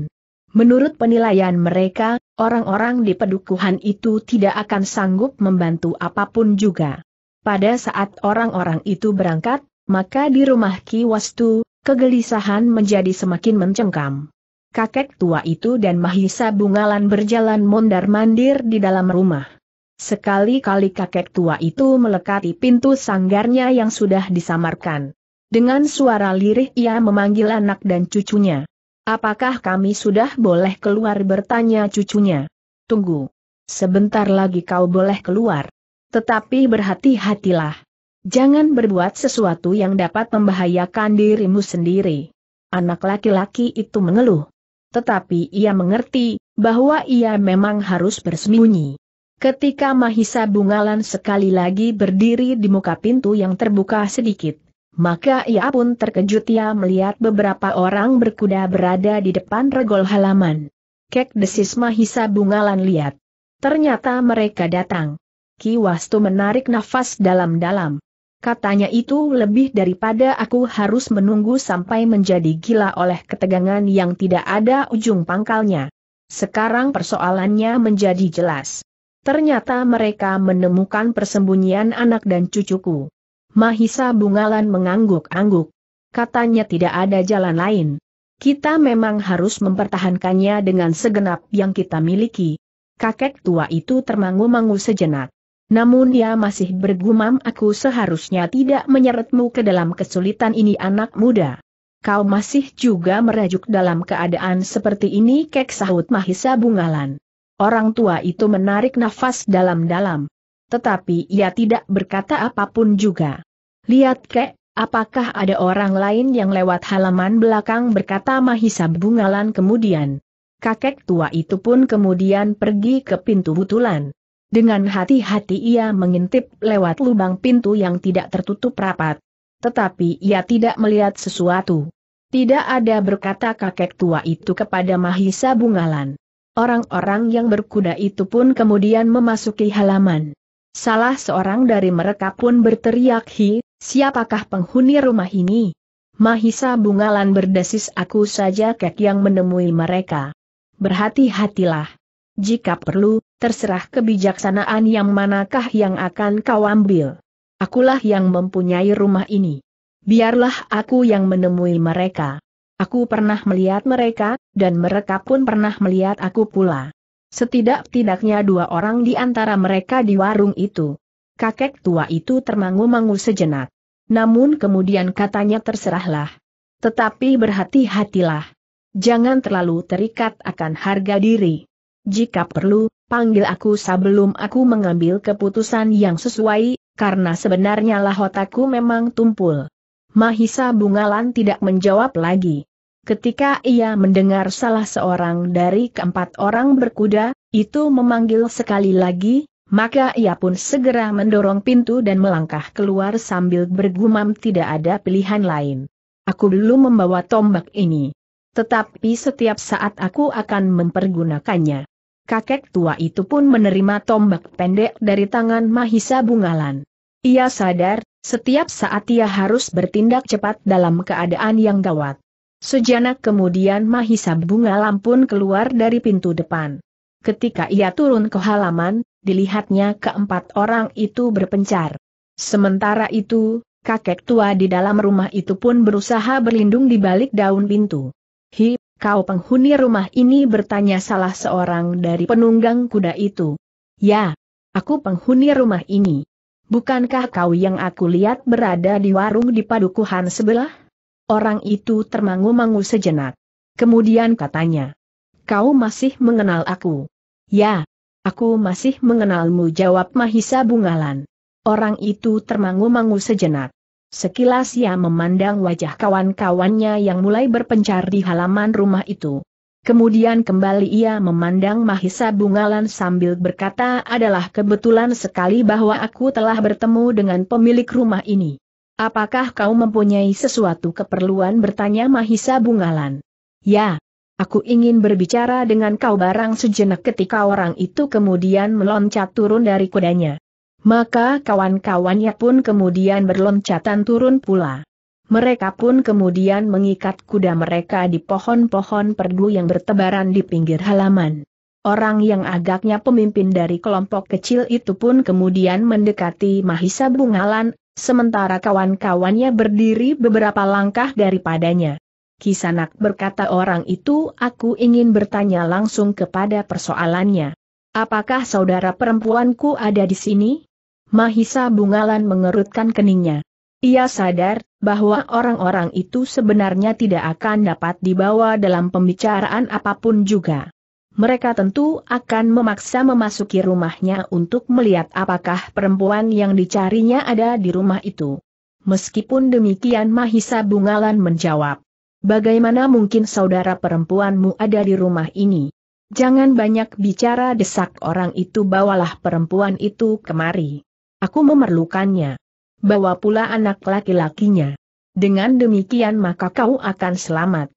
Menurut penilaian mereka, orang-orang di pedukuhan itu tidak akan sanggup membantu apa pun juga. Pada saat orang-orang itu berangkat, maka di rumah Ki Wastu, kegelisahan menjadi semakin mencengkam. Kakek tua itu dan Mahisa Bungalan berjalan mondar-mandir di dalam rumah. Sekali-kali kakek tua itu melekati pintu sanggarnya yang sudah disamarkan. Dengan suara lirih ia memanggil anak dan cucunya. Apakah kami sudah boleh keluar bertanya cucunya? Tunggu. Sebentar lagi kau boleh keluar. Tetapi berhati-hatilah. Jangan berbuat sesuatu yang dapat membahayakan dirimu sendiri. Anak laki-laki itu mengeluh. Tetapi ia mengerti, bahwa ia memang harus bersembunyi. Ketika Mahisa Bungalan sekali lagi berdiri di muka pintu yang terbuka sedikit, maka ia pun terkejut ia melihat beberapa orang berkuda berada di depan regol halaman. Kek desis Mahisa Bungalan lihat. Ternyata mereka datang. Ki Wastu menarik nafas dalam-dalam. Katanya itu lebih daripada aku harus menunggu sampai menjadi gila oleh ketegangan yang tidak ada ujung pangkalnya. Sekarang persoalannya menjadi jelas. Ternyata mereka menemukan persembunyian anak dan cucuku. Mahisa Bungalan mengangguk-angguk. Katanya tidak ada jalan lain. Kita memang harus mempertahankannya dengan segenap yang kita miliki. Kakek tua itu termangu-mangu sejenak. Namun dia masih bergumam aku seharusnya tidak menyeretmu ke dalam kesulitan ini anak muda. Kau masih juga merajuk dalam keadaan seperti ini kek sahut Mahisa Bungalan. Orang tua itu menarik nafas dalam-dalam. Tetapi ia tidak berkata apa pun juga. Lihat kek, apakah ada orang lain yang lewat halaman belakang berkata Mahisa Bungalan kemudian. Kakek tua itu pun kemudian pergi ke pintu butulan. Dengan hati-hati ia mengintip lewat lubang pintu yang tidak tertutup rapat. Tetapi ia tidak melihat sesuatu. Tidak ada berkata kakek tua itu kepada Mahisa Bungalan. Orang-orang yang berkuda itu pun kemudian memasuki halaman. Salah seorang dari mereka pun berteriak hi, siapakah penghuni rumah ini? Mahisa Bungalan berdesis aku saja kek yang menemui mereka. Berhati-hatilah. Jika perlu, terserah kebijaksanaan yang manakah yang akan kau ambil. Akulah yang mempunyai rumah ini. Biarlah aku yang menemui mereka. Aku pernah melihat mereka, dan mereka pun pernah melihat aku pula. Setidak-tidaknya dua orang di antara mereka di warung itu. Kakek tua itu termangu-mangu sejenak. Namun kemudian katanya terserahlah. Tetapi berhati-hatilah. Jangan terlalu terikat akan harga diri. Jika perlu, panggil aku sebelum aku mengambil keputusan yang sesuai, karena sebenarnya lahotaku memang tumpul. Mahisa Bungalan tidak menjawab lagi. Ketika ia mendengar salah seorang dari keempat orang berkuda, itu memanggil sekali lagi, maka ia pun segera mendorong pintu dan melangkah keluar sambil bergumam tidak ada pilihan lain. Aku belum membawa tombak ini. Tetapi setiap saat aku akan mempergunakannya kakek tua itu pun menerima tombak pendek dari tangan Mahisa Bungalan. Ia sadar, setiap saat ia harus bertindak cepat dalam keadaan yang gawat. Sejenak kemudian Mahisa Bungalan pun keluar dari pintu depan. Ketika ia turun ke halaman, dilihatnya keempat orang itu berpencar. Sementara itu, kakek tua di dalam rumah itu pun berusaha berlindung di balik daun pintu. Hi, kau penghuni rumah ini bertanya salah seorang dari penunggang kuda itu. Ya, aku penghuni rumah ini. Bukankah kau yang aku lihat berada di warung di padukuhan sebelah? Orang itu termangu-mangu sejenak. Kemudian katanya, kau masih mengenal aku. Ya, aku masih mengenalmu jawab Mahisa Bungalan. Orang itu termangu-mangu sejenak. Sekilas ia memandang wajah kawan-kawannya yang mulai berpencar di halaman rumah itu. Kemudian kembali ia memandang Mahisa Bungalan sambil berkata adalah kebetulan sekali bahwa aku telah bertemu dengan pemilik rumah ini. Apakah kau mempunyai sesuatu keperluan bertanya Mahisa Bungalan? Ya, aku ingin berbicara dengan kau barang sejenak ketika orang itu kemudian meloncat turun dari kudanya. Maka kawan-kawannya pun kemudian berloncatan turun pula. Mereka pun kemudian mengikat kuda mereka di pohon-pohon perdu yang bertebaran di pinggir halaman. Orang yang agaknya pemimpin dari kelompok kecil itu pun kemudian mendekati Mahisa Bungalan, sementara kawan-kawannya berdiri beberapa langkah daripadanya. Kisanak berkata orang itu aku ingin bertanya langsung kepada persoalannya. Apakah saudara perempuanku ada di sini? Mahisa Bungalan mengerutkan keningnya. Ia sadar, bahwa orang-orang itu sebenarnya tidak akan dapat dibawa dalam pembicaraan apa pun juga. Mereka tentu akan memaksa memasuki rumahnya untuk melihat apakah perempuan yang dicarinya ada di rumah itu. Meskipun demikian Mahisa Bungalan menjawab. Bagaimana mungkin saudara perempuanmu ada di rumah ini? Jangan banyak bicara desak orang itu bawalah perempuan itu kemari. Aku memerlukannya. Bawa pula anak laki-lakinya. Dengan demikian maka kau akan selamat.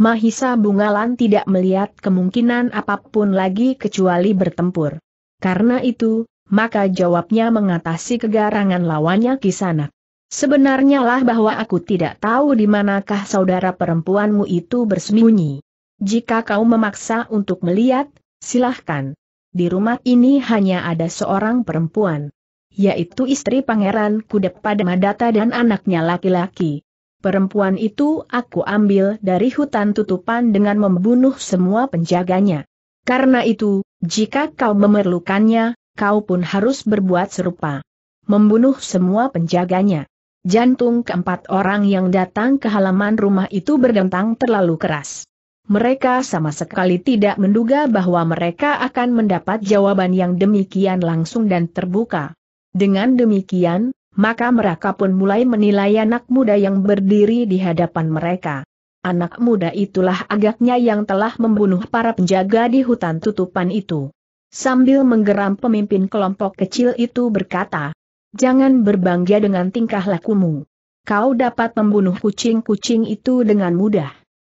Mahisa Bungalan tidak melihat kemungkinan apa pun lagi kecuali bertempur. Karena itu, maka jawabnya mengatasi kegarangan lawannya Kisanak. Sebenarnya lah bahwa aku tidak tahu di manakah saudara perempuanmu itu bersembunyi. Jika kau memaksa untuk melihat, silahkan. Di rumah ini hanya ada seorang perempuan. Yaitu istri Pangeran Kudep pada Madata dan anaknya laki-laki. Perempuan itu aku ambil dari hutan tutupan dengan membunuh semua penjaganya. Karena itu, jika kau memerlukannya, kau pun harus berbuat serupa. Membunuh semua penjaganya. Jantung keempat orang yang datang ke halaman rumah itu berdentang terlalu keras. Mereka sama sekali tidak menduga bahwa mereka akan mendapat jawaban yang demikian langsung dan terbuka. Dengan demikian, maka mereka pun mulai menilai anak muda yang berdiri di hadapan mereka. Anak muda itulah agaknya yang telah membunuh para penjaga di hutan tutupan itu. Sambil menggeram pemimpin kelompok kecil itu berkata, Jangan berbangga dengan tingkah lakumu. Kau dapat membunuh kucing-kucing itu dengan mudah.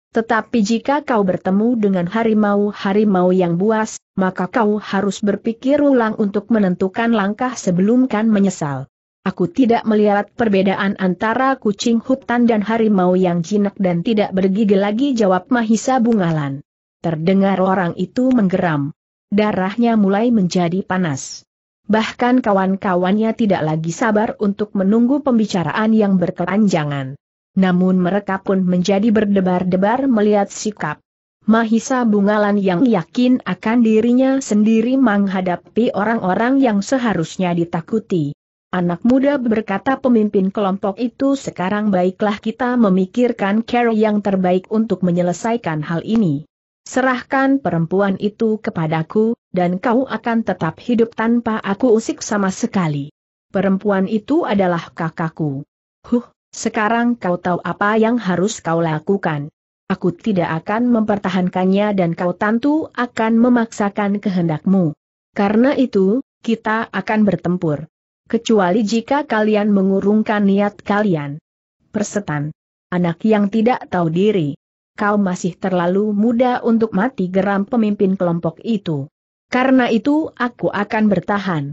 Tetapi jika kau bertemu dengan harimau-harimau yang buas, maka kau harus berpikir ulang untuk menentukan langkah sebelum kan menyesal. Aku tidak melihat perbedaan antara kucing hutan dan harimau yang jinak dan tidak bergigi lagi jawab Mahisa Bungalan. Terdengar orang itu menggeram. Darahnya mulai menjadi panas. Bahkan kawan-kawannya tidak lagi sabar untuk menunggu pembicaraan yang berkelanjangan. Namun mereka pun menjadi berdebar-debar melihat sikap Mahisa Bungalan yang yakin akan dirinya sendiri menghadapi orang-orang yang seharusnya ditakuti. Anak muda berkata pemimpin kelompok itu sekarang baiklah kita memikirkan cara yang terbaik untuk menyelesaikan hal ini. Serahkan perempuan itu kepadaku, dan kau akan tetap hidup tanpa aku usik sama sekali. Perempuan itu adalah kakakku. Huh, sekarang kau tahu apa yang harus kau lakukan. Aku tidak akan mempertahankannya dan kau tentu akan memaksakan kehendakmu. Karena itu, kita akan bertempur. Kecuali jika kalian mengurungkan niat kalian. Persetan. Anak yang tidak tahu diri kau masih terlalu muda untuk mati geram pemimpin kelompok itu. Karena itu aku akan bertahan.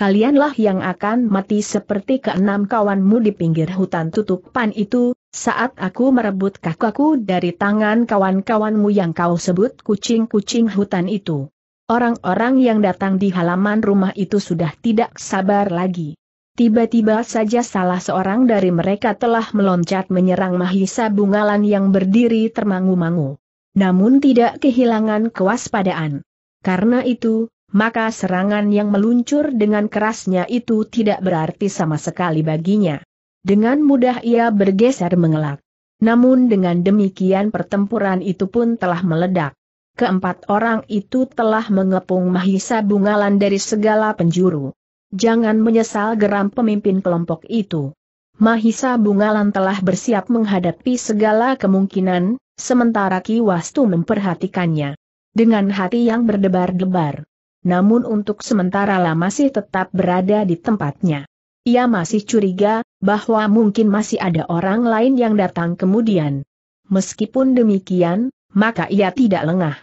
Kalianlah yang akan mati seperti keenam kawanmu di pinggir hutan tutupan itu, saat aku merebut kakakku dari tangan kawan-kawanmu yang kau sebut kucing-kucing hutan itu. Orang-orang yang datang di halaman rumah itu sudah tidak sabar lagi. Tiba-tiba saja salah seorang dari mereka telah meloncat menyerang Mahisa Bungalan yang berdiri termangu-mangu. Namun tidak kehilangan kewaspadaan. Karena itu, maka serangan yang meluncur dengan kerasnya itu tidak berarti sama sekali baginya. Dengan mudah ia bergeser mengelak. Namun dengan demikian pertempuran itu pun telah meledak. Keempat orang itu telah mengepung Mahisa Bungalan dari segala penjuru. Jangan menyesal geram pemimpin kelompok itu. Mahisa Bungalan telah bersiap menghadapi segala kemungkinan, sementara Ki Wastu memperhatikannya. Dengan hati yang berdebar-debar. Namun untuk sementara lah masih tetap berada di tempatnya. Ia masih curiga, bahwa mungkin masih ada orang lain yang datang kemudian. Meskipun demikian, maka ia tidak lengah.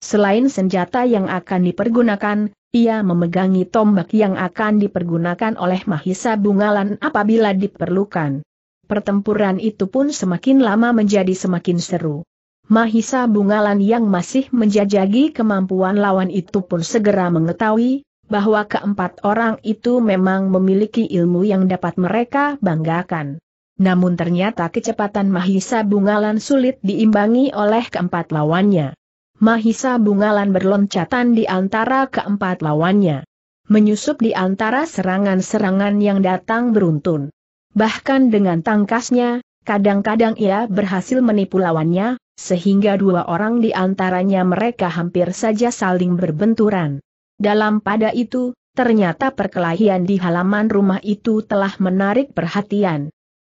Selain senjata yang akan dipergunakan, ia memegangi tombak yang akan dipergunakan oleh Mahisa Bungalan apabila diperlukan. Pertempuran itu pun semakin lama menjadi semakin seru. Mahisa Bungalan yang masih menjajagi kemampuan lawan itu pun segera mengetahui, bahwa keempat orang itu memang memiliki ilmu yang dapat mereka banggakan. Namun ternyata kecepatan Mahisa Bungalan sulit diimbangi oleh keempat lawannya. Mahisa Bungalan berloncatan di antara keempat lawannya. Menyusup di antara serangan-serangan yang datang beruntun. Bahkan dengan tangkasnya, kadang-kadang ia berhasil menipu lawannya, sehingga dua orang di antaranya mereka hampir saja saling berbenturan. Dalam pada itu, ternyata perkelahian di halaman rumah itu telah menarik perhatian.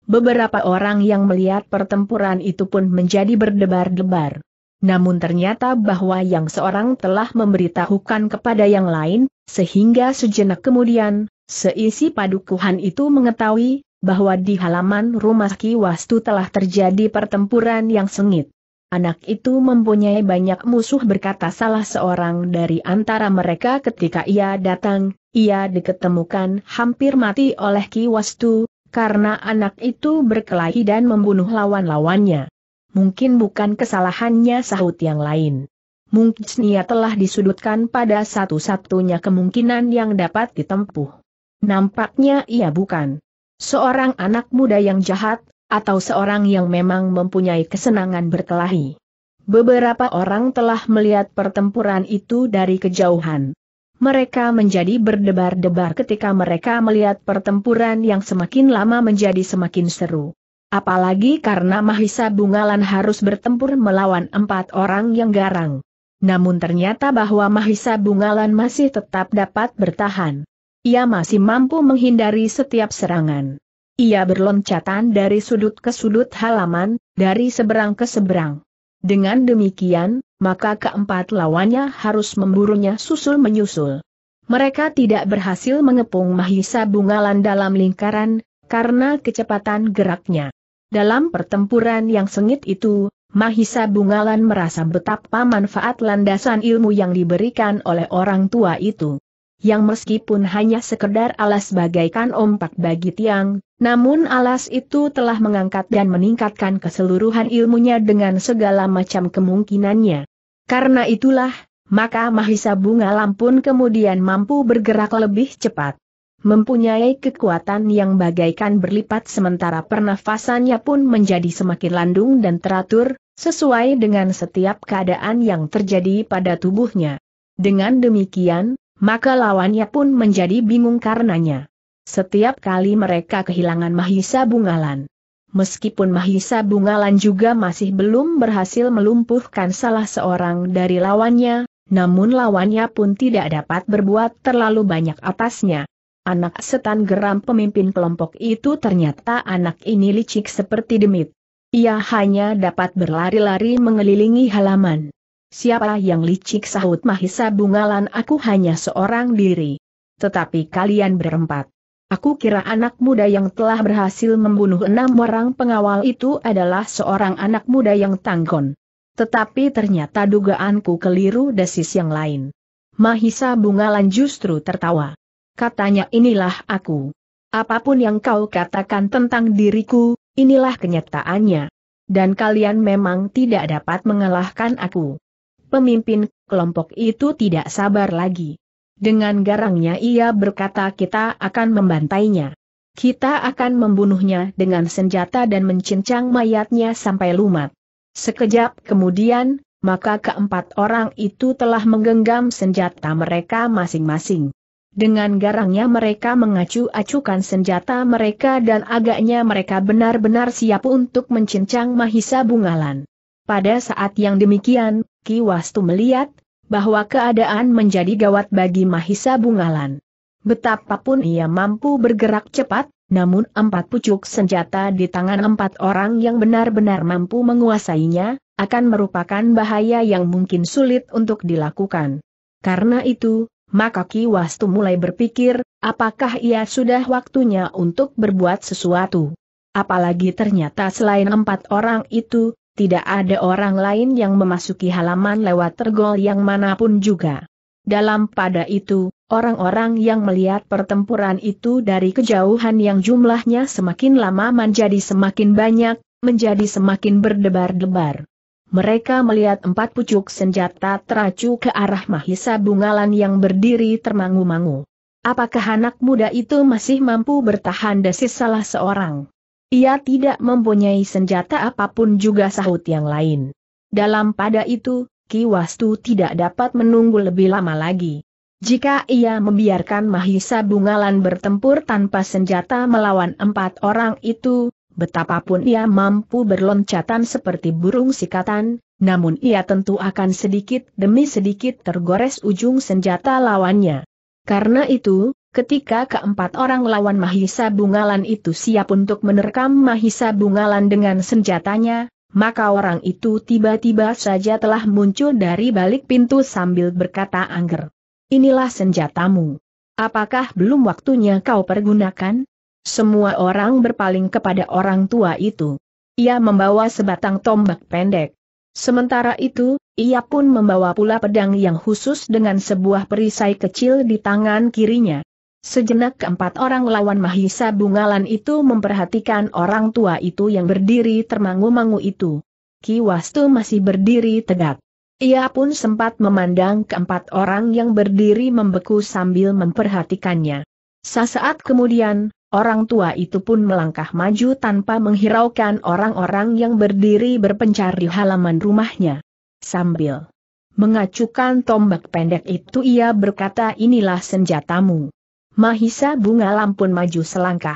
Beberapa orang yang melihat pertempuran itu pun menjadi berdebar-debar. Namun ternyata bahwa yang seorang telah memberitahukan kepada yang lain, sehingga sejenak kemudian, seisi padukuhan itu mengetahui, bahwa di halaman rumah Ki Wastu telah terjadi pertempuran yang sengit. Anak itu mempunyai banyak musuh berkata salah seorang dari antara mereka ketika ia datang, ia diketemukan hampir mati oleh Ki Wastu, karena anak itu berkelahi dan membunuh lawan-lawannya. Mungkin bukan kesalahannya sahut yang lain. Mungkin telah disudutkan pada satu-satunya kemungkinan yang dapat ditempuh. Nampaknya ia bukan seorang anak muda yang jahat, atau seorang yang memang mempunyai kesenangan berkelahi. Beberapa orang telah melihat pertempuran itu dari kejauhan. Mereka menjadi berdebar-debar ketika mereka melihat pertempuran yang semakin lama menjadi semakin seru. Apalagi karena Mahisa Bungalan harus bertempur melawan empat orang yang garang. Namun ternyata bahwa Mahisa Bungalan masih tetap dapat bertahan. Ia masih mampu menghindari setiap serangan. Ia berloncatan dari sudut ke sudut halaman, dari seberang ke seberang. Dengan demikian, maka keempat lawannya harus memburunya susul menyusul. Mereka tidak berhasil mengepung Mahisa Bungalan dalam lingkaran, karena kecepatan geraknya. Dalam pertempuran yang sengit itu, Mahisa Bungalan merasa betapa manfaat landasan ilmu yang diberikan oleh orang tua itu yang meskipun hanya sekedar alas bagaikan ompak bagi tiang, namun alas itu telah mengangkat dan meningkatkan keseluruhan ilmunya dengan segala macam kemungkinannya. Karena itulah, maka Mahisa Bunga Lampun kemudian mampu bergerak lebih cepat. Mempunyai kekuatan yang bagaikan berlipat sementara pernafasannya pun menjadi semakin landung dan teratur, sesuai dengan setiap keadaan yang terjadi pada tubuhnya. Dengan demikian, maka lawannya pun menjadi bingung karenanya. Setiap kali mereka kehilangan Mahisa Bungalan. Meskipun Mahisa Bungalan juga masih belum berhasil melumpuhkan salah seorang dari lawannya, namun lawannya pun tidak dapat berbuat terlalu banyak atasnya. Anak setan geram pemimpin kelompok itu ternyata anak ini licik seperti demit. Ia hanya dapat berlari-lari mengelilingi halaman. Siapa yang licik sahut Mahisa Bungalan aku hanya seorang diri. Tetapi kalian berempat. Aku kira anak muda yang telah berhasil membunuh enam orang pengawal itu adalah seorang anak muda yang tanggon. Tetapi ternyata dugaanku keliru desis yang lain. Mahisa Bungalan justru tertawa. Katanya inilah aku. Apa pun yang kau katakan tentang diriku, inilah kenyataannya. Dan kalian memang tidak dapat mengalahkan aku pemimpin kelompok itu tidak sabar lagi. Dengan garangnya ia berkata kita akan membantainya. Kita akan membunuhnya dengan senjata dan mencincang mayatnya sampai lumat. Sekejap kemudian, maka keempat orang itu telah menggenggam senjata mereka masing-masing. Dengan garangnya mereka mengacu-acukan senjata mereka dan agaknya mereka benar-benar siap untuk mencincang Mahisa Bungalan. Pada saat yang demikian, Ki Wastu melihat bahwa keadaan menjadi gawat bagi Mahisa Bungalan. Betapapun ia mampu bergerak cepat, namun empat pucuk senjata di tangan empat orang yang benar-benar mampu menguasainya, akan merupakan bahaya yang mungkin sulit untuk dilakukan. Karena itu, maka Ki Wastu mulai berpikir, apakah ia sudah waktunya untuk berbuat sesuatu. Apalagi ternyata selain empat orang itu, tidak ada orang lain yang memasuki halaman lewat tergol yang mana pun juga. Dalam pada itu, orang-orang yang melihat pertempuran itu dari kejauhan yang jumlahnya semakin lama menjadi semakin banyak, menjadi semakin berdebar-debar. Mereka melihat empat pucuk senjata teracu ke arah Mahisa Bungalan yang berdiri termangu-mangu. Apakah anak muda itu masih mampu bertahan desis salah seorang? Ia tidak mempunyai senjata apa pun juga sahut yang lain. Dalam pada itu, Ki Wastu tidak dapat menunggu lebih lama lagi. Jika ia membiarkan Mahisa Bungalan bertempur tanpa senjata melawan empat orang itu, betapapun ia mampu berloncatan seperti burung sikatan, namun ia tentu akan sedikit demi sedikit tergores ujung senjata lawannya. Karena itu, Ketika keempat orang lawan Mahisa Bungalan itu siap untuk menerkam Mahisa Bungalan dengan senjatanya, maka orang itu tiba-tiba saja telah muncul dari balik pintu sambil berkata angger. Inilah senjatamu. Apakah belum waktunya kau pergunakan? Semua orang berpaling kepada orang tua itu. Ia membawa sebatang tombak pendek. Sementara itu, ia pun membawa pula pedang yang khusus dengan sebuah perisai kecil di tangan kirinya. Sejenak keempat orang lawan Mahisa Bungalan itu memperhatikan orang tua itu yang berdiri termangu-mangu itu. Ki Wastu masih berdiri tegak. Ia pun sempat memandang keempat orang yang berdiri membeku sambil memperhatikannya. Sesaat kemudian, orang tua itu pun melangkah maju tanpa menghiraukan orang-orang yang berdiri berpencar di halaman rumahnya. Sambil mengacukan tombak pendek itu ia berkata inilah senjatamu. Mahisa Bunga Lampun maju selangkah.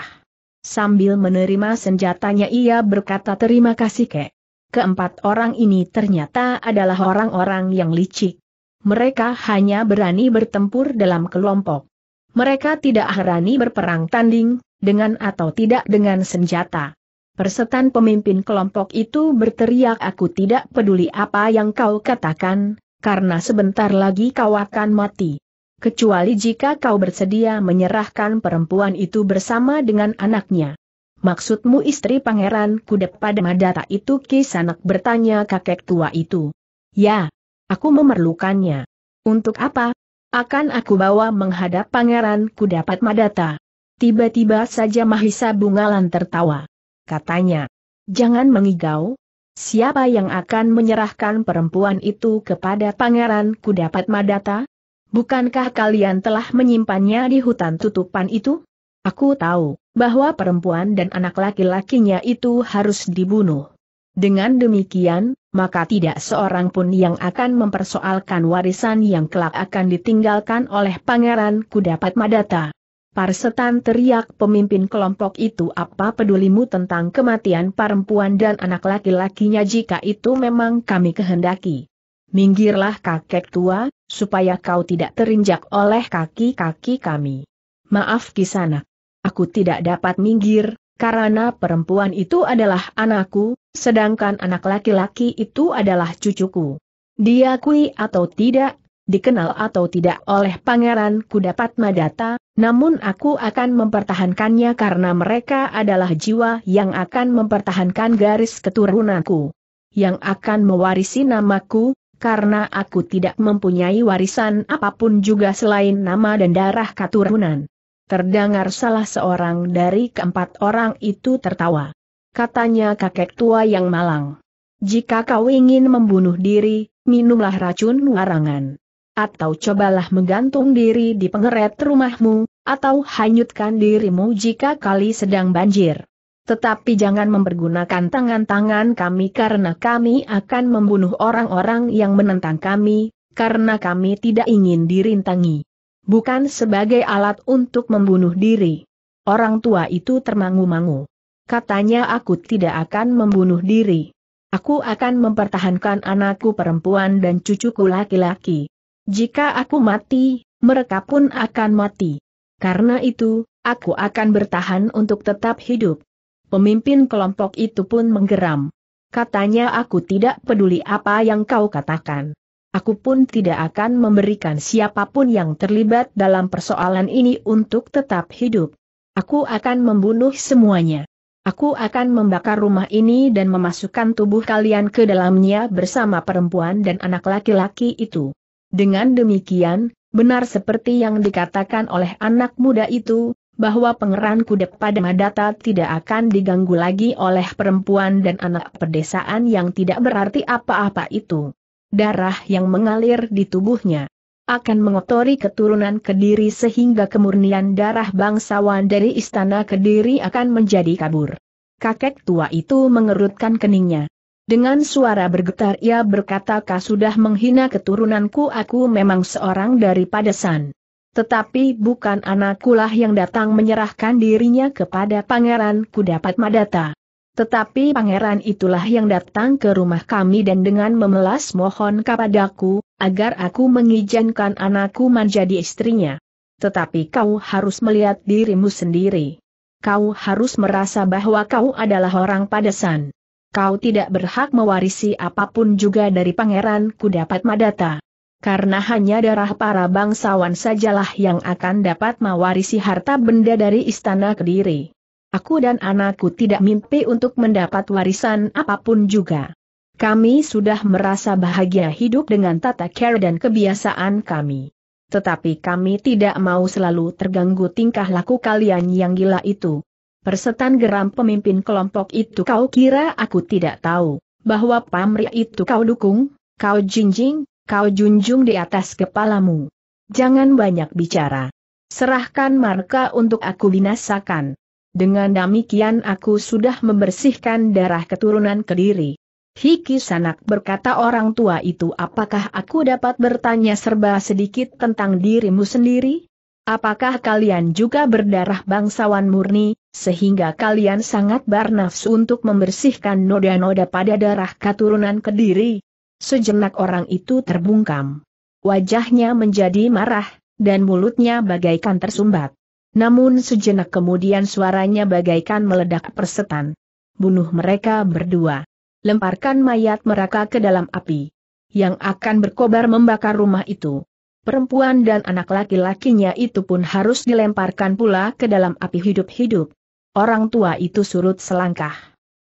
Sambil menerima senjatanya ia berkata terima kasih kek. Keempat orang ini ternyata adalah orang-orang yang licik. Mereka hanya berani bertempur dalam kelompok. Mereka tidak berani berperang tanding, dengan atau tidak dengan senjata. Persetan pemimpin kelompok itu berteriak aku tidak peduli apa yang kau katakan, karena sebentar lagi kau akan mati kecuali jika kau bersedia menyerahkan perempuan itu bersama dengan anaknya. Maksudmu istri pangeran kudep pada Madata itu kisanak bertanya kakek tua itu. Ya, aku memerlukannya. Untuk apa? Akan aku bawa menghadap pangeran kudapat Madata. Tiba-tiba saja Mahisa Bungalan tertawa. Katanya, jangan mengigau, siapa yang akan menyerahkan perempuan itu kepada pangeran kudapat Madata? Bukankah kalian telah menyimpannya di hutan tutupan itu? Aku tahu, bahwa perempuan dan anak laki-lakinya itu harus dibunuh. Dengan demikian, maka tidak seorang pun yang akan mempersoalkan warisan yang kelak akan ditinggalkan oleh pangeran kudapat Madata. Parsetan teriak pemimpin kelompok itu apa pedulimu tentang kematian perempuan dan anak laki-lakinya jika itu memang kami kehendaki. Minggirlah kakek tua, supaya kau tidak terinjak oleh kaki-kaki kami. Maaf kisana. Aku tidak dapat minggir, karena perempuan itu adalah anakku, sedangkan anak laki-laki itu adalah cucuku. Diakui atau tidak, dikenal atau tidak oleh pangeran dapat madata, namun aku akan mempertahankannya karena mereka adalah jiwa yang akan mempertahankan garis keturunanku. Yang akan mewarisi namaku, karena aku tidak mempunyai warisan apa pun juga selain nama dan darah keturunan. Terdengar salah seorang dari keempat orang itu tertawa. Katanya kakek tua yang malang. Jika kau ingin membunuh diri, minumlah racun warangan. Atau cobalah menggantung diri di pengeret rumahmu, atau hanyutkan dirimu jika kali sedang banjir. Tetapi jangan mempergunakan tangan-tangan kami karena kami akan membunuh orang-orang yang menentang kami, karena kami tidak ingin dirintangi. Bukan sebagai alat untuk membunuh diri. Orang tua itu termangu-mangu. Katanya aku tidak akan membunuh diri. Aku akan mempertahankan anakku perempuan dan cucuku laki-laki. Jika aku mati, mereka pun akan mati. Karena itu, aku akan bertahan untuk tetap hidup. Pemimpin kelompok itu pun menggeram. Katanya aku tidak peduli apa yang kau katakan. Aku pun tidak akan memberikan siapa pun yang terlibat dalam persoalan ini untuk tetap hidup. Aku akan membunuh semuanya. Aku akan membakar rumah ini dan memasukkan tubuh kalian ke dalamnya bersama perempuan dan anak laki-laki itu. Dengan demikian, benar seperti yang dikatakan oleh anak muda itu, bahwa pangeran kudep pada Madata tidak akan diganggu lagi oleh perempuan dan anak pedesaan yang tidak berarti apa-apa itu. Darah yang mengalir di tubuhnya akan mengotori keturunan Kediri sehingga kemurnian darah bangsawan dari istana Kediri akan menjadi kabur. Kakek tua itu mengerutkan keningnya. Dengan suara bergetar ia berkata kau sudah menghina keturunanku aku memang seorang dari padesan. Tetapi bukan anakkulah yang datang menyerahkan dirinya kepada pangeran kudapat Madata. Tetapi pangeran itulah yang datang ke rumah kami dan dengan memelas mohon kepadaku, agar aku mengizinkan anakku menjadi istrinya. Tetapi kau harus melihat dirimu sendiri. Kau harus merasa bahwa kau adalah orang padesan. Kau tidak berhak mewarisi apa pun juga dari pangeran kudapat Madata karena hanya darah para bangsawan sajalah yang akan dapat mewarisi harta benda dari istana Kediri. Aku dan anakku tidak mimpi untuk mendapat warisan apa pun juga. Kami sudah merasa bahagia hidup dengan tata cara dan kebiasaan kami. Tetapi kami tidak mau selalu terganggu tingkah laku kalian yang gila itu. Persetan geram pemimpin kelompok itu kau kira aku tidak tahu, bahwa pamrih itu kau dukung, kau jinjing, kau junjung di atas kepalamu. Jangan banyak bicara. Serahkan marka untuk aku binasakan. Dengan demikian aku sudah membersihkan darah keturunan Kediri. Hiki Sanak berkata orang tua itu apakah aku dapat bertanya serba sedikit tentang dirimu sendiri? Apakah kalian juga berdarah bangsawan murni, sehingga kalian sangat bernafsu untuk membersihkan noda-noda pada darah keturunan Kediri? Sejenak orang itu terbungkam. Wajahnya menjadi marah, dan mulutnya bagaikan tersumbat. Namun sejenak kemudian suaranya bagaikan meledak persetan. Bunuh mereka berdua lemparkan mayat mereka ke dalam api. Yang akan berkobar membakar rumah itu. Perempuan dan anak laki-lakinya itu pun harus dilemparkan pula ke dalam api hidup-hidup. Orang tua itu surut selangkah.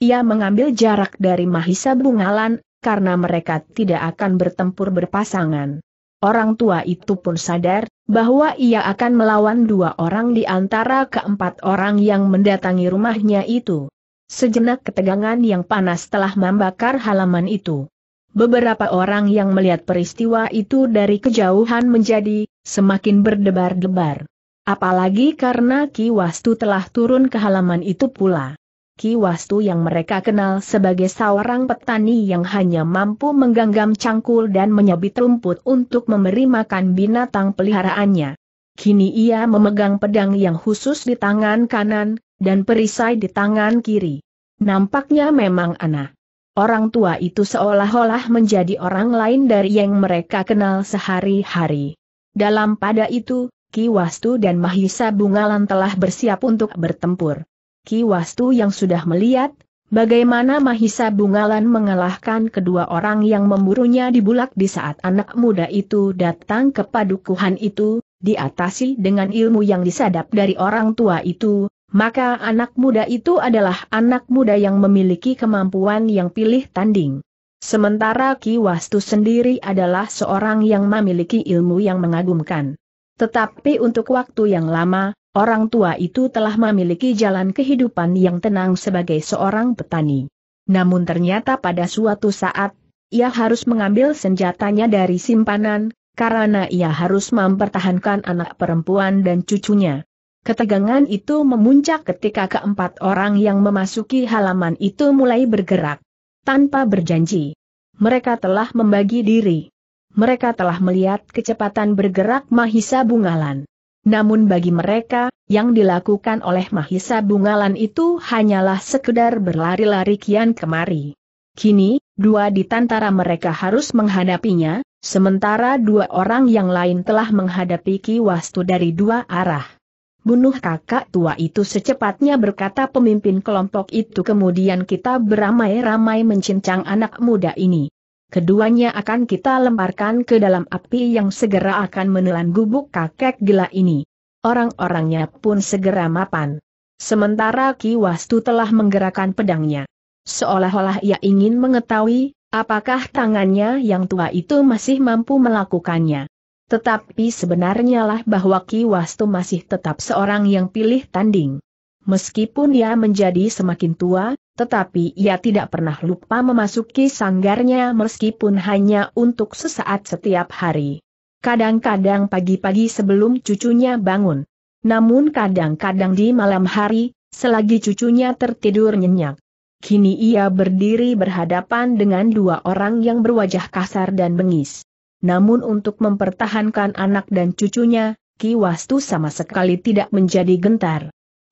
Ia mengambil jarak dari Mahisa Bungalan, karena mereka tidak akan bertempur berpasangan. Orang tua itu pun sadar, bahwa ia akan melawan dua orang di antara keempat orang yang mendatangi rumahnya itu. Sejenak ketegangan yang panas telah membakar halaman itu. Beberapa orang yang melihat peristiwa itu dari kejauhan menjadi semakin berdebar-debar. Apalagi karena Ki Wastu telah turun ke halaman itu pula. Ki Wastu yang mereka kenal sebagai seorang petani yang hanya mampu menggenggam cangkul dan menyabit rumput untuk memberi makan binatang peliharaannya. Kini ia memegang pedang yang khusus di tangan kanan, dan perisai di tangan kiri. Nampaknya memang anak. Orang tua itu seolah-olah menjadi orang lain dari yang mereka kenal sehari-hari. Dalam pada itu, Ki Wastu dan Mahisa Bungalan telah bersiap untuk bertempur. Ki Wastu yang sudah melihat, bagaimana Mahisa Bungalan mengalahkan kedua orang yang memburunya di bulak di saat anak muda itu datang ke padukuhan itu, diatasi dengan ilmu yang disadap dari orang tua itu, maka anak muda itu adalah anak muda yang memiliki kemampuan yang pilih tanding. Sementara Ki Wastu sendiri adalah seorang yang memiliki ilmu yang mengagumkan. Tetapi untuk waktu yang lama, orang tua itu telah memiliki jalan kehidupan yang tenang sebagai seorang petani. Namun ternyata pada suatu saat, ia harus mengambil senjatanya dari simpanan, karena ia harus mempertahankan anak perempuan dan cucunya. Ketegangan itu memuncak ketika keempat orang yang memasuki halaman itu mulai bergerak. Tanpa berjanji. Mereka telah membagi diri. Mereka telah melihat kecepatan bergerak Mahisa Bungalan. Namun bagi mereka, yang dilakukan oleh Mahisa Bungalan itu hanyalah sekedar berlari-lari kian kemari. Kini, dua di antara mereka harus menghadapinya, sementara dua orang yang lain telah menghadapi Ki Wastu dari dua arah. Bunuh kakak tua itu secepatnya berkata pemimpin kelompok itu kemudian kita beramai-ramai mencincang anak muda ini. Keduanya akan kita lemparkan ke dalam api yang segera akan menelan gubuk kakek gila ini. Orang-orangnya pun segera mapan. Sementara Ki Wastu telah menggerakkan pedangnya. Seolah-olah ia ingin mengetahui, apakah tangannya yang tua itu masih mampu melakukannya. Tetapi sebenarnya lah bahwa Ki Wastu masih tetap seorang yang pilih tanding. Meskipun ia menjadi semakin tua, tetapi ia tidak pernah lupa memasuki sanggarnya meskipun hanya untuk sesaat setiap hari. Kadang-kadang pagi-pagi sebelum cucunya bangun. Namun kadang-kadang di malam hari, selagi cucunya tertidur nyenyak. Kini ia berdiri berhadapan dengan dua orang yang berwajah kasar dan bengis. Namun untuk mempertahankan anak dan cucunya, Ki Wastu sama sekali tidak menjadi gentar.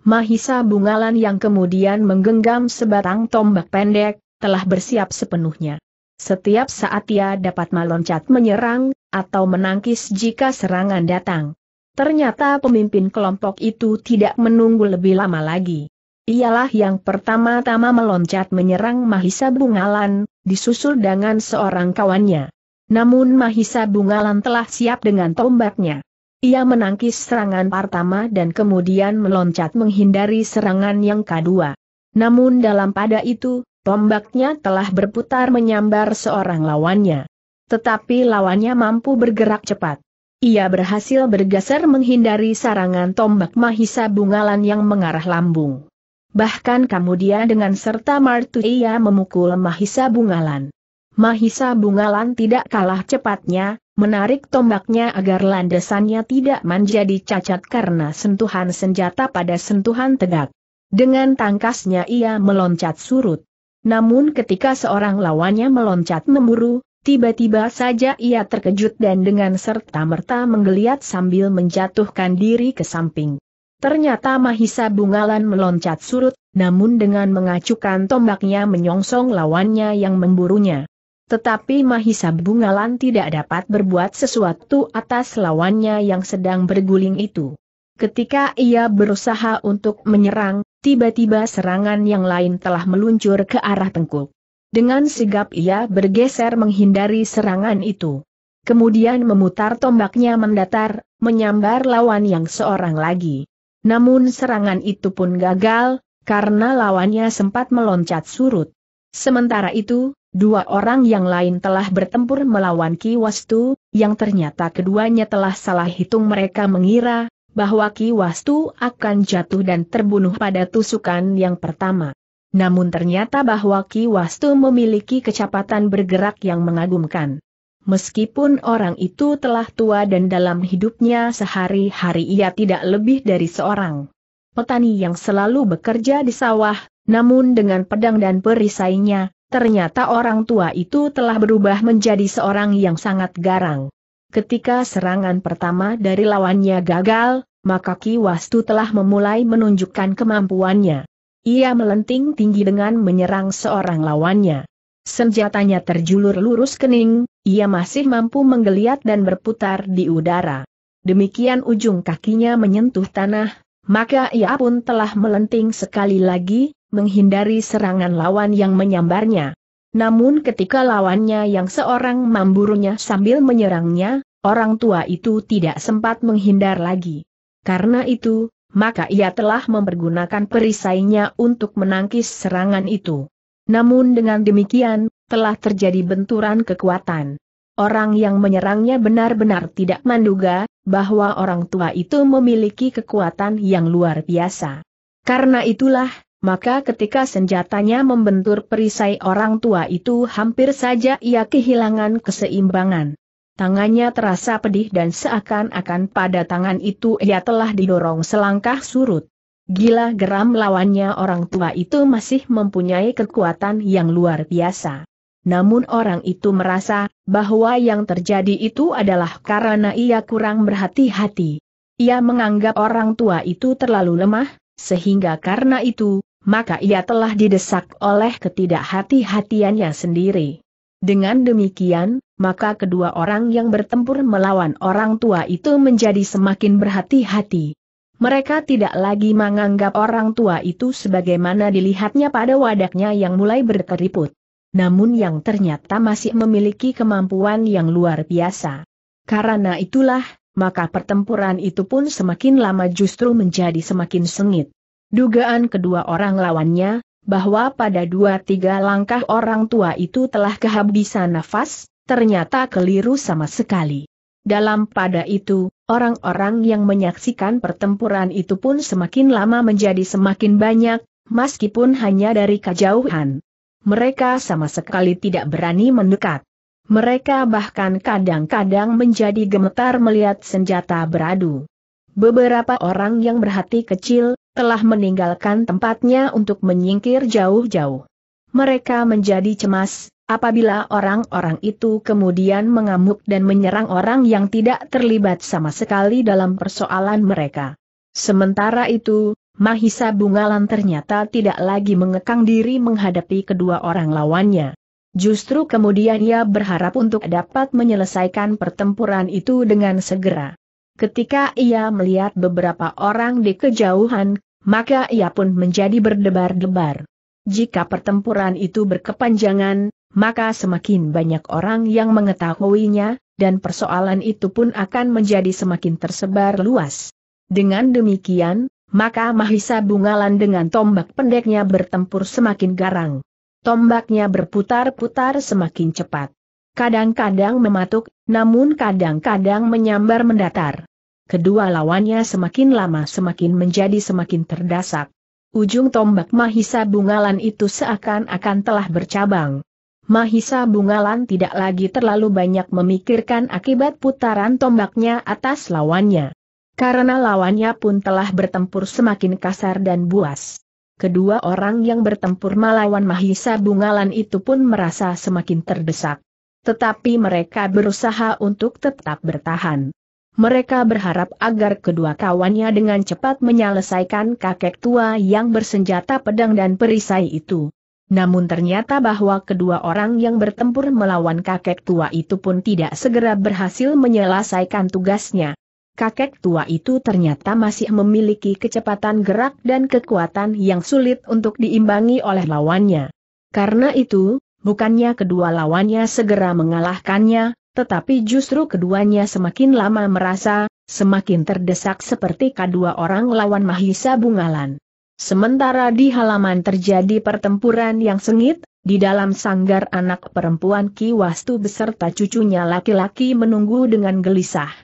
Mahisa Bungalan yang kemudian menggenggam sebatang tombak pendek, telah bersiap sepenuhnya. Setiap saat ia dapat meloncat menyerang, atau menangkis jika serangan datang. Ternyata pemimpin kelompok itu tidak menunggu lebih lama lagi. Ialah yang pertama-tama meloncat menyerang Mahisa Bungalan, disusul dengan seorang kawannya. Namun Mahisa Bungalan telah siap dengan tombaknya. Ia menangkis serangan pertama dan kemudian meloncat menghindari serangan yang kedua. Namun dalam pada itu, tombaknya telah berputar menyambar seorang lawannya. Tetapi lawannya mampu bergerak cepat. ia berhasil bergeser menghindari sarangan tombak Mahisa Bungalan yang mengarah lambung. Bahkan kemudian dengan serta martu ia memukul Mahisa Bungalan. Mahisa Bungalan tidak kalah cepatnya, menarik tombaknya agar landasannya tidak menjadi cacat karena sentuhan senjata pada sentuhan tegak. Dengan tangkasnya ia meloncat surut. Namun ketika seorang lawannya meloncat memburu, Tiba-tiba saja ia terkejut dan dengan serta-merta menggeliat sambil menjatuhkan diri ke samping. Ternyata Mahisa Bungalan meloncat surut, namun dengan mengacukan tombaknya menyongsong lawannya yang memburunya. Tetapi Mahisa Bungalan tidak dapat berbuat sesuatu atas lawannya yang sedang berguling itu. Ketika ia berusaha untuk menyerang, tiba-tiba serangan yang lain telah meluncur ke arah tengkuk. Dengan sigap ia bergeser menghindari serangan itu. Kemudian memutar tombaknya mendatar, menyambar lawan yang seorang lagi. Namun serangan itu pun gagal, karena lawannya sempat meloncat surut. Sementara itu, dua orang yang lain telah bertempur melawan Ki Wastu, yang ternyata keduanya telah salah hitung mereka mengira, bahwa Ki Wastu akan jatuh dan terbunuh pada tusukan yang pertama. Namun ternyata bahwa Ki Wastu memiliki kecepatan bergerak yang mengagumkan. Meskipun orang itu telah tua dan dalam hidupnya sehari-hari ia tidak lebih dari seorang petani yang selalu bekerja di sawah, namun dengan pedang dan perisainya, ternyata orang tua itu telah berubah menjadi seorang yang sangat garang. Ketika serangan pertama dari lawannya gagal, maka Ki Wastu telah memulai menunjukkan kemampuannya. Ia melenting tinggi dengan menyerang seorang lawannya. Senjatanya terjulur lurus kening, ia masih mampu menggeliat dan berputar di udara. Demikian ujung kakinya menyentuh tanah, maka ia pun telah melenting sekali lagi, menghindari serangan lawan yang menyambarnya. Namun ketika lawannya yang seorang memburunya sambil menyerangnya, orang tua itu tidak sempat menghindar lagi. Karena itu, maka ia telah mempergunakan perisainya untuk menangkis serangan itu. Namun dengan demikian, telah terjadi benturan kekuatan. Orang yang menyerangnya benar-benar tidak menduga, bahwa orang tua itu memiliki kekuatan yang luar biasa. Karena itulah, maka ketika senjatanya membentur perisai orang tua itu hampir saja ia kehilangan keseimbangan. Tangannya terasa pedih dan seakan-akan pada tangan itu ia telah didorong selangkah surut. Gila geram lawannya orang tua itu masih mempunyai kekuatan yang luar biasa. Namun orang itu merasa bahwa yang terjadi itu adalah karena ia kurang berhati-hati. Ia menganggap orang tua itu terlalu lemah, sehingga karena itu, maka ia telah didesak oleh ketidakhati-hatiannya sendiri. Dengan demikian, maka kedua orang yang bertempur melawan orang tua itu menjadi semakin berhati-hati. Mereka tidak lagi menganggap orang tua itu sebagaimana dilihatnya pada wadaknya yang mulai berkeriput. Namun yang ternyata masih memiliki kemampuan yang luar biasa. Karena itulah, maka pertempuran itu pun semakin lama justru menjadi semakin sengit. Dugaan kedua orang lawannya, bahwa pada dua tiga langkah orang tua itu telah kehabisan nafas, ternyata keliru sama sekali. Dalam pada itu, orang-orang yang menyaksikan pertempuran itu pun semakin lama menjadi semakin banyak, meskipun hanya dari kejauhan. Mereka sama sekali tidak berani mendekat. Mereka bahkan kadang-kadang menjadi gemetar melihat senjata beradu. Beberapa orang yang berhati kecil, telah meninggalkan tempatnya untuk menyingkir jauh-jauh. Mereka menjadi cemas, apabila orang-orang itu kemudian mengamuk dan menyerang orang yang tidak terlibat sama sekali dalam persoalan mereka. Sementara itu, Mahisa Bungalan ternyata tidak lagi mengekang diri menghadapi kedua orang lawannya. Justru kemudian ia berharap untuk dapat menyelesaikan pertempuran itu dengan segera. Ketika ia melihat beberapa orang di kejauhan, maka ia pun menjadi berdebar-debar. Jika pertempuran itu berkepanjangan, maka semakin banyak orang yang mengetahuinya, dan persoalan itu pun akan menjadi semakin tersebar luas. Dengan demikian, maka Mahisa Bungalan dengan tombak pendeknya bertempur semakin garang. Tombaknya berputar-putar semakin cepat. Kadang-kadang mematuk, namun kadang-kadang menyambar mendatar. Kedua lawannya semakin lama semakin menjadi semakin terdasak. Ujung tombak Mahisa Bungalan itu seakan-akan telah bercabang. Mahisa Bungalan tidak lagi terlalu banyak memikirkan akibat putaran tombaknya atas lawannya. Karena lawannya pun telah bertempur semakin kasar dan buas. Kedua orang yang bertempur melawan Mahisa Bungalan itu pun merasa semakin terdesak. Tetapi mereka berusaha untuk tetap bertahan. Mereka berharap agar kedua kawannya dengan cepat menyelesaikan kakek tua yang bersenjata pedang dan perisai itu. Namun ternyata bahwa kedua orang yang bertempur melawan kakek tua itu pun tidak segera berhasil menyelesaikan tugasnya. Kakek tua itu ternyata masih memiliki kecepatan gerak dan kekuatan yang sulit untuk diimbangi oleh lawannya. Karena itu, bukannya kedua lawannya segera mengalahkannya, tetapi justru keduanya semakin lama merasa, semakin terdesak seperti kedua orang lawan Mahisa Bungalan. Sementara di halaman terjadi pertempuran yang sengit, di dalam sanggar anak perempuan Ki Wastu beserta cucunya laki-laki menunggu dengan gelisah.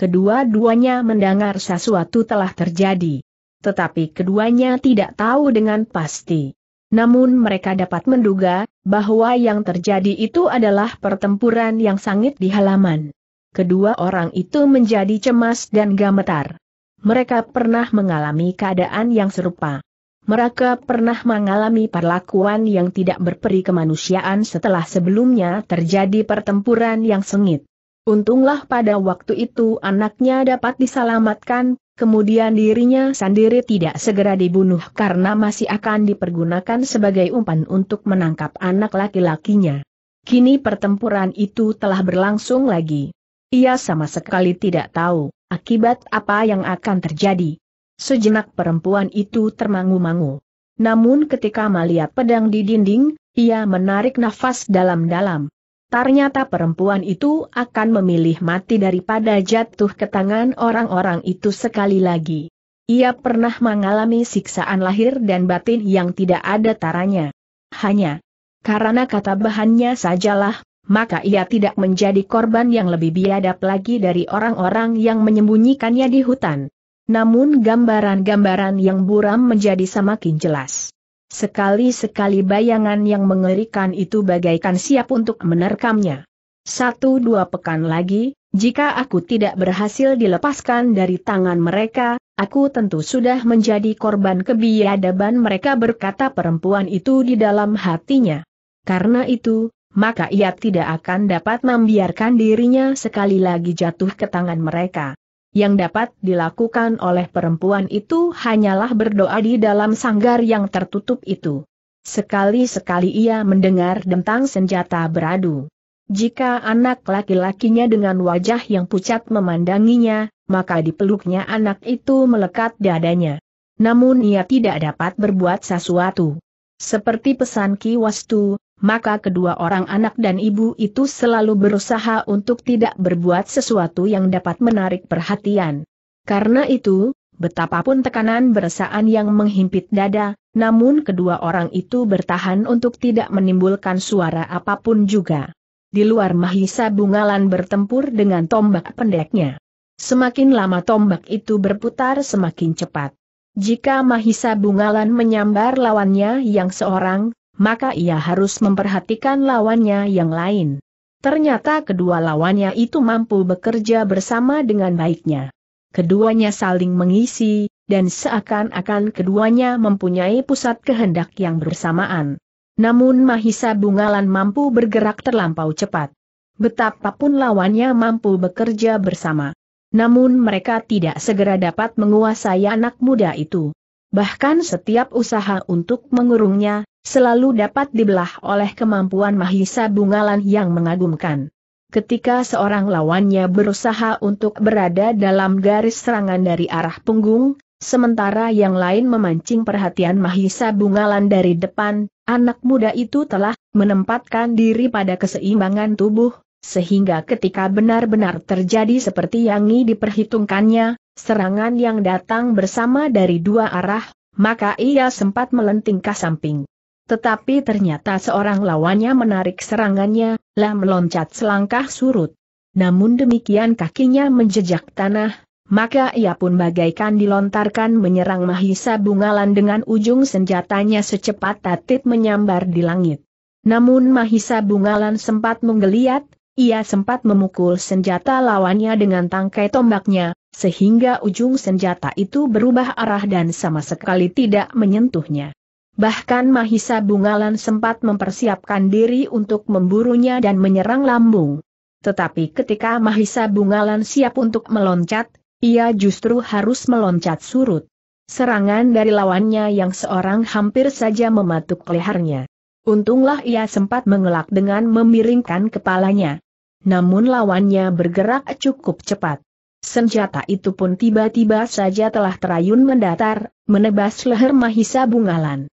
Kedua-duanya mendengar sesuatu telah terjadi. Tetapi keduanya tidak tahu dengan pasti. Namun mereka dapat menduga, bahwa yang terjadi itu adalah pertempuran yang sangit di halaman. Kedua orang itu menjadi cemas dan gemetar. Mereka pernah mengalami keadaan yang serupa. Mereka pernah mengalami perlakuan yang tidak berperi kemanusiaan setelah sebelumnya terjadi pertempuran yang sengit. Untunglah pada waktu itu anaknya dapat diselamatkan, kemudian dirinya sendiri tidak segera dibunuh karena masih akan dipergunakan sebagai umpan untuk menangkap anak laki-lakinya. Kini pertempuran itu telah berlangsung lagi. Ia sama sekali tidak tahu akibat apa yang akan terjadi. Sejenak perempuan itu termangu-mangu. Namun ketika melihat pedang di dinding, ia menarik nafas dalam-dalam. Ternyata perempuan itu akan memilih mati daripada jatuh ke tangan orang-orang itu sekali lagi. Ia pernah mengalami siksaan lahir dan batin yang tidak ada taranya. Hanya karena kata bahannya sajalah, maka ia tidak menjadi korban yang lebih biadab lagi dari orang-orang yang menyembunyikannya di hutan. Namun gambaran-gambaran yang buram menjadi semakin jelas. Sekali-sekali bayangan yang mengerikan itu bagaikan siap untuk menerkamnya. Satu dua pekan lagi, jika aku tidak berhasil dilepaskan dari tangan mereka, aku tentu sudah menjadi korban kebiadaban mereka berkata perempuan itu di dalam hatinya. Karena itu, maka ia tidak akan dapat membiarkan dirinya sekali lagi jatuh ke tangan mereka. Yang dapat dilakukan oleh perempuan itu hanyalah berdoa di dalam sanggar yang tertutup itu. Sekali-sekali ia mendengar tentang senjata beradu. Jika anak laki-lakinya dengan wajah yang pucat memandanginya, maka dipeluknya anak itu melekat dadanya. Namun ia tidak dapat berbuat sesuatu. Seperti pesan Ki Wastu, maka kedua orang anak dan ibu itu selalu berusaha untuk tidak berbuat sesuatu yang dapat menarik perhatian. Karena itu, betapapun tekanan beresaan yang menghimpit dada, namun kedua orang itu bertahan untuk tidak menimbulkan suara apa pun juga. Di luar Mahisa Bungalan bertempur dengan tombak pendeknya. Semakin lama tombak itu berputar semakin cepat. Jika Mahisa Bungalan menyambar lawannya yang seorang, maka ia harus memperhatikan lawannya yang lain. Ternyata kedua lawannya itu mampu bekerja bersama dengan baiknya. Keduanya saling mengisi, dan seakan-akan keduanya mempunyai pusat kehendak yang bersamaan. Namun Mahisa Bungalan mampu bergerak terlampau cepat. Betapapun lawannya mampu bekerja bersama. Namun mereka tidak segera dapat menguasai anak muda itu. Bahkan setiap usaha untuk mengurungnya, selalu dapat dibelah oleh kemampuan Mahisa Bungalan yang mengagumkan. Ketika seorang lawannya berusaha untuk berada dalam garis serangan dari arah punggung, sementara yang lain memancing perhatian Mahisa Bungalan dari depan, anak muda itu telah menempatkan diri pada keseimbangan tubuh, sehingga ketika benar-benar terjadi seperti yang diperhitungkannya, serangan yang datang bersama dari dua arah, maka ia sempat melenting ke samping. Tetapi ternyata seorang lawannya menarik serangannya, lah meloncat selangkah surut. namun demikian kakinya menjejak tanah, maka ia pun bagaikan dilontarkan menyerang Mahisa Bungalan dengan ujung senjatanya secepat tatit menyambar di langit. Namun Mahisa Bungalan sempat menggeliat, ia sempat memukul senjata lawannya dengan tangkai tombaknya, sehingga ujung senjata itu berubah arah dan sama sekali tidak menyentuhnya. Bahkan Mahisa Bungalan sempat mempersiapkan diri untuk memburunya dan menyerang lambung. Tetapi ketika Mahisa Bungalan siap untuk meloncat, ia justru harus meloncat surut. Serangan dari lawannya yang seorang hampir saja mematuk lehernya. Untunglah ia sempat mengelak dengan memiringkan kepalanya. Namun lawannya bergerak cukup cepat. Senjata itu pun tiba-tiba saja telah terayun mendatar, menebas leher Mahisa Bungalan.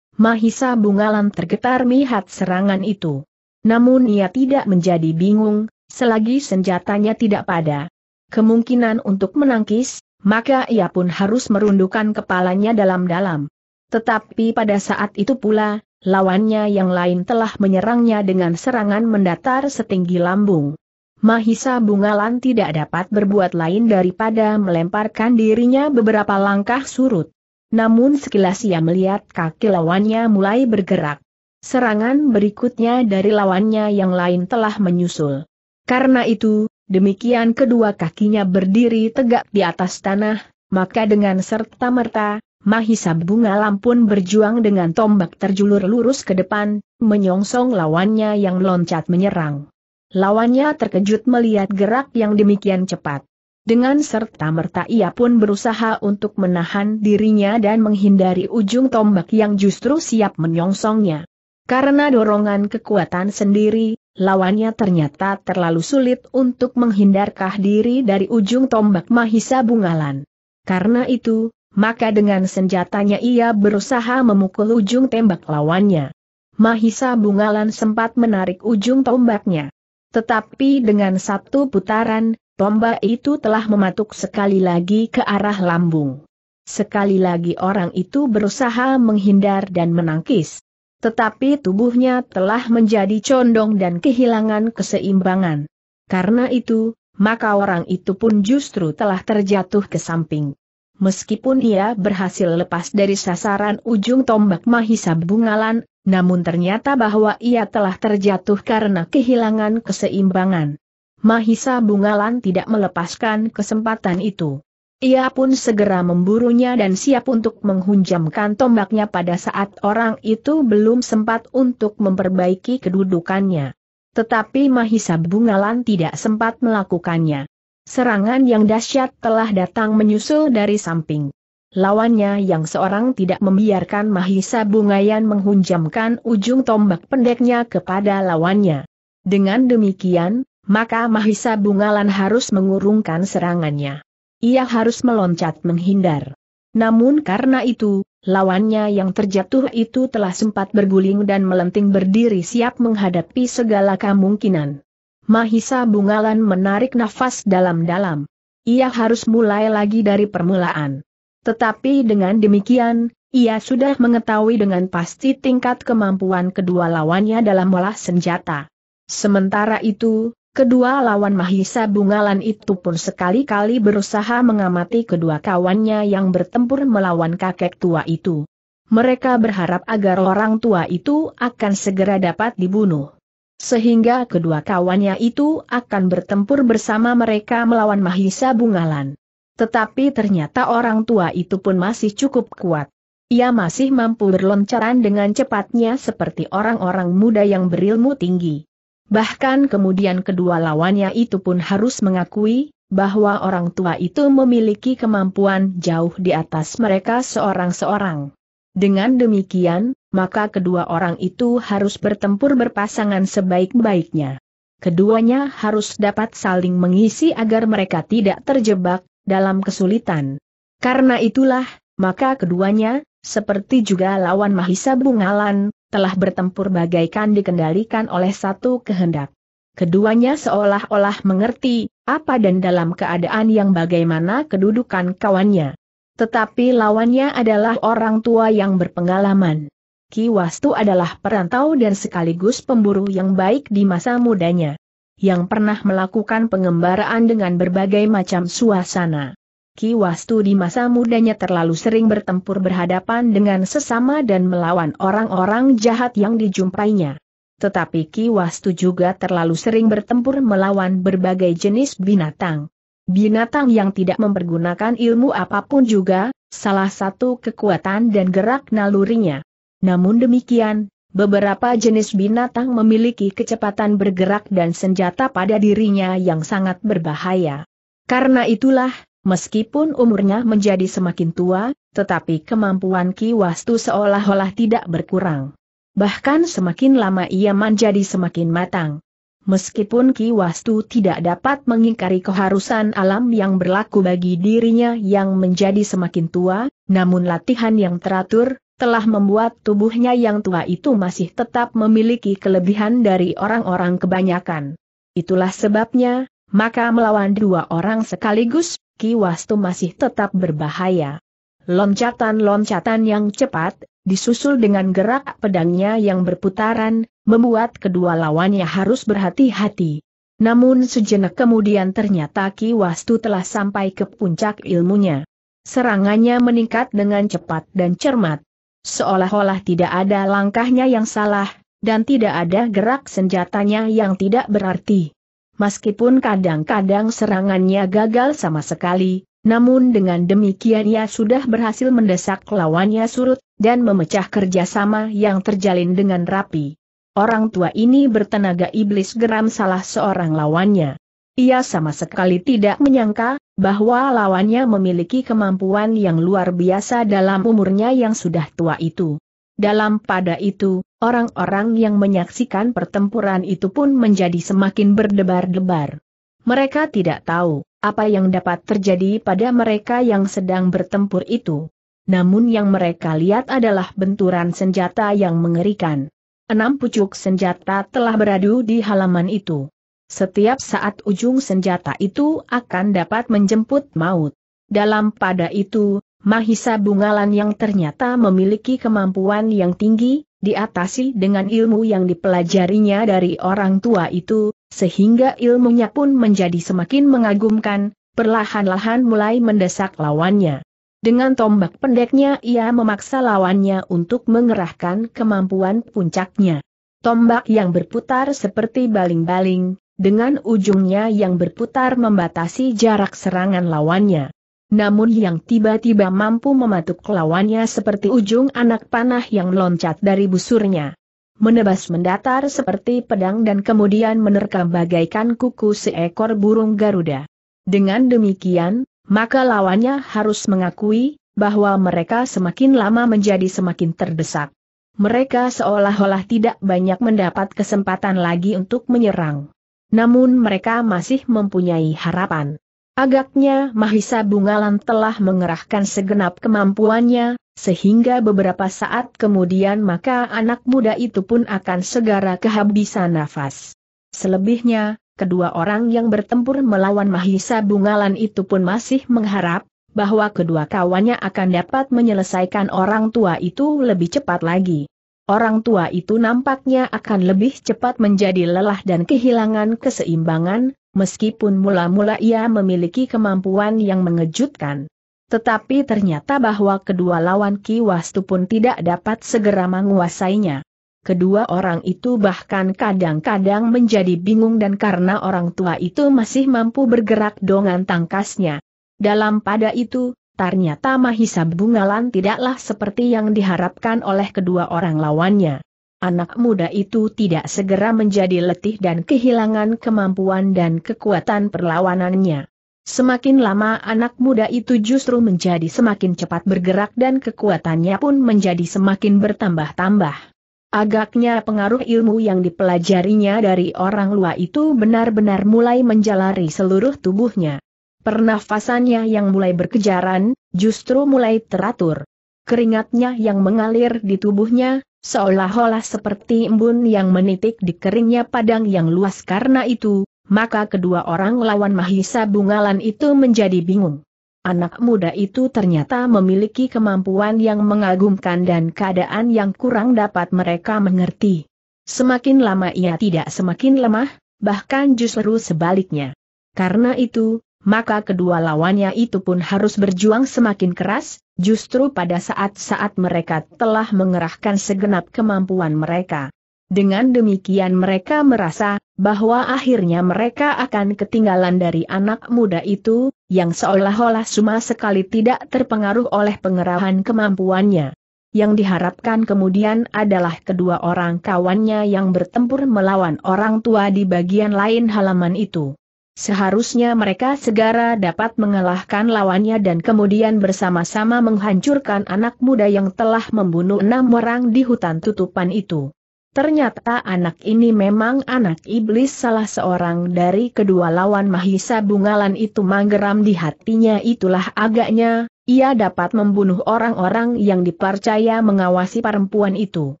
Mahisa Bungalan tergetar melihat serangan itu. Namun ia tidak menjadi bingung, selagi senjatanya tidak pada kemungkinan untuk menangkis, maka ia pun harus merundukkan kepalanya dalam-dalam. Tetapi pada saat itu pula, lawannya yang lain telah menyerangnya dengan serangan mendatar setinggi lambung. Mahisa Bungalan tidak dapat berbuat lain daripada melemparkan dirinya beberapa langkah surut. Namun sekilas ia melihat kaki lawannya mulai bergerak. Serangan berikutnya dari lawannya yang lain telah menyusul. Karena itu, demikian kedua kakinya berdiri tegak di atas tanah, maka dengan serta-merta, Mahisa Bunga Lampun berjuang dengan tombak terjulur lurus ke depan, menyongsong lawannya yang loncat menyerang. Lawannya terkejut melihat gerak yang demikian cepat. Dengan serta-merta ia pun berusaha untuk menahan dirinya dan menghindari ujung tombak yang justru siap menyongsongnya. Karena dorongan kekuatan sendiri, lawannya ternyata terlalu sulit untuk menghindarkah diri dari ujung tombak Mahisa Bungalan. Karena itu, maka dengan senjatanya ia berusaha memukul ujung tembak lawannya. Mahisa Bungalan sempat menarik ujung tombaknya. Tetapi dengan satu putaran, tombak itu telah mematuk sekali lagi ke arah lambung. Sekali lagi orang itu berusaha menghindar dan menangkis tetapi tubuhnya telah menjadi condong dan kehilangan keseimbangan. Karena itu, maka orang itu pun justru telah terjatuh ke samping. Meskipun ia berhasil lepas dari sasaran ujung tombak Mahisa Bungalan, namun ternyata bahwa ia telah terjatuh karena kehilangan keseimbangan. Mahisa Bungalan tidak melepaskan kesempatan itu. Ia pun segera memburunya dan siap untuk menghunjamkan tombaknya pada saat orang itu belum sempat untuk memperbaiki kedudukannya. Tetapi Mahisa Bungalan tidak sempat melakukannya. Serangan yang dahsyat telah datang menyusul dari samping. Lawannya yang seorang tidak membiarkan Mahisa Bungayan menghunjamkan ujung tombak pendeknya kepada lawannya. Dengan demikian, maka Mahisa Bungalan harus mengurungkan serangannya ia harus meloncat menghindar. Namun karena itu, lawannya yang terjatuh itu telah sempat berguling dan melenting berdiri siap menghadapi segala kemungkinan. Mahisa Bungalan menarik nafas dalam-dalam. Ia harus mulai lagi dari permulaan. Tetapi dengan demikian, ia sudah mengetahui dengan pasti tingkat kemampuan kedua lawannya dalam olah senjata. Sementara itu, Kedua lawan Mahisa Bungalan itu pun sekali-kali berusaha mengamati kedua kawannya yang bertempur melawan kakek tua itu. Mereka berharap agar orang tua itu akan segera dapat dibunuh. Sehingga kedua kawannya itu akan bertempur bersama mereka melawan Mahisa Bungalan. Tetapi ternyata orang tua itu pun masih cukup kuat. Ia masih mampu berloncaran dengan cepatnya seperti orang-orang muda yang berilmu tinggi. Bahkan kemudian kedua lawannya itu pun harus mengakui, bahwa orang tua itu memiliki kemampuan jauh di atas mereka seorang-seorang. Dengan demikian, maka kedua orang itu harus bertempur berpasangan sebaik-baiknya. Keduanya harus dapat saling mengisi agar mereka tidak terjebak dalam kesulitan. Karena itulah, maka keduanya, seperti juga lawan Mahisa Bungalan, telah bertempur bagaikan dikendalikan oleh satu kehendak. Keduanya seolah-olah mengerti, apa dan dalam keadaan yang bagaimana kedudukan kawannya. Tetapi lawannya adalah orang tua yang berpengalaman. Ki Wastu adalah perantau dan sekaligus pemburu yang baik di masa mudanya. yang pernah melakukan pengembaraan dengan berbagai macam suasana. Ki Wastu di masa mudanya terlalu sering bertempur berhadapan dengan sesama dan melawan orang-orang jahat yang dijumpainya. Tetapi Ki Wastu juga terlalu sering bertempur melawan berbagai jenis binatang. Binatang yang tidak mempergunakan ilmu apa pun juga, salah satu kekuatan dan gerak nalurinya. Namun demikian, Beberapa jenis binatang memiliki kecepatan bergerak dan senjata pada dirinya yang sangat berbahaya. Karena itulah, meskipun umurnya menjadi semakin tua, tetapi kemampuan Ki Wastu seolah-olah tidak berkurang. Bahkan semakin lama ia menjadi semakin matang. Meskipun Ki Wastu tidak dapat mengingkari keharusan alam yang berlaku bagi dirinya yang menjadi semakin tua, namun latihan yang teratur, telah membuat tubuhnya yang tua itu masih tetap memiliki kelebihan dari orang-orang kebanyakan. Itulah sebabnya, maka melawan dua orang sekaligus, Ki Wastu masih tetap berbahaya. Loncatan-loncatan yang cepat, disusul dengan gerak pedangnya yang berputaran, membuat kedua lawannya harus berhati-hati. Namun sejenak kemudian ternyata Ki Wastu telah sampai ke puncak ilmunya. Serangannya meningkat dengan cepat dan cermat. Seolah-olah tidak ada langkahnya yang salah, dan tidak ada gerak senjatanya yang tidak berarti. Meskipun kadang-kadang serangannya gagal sama sekali, namun dengan demikian ia sudah berhasil mendesak lawannya surut, dan memecah kerjasama yang terjalin dengan rapi. Orang tua ini bertenaga iblis geram salah seorang lawannya. Ia sama sekali tidak menyangka, bahwa lawannya memiliki kemampuan yang luar biasa dalam umurnya yang sudah tua itu. Dalam pada itu, orang-orang yang menyaksikan pertempuran itu pun menjadi semakin berdebar-debar. Mereka tidak tahu, apa yang dapat terjadi pada mereka yang sedang bertempur itu. Namun yang mereka lihat adalah benturan senjata yang mengerikan. Enam pucuk senjata telah beradu di halaman itu. Setiap saat ujung senjata itu akan dapat menjemput maut. Dalam pada itu, Mahisa Bungalan yang ternyata memiliki kemampuan yang tinggi, diatasi dengan ilmu yang dipelajarinya dari orang tua itu, sehingga ilmunya pun menjadi semakin mengagumkan, perlahan-lahan mulai mendesak lawannya. Dengan tombak pendeknya ia memaksa lawannya untuk mengerahkan kemampuan puncaknya. Tombak yang berputar seperti baling-baling, dengan ujungnya yang berputar membatasi jarak serangan lawannya. Namun yang tiba-tiba mampu mematuk lawannya seperti ujung anak panah yang loncat dari busurnya. Menebas mendatar seperti pedang dan kemudian menerkam bagaikan kuku seekor burung Garuda. Dengan demikian, maka lawannya harus mengakui, bahwa mereka semakin lama menjadi semakin terdesak. Mereka seolah-olah tidak banyak mendapat kesempatan lagi untuk menyerang namun mereka masih mempunyai harapan. Agaknya Mahisa Bungalan telah mengerahkan segenap kemampuannya, sehingga beberapa saat kemudian maka anak muda itu pun akan segera kehabisan nafas. Selebihnya, kedua orang yang bertempur melawan Mahisa Bungalan itu pun masih mengharap, bahwa kedua kawannya akan dapat menyelesaikan orang tua itu lebih cepat lagi orang tua itu nampaknya akan lebih cepat menjadi lelah dan kehilangan keseimbangan, meskipun mula-mula ia memiliki kemampuan yang mengejutkan. Tetapi ternyata bahwa kedua lawan Ki Wastu pun tidak dapat segera menguasainya. Kedua orang itu bahkan kadang-kadang menjadi bingung dan karena orang tua itu masih mampu bergerak dengan tangkasnya. Dalam pada itu, Ternyata Mahisa Bungalan tidaklah seperti yang diharapkan oleh kedua orang lawannya. Anak muda itu tidak segera menjadi letih dan kehilangan kemampuan dan kekuatan perlawanannya. Semakin lama anak muda itu justru menjadi semakin cepat bergerak dan kekuatannya pun menjadi semakin bertambah-tambah. Agaknya pengaruh ilmu yang dipelajarinya dari orang luar itu benar-benar mulai menjalari seluruh tubuhnya. Pernafasannya yang mulai berkejaran, justru mulai teratur. Keringatnya yang mengalir di tubuhnya, seolah-olah seperti embun yang menitik di keringnya padang yang luas karena itu, maka kedua orang lawan Mahisa Bungalan itu menjadi bingung. Anak muda itu ternyata memiliki kemampuan yang mengagumkan dan keadaan yang kurang dapat mereka mengerti. Semakin lama ia tidak semakin lemah, bahkan justru sebaliknya. Karena itu, maka kedua lawannya itu pun harus berjuang semakin keras, justru pada saat-saat mereka telah mengerahkan segenap kemampuan mereka. Dengan demikian mereka merasa, bahwa akhirnya mereka akan ketinggalan dari anak muda itu, yang seolah-olah cuma sekali tidak terpengaruh oleh pengerahan kemampuannya. Yang diharapkan kemudian adalah kedua orang kawannya yang bertempur melawan orang tua di bagian lain halaman itu. Seharusnya mereka segera dapat mengalahkan lawannya dan kemudian bersama-sama menghancurkan anak muda yang telah membunuh enam orang di hutan tutupan itu. Ternyata anak ini memang anak iblis salah seorang dari kedua lawan Mahisa Bungalan itu manggeram di hatinya itulah agaknya, ia dapat membunuh orang-orang yang dipercaya mengawasi perempuan itu.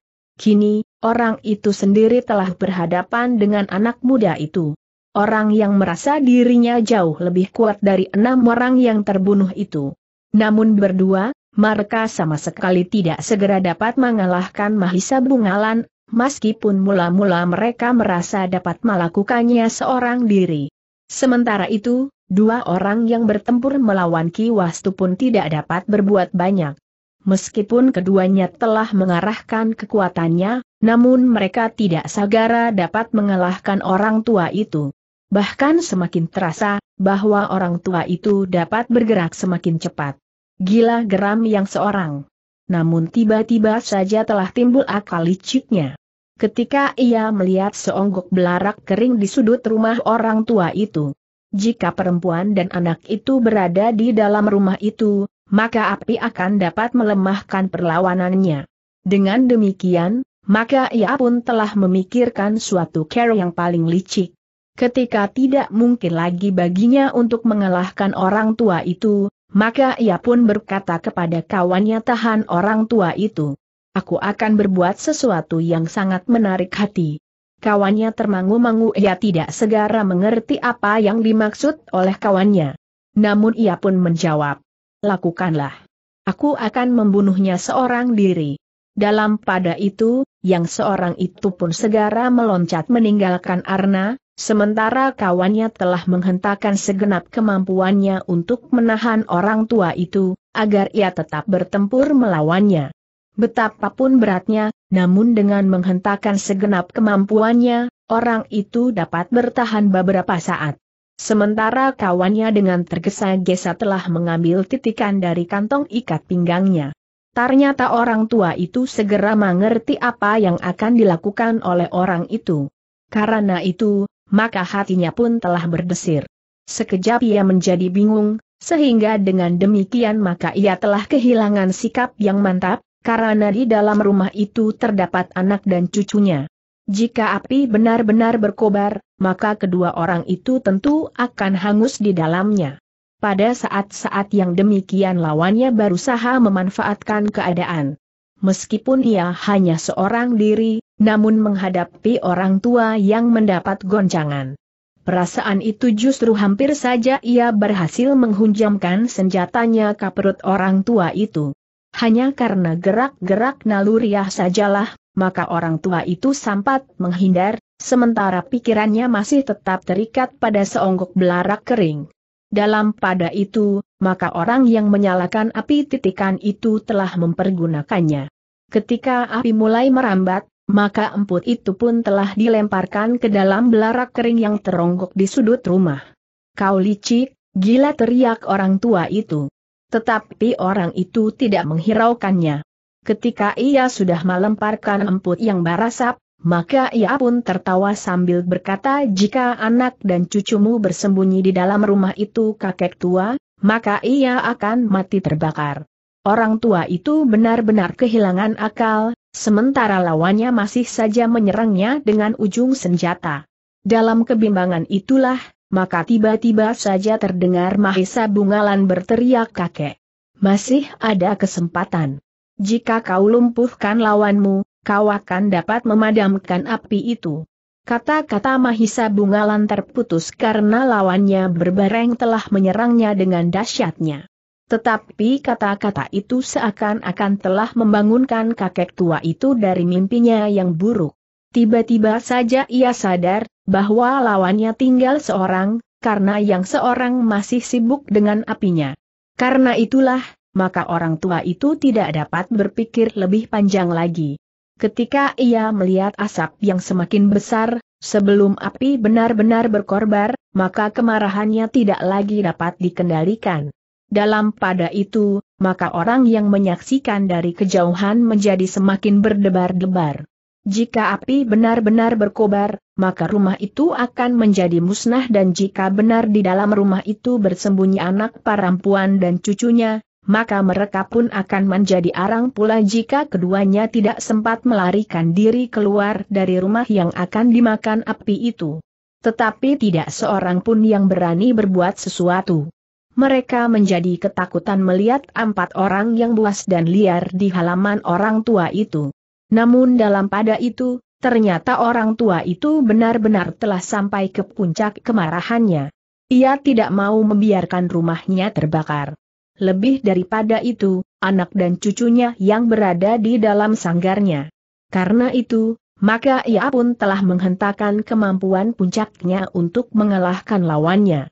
Kini, orang itu sendiri telah berhadapan dengan anak muda itu. Orang yang merasa dirinya jauh lebih kuat dari enam orang yang terbunuh itu. Namun berdua, mereka sama sekali tidak segera dapat mengalahkan Mahisa Bungalan, meskipun mula-mula mereka merasa dapat melakukannya seorang diri. Sementara itu, dua orang yang bertempur melawan Ki Wastu pun tidak dapat berbuat banyak. Meskipun keduanya telah mengarahkan kekuatannya, namun mereka tidak segera dapat mengalahkan orang tua itu. Bahkan semakin terasa, bahwa orang tua itu dapat bergerak semakin cepat. Gila geram yang seorang. Namun tiba-tiba saja telah timbul akal liciknya. Ketika ia melihat seonggok belarak kering di sudut rumah orang tua itu. Jika perempuan dan anak itu berada di dalam rumah itu, maka api akan dapat melemahkan perlawanannya. Dengan demikian, maka ia pun telah memikirkan suatu cara yang paling licik. Ketika tidak mungkin lagi baginya untuk mengalahkan orang tua itu, maka ia pun berkata kepada kawannya tahan orang tua itu. Aku akan berbuat sesuatu yang sangat menarik hati. Kawannya termangu-mangu ia tidak segera mengerti apa yang dimaksud oleh kawannya. Namun ia pun menjawab. Lakukanlah. Aku akan membunuhnya seorang diri. Dalam pada itu, yang seorang itu pun segera meloncat meninggalkan Arna, Sementara kawannya telah menghentakkan segenap kemampuannya untuk menahan orang tua itu, agar ia tetap bertempur melawannya. Betapapun beratnya, namun dengan menghentakkan segenap kemampuannya, orang itu dapat bertahan beberapa saat. Sementara kawannya dengan tergesa-gesa telah mengambil titikan dari kantong ikat pinggangnya. Ternyata orang tua itu segera mengerti apa yang akan dilakukan oleh orang itu. Karena itu, maka hatinya pun telah berdesir. Sekejap ia menjadi bingung, sehingga dengan demikian maka ia telah kehilangan sikap yang mantap, karena di dalam rumah itu terdapat anak dan cucunya. Jika api benar-benar berkobar, maka kedua orang itu tentu akan hangus di dalamnya. Pada saat-saat yang demikian lawannya berusaha memanfaatkan keadaan. Meskipun ia hanya seorang diri, namun menghadapi orang tua yang mendapat goncangan. Perasaan itu justru hampir saja ia berhasil menghunjamkan senjatanya ke perut orang tua itu. Hanya karena gerak-gerak naluriah sajalah, maka orang tua itu sampat menghindar, sementara pikirannya masih tetap terikat pada seonggok belarak kering. Dalam pada itu, maka orang yang menyalakan api titikan itu telah mempergunakannya. Ketika api mulai merambat, maka emput itu pun telah dilemparkan ke dalam belarak kering yang teronggok di sudut rumah. Kau licik, gila teriak orang tua itu. Tetapi orang itu tidak menghiraukannya. Ketika ia sudah melemparkan emput yang barasap, maka ia pun tertawa sambil berkata jika anak dan cucumu bersembunyi di dalam rumah itu kakek tua, maka ia akan mati terbakar. Orang tua itu benar-benar kehilangan akal, sementara lawannya masih saja menyerangnya dengan ujung senjata. Dalam kebimbangan itulah, maka tiba-tiba saja terdengar Mahesa Bungalan berteriak kakek. Masih ada kesempatan. Jika kau lumpuhkan lawanmu, kau akan dapat memadamkan api itu. Kata-kata Mahisa Bungalan terputus karena lawannya berbareng telah menyerangnya dengan dahsyatnya. Tetapi kata-kata itu seakan-akan telah membangunkan kakek tua itu dari mimpinya yang buruk. Tiba-tiba saja ia sadar, bahwa lawannya tinggal seorang, karena yang seorang masih sibuk dengan apinya. Karena itulah, maka orang tua itu tidak dapat berpikir lebih panjang lagi. Ketika ia melihat asap yang semakin besar, sebelum api benar-benar berkorbar, maka kemarahannya tidak lagi dapat dikendalikan. Dalam pada itu, maka orang yang menyaksikan dari kejauhan menjadi semakin berdebar-debar. Jika api benar-benar berkobar, maka rumah itu akan menjadi musnah dan jika benar di dalam rumah itu bersembunyi anak parampuan dan cucunya, maka mereka pun akan menjadi arang pula jika keduanya tidak sempat melarikan diri keluar dari rumah yang akan dimakan api itu. Tetapi tidak seorang pun yang berani berbuat sesuatu. Mereka menjadi ketakutan melihat empat orang yang buas dan liar di halaman orang tua itu. Namun dalam pada itu, ternyata orang tua itu benar-benar telah sampai ke puncak kemarahannya. Ia tidak mau membiarkan rumahnya terbakar. Lebih daripada itu, anak dan cucunya yang berada di dalam sanggarnya. Karena itu, maka ia pun telah menghentakkan kemampuan puncaknya untuk mengalahkan lawannya.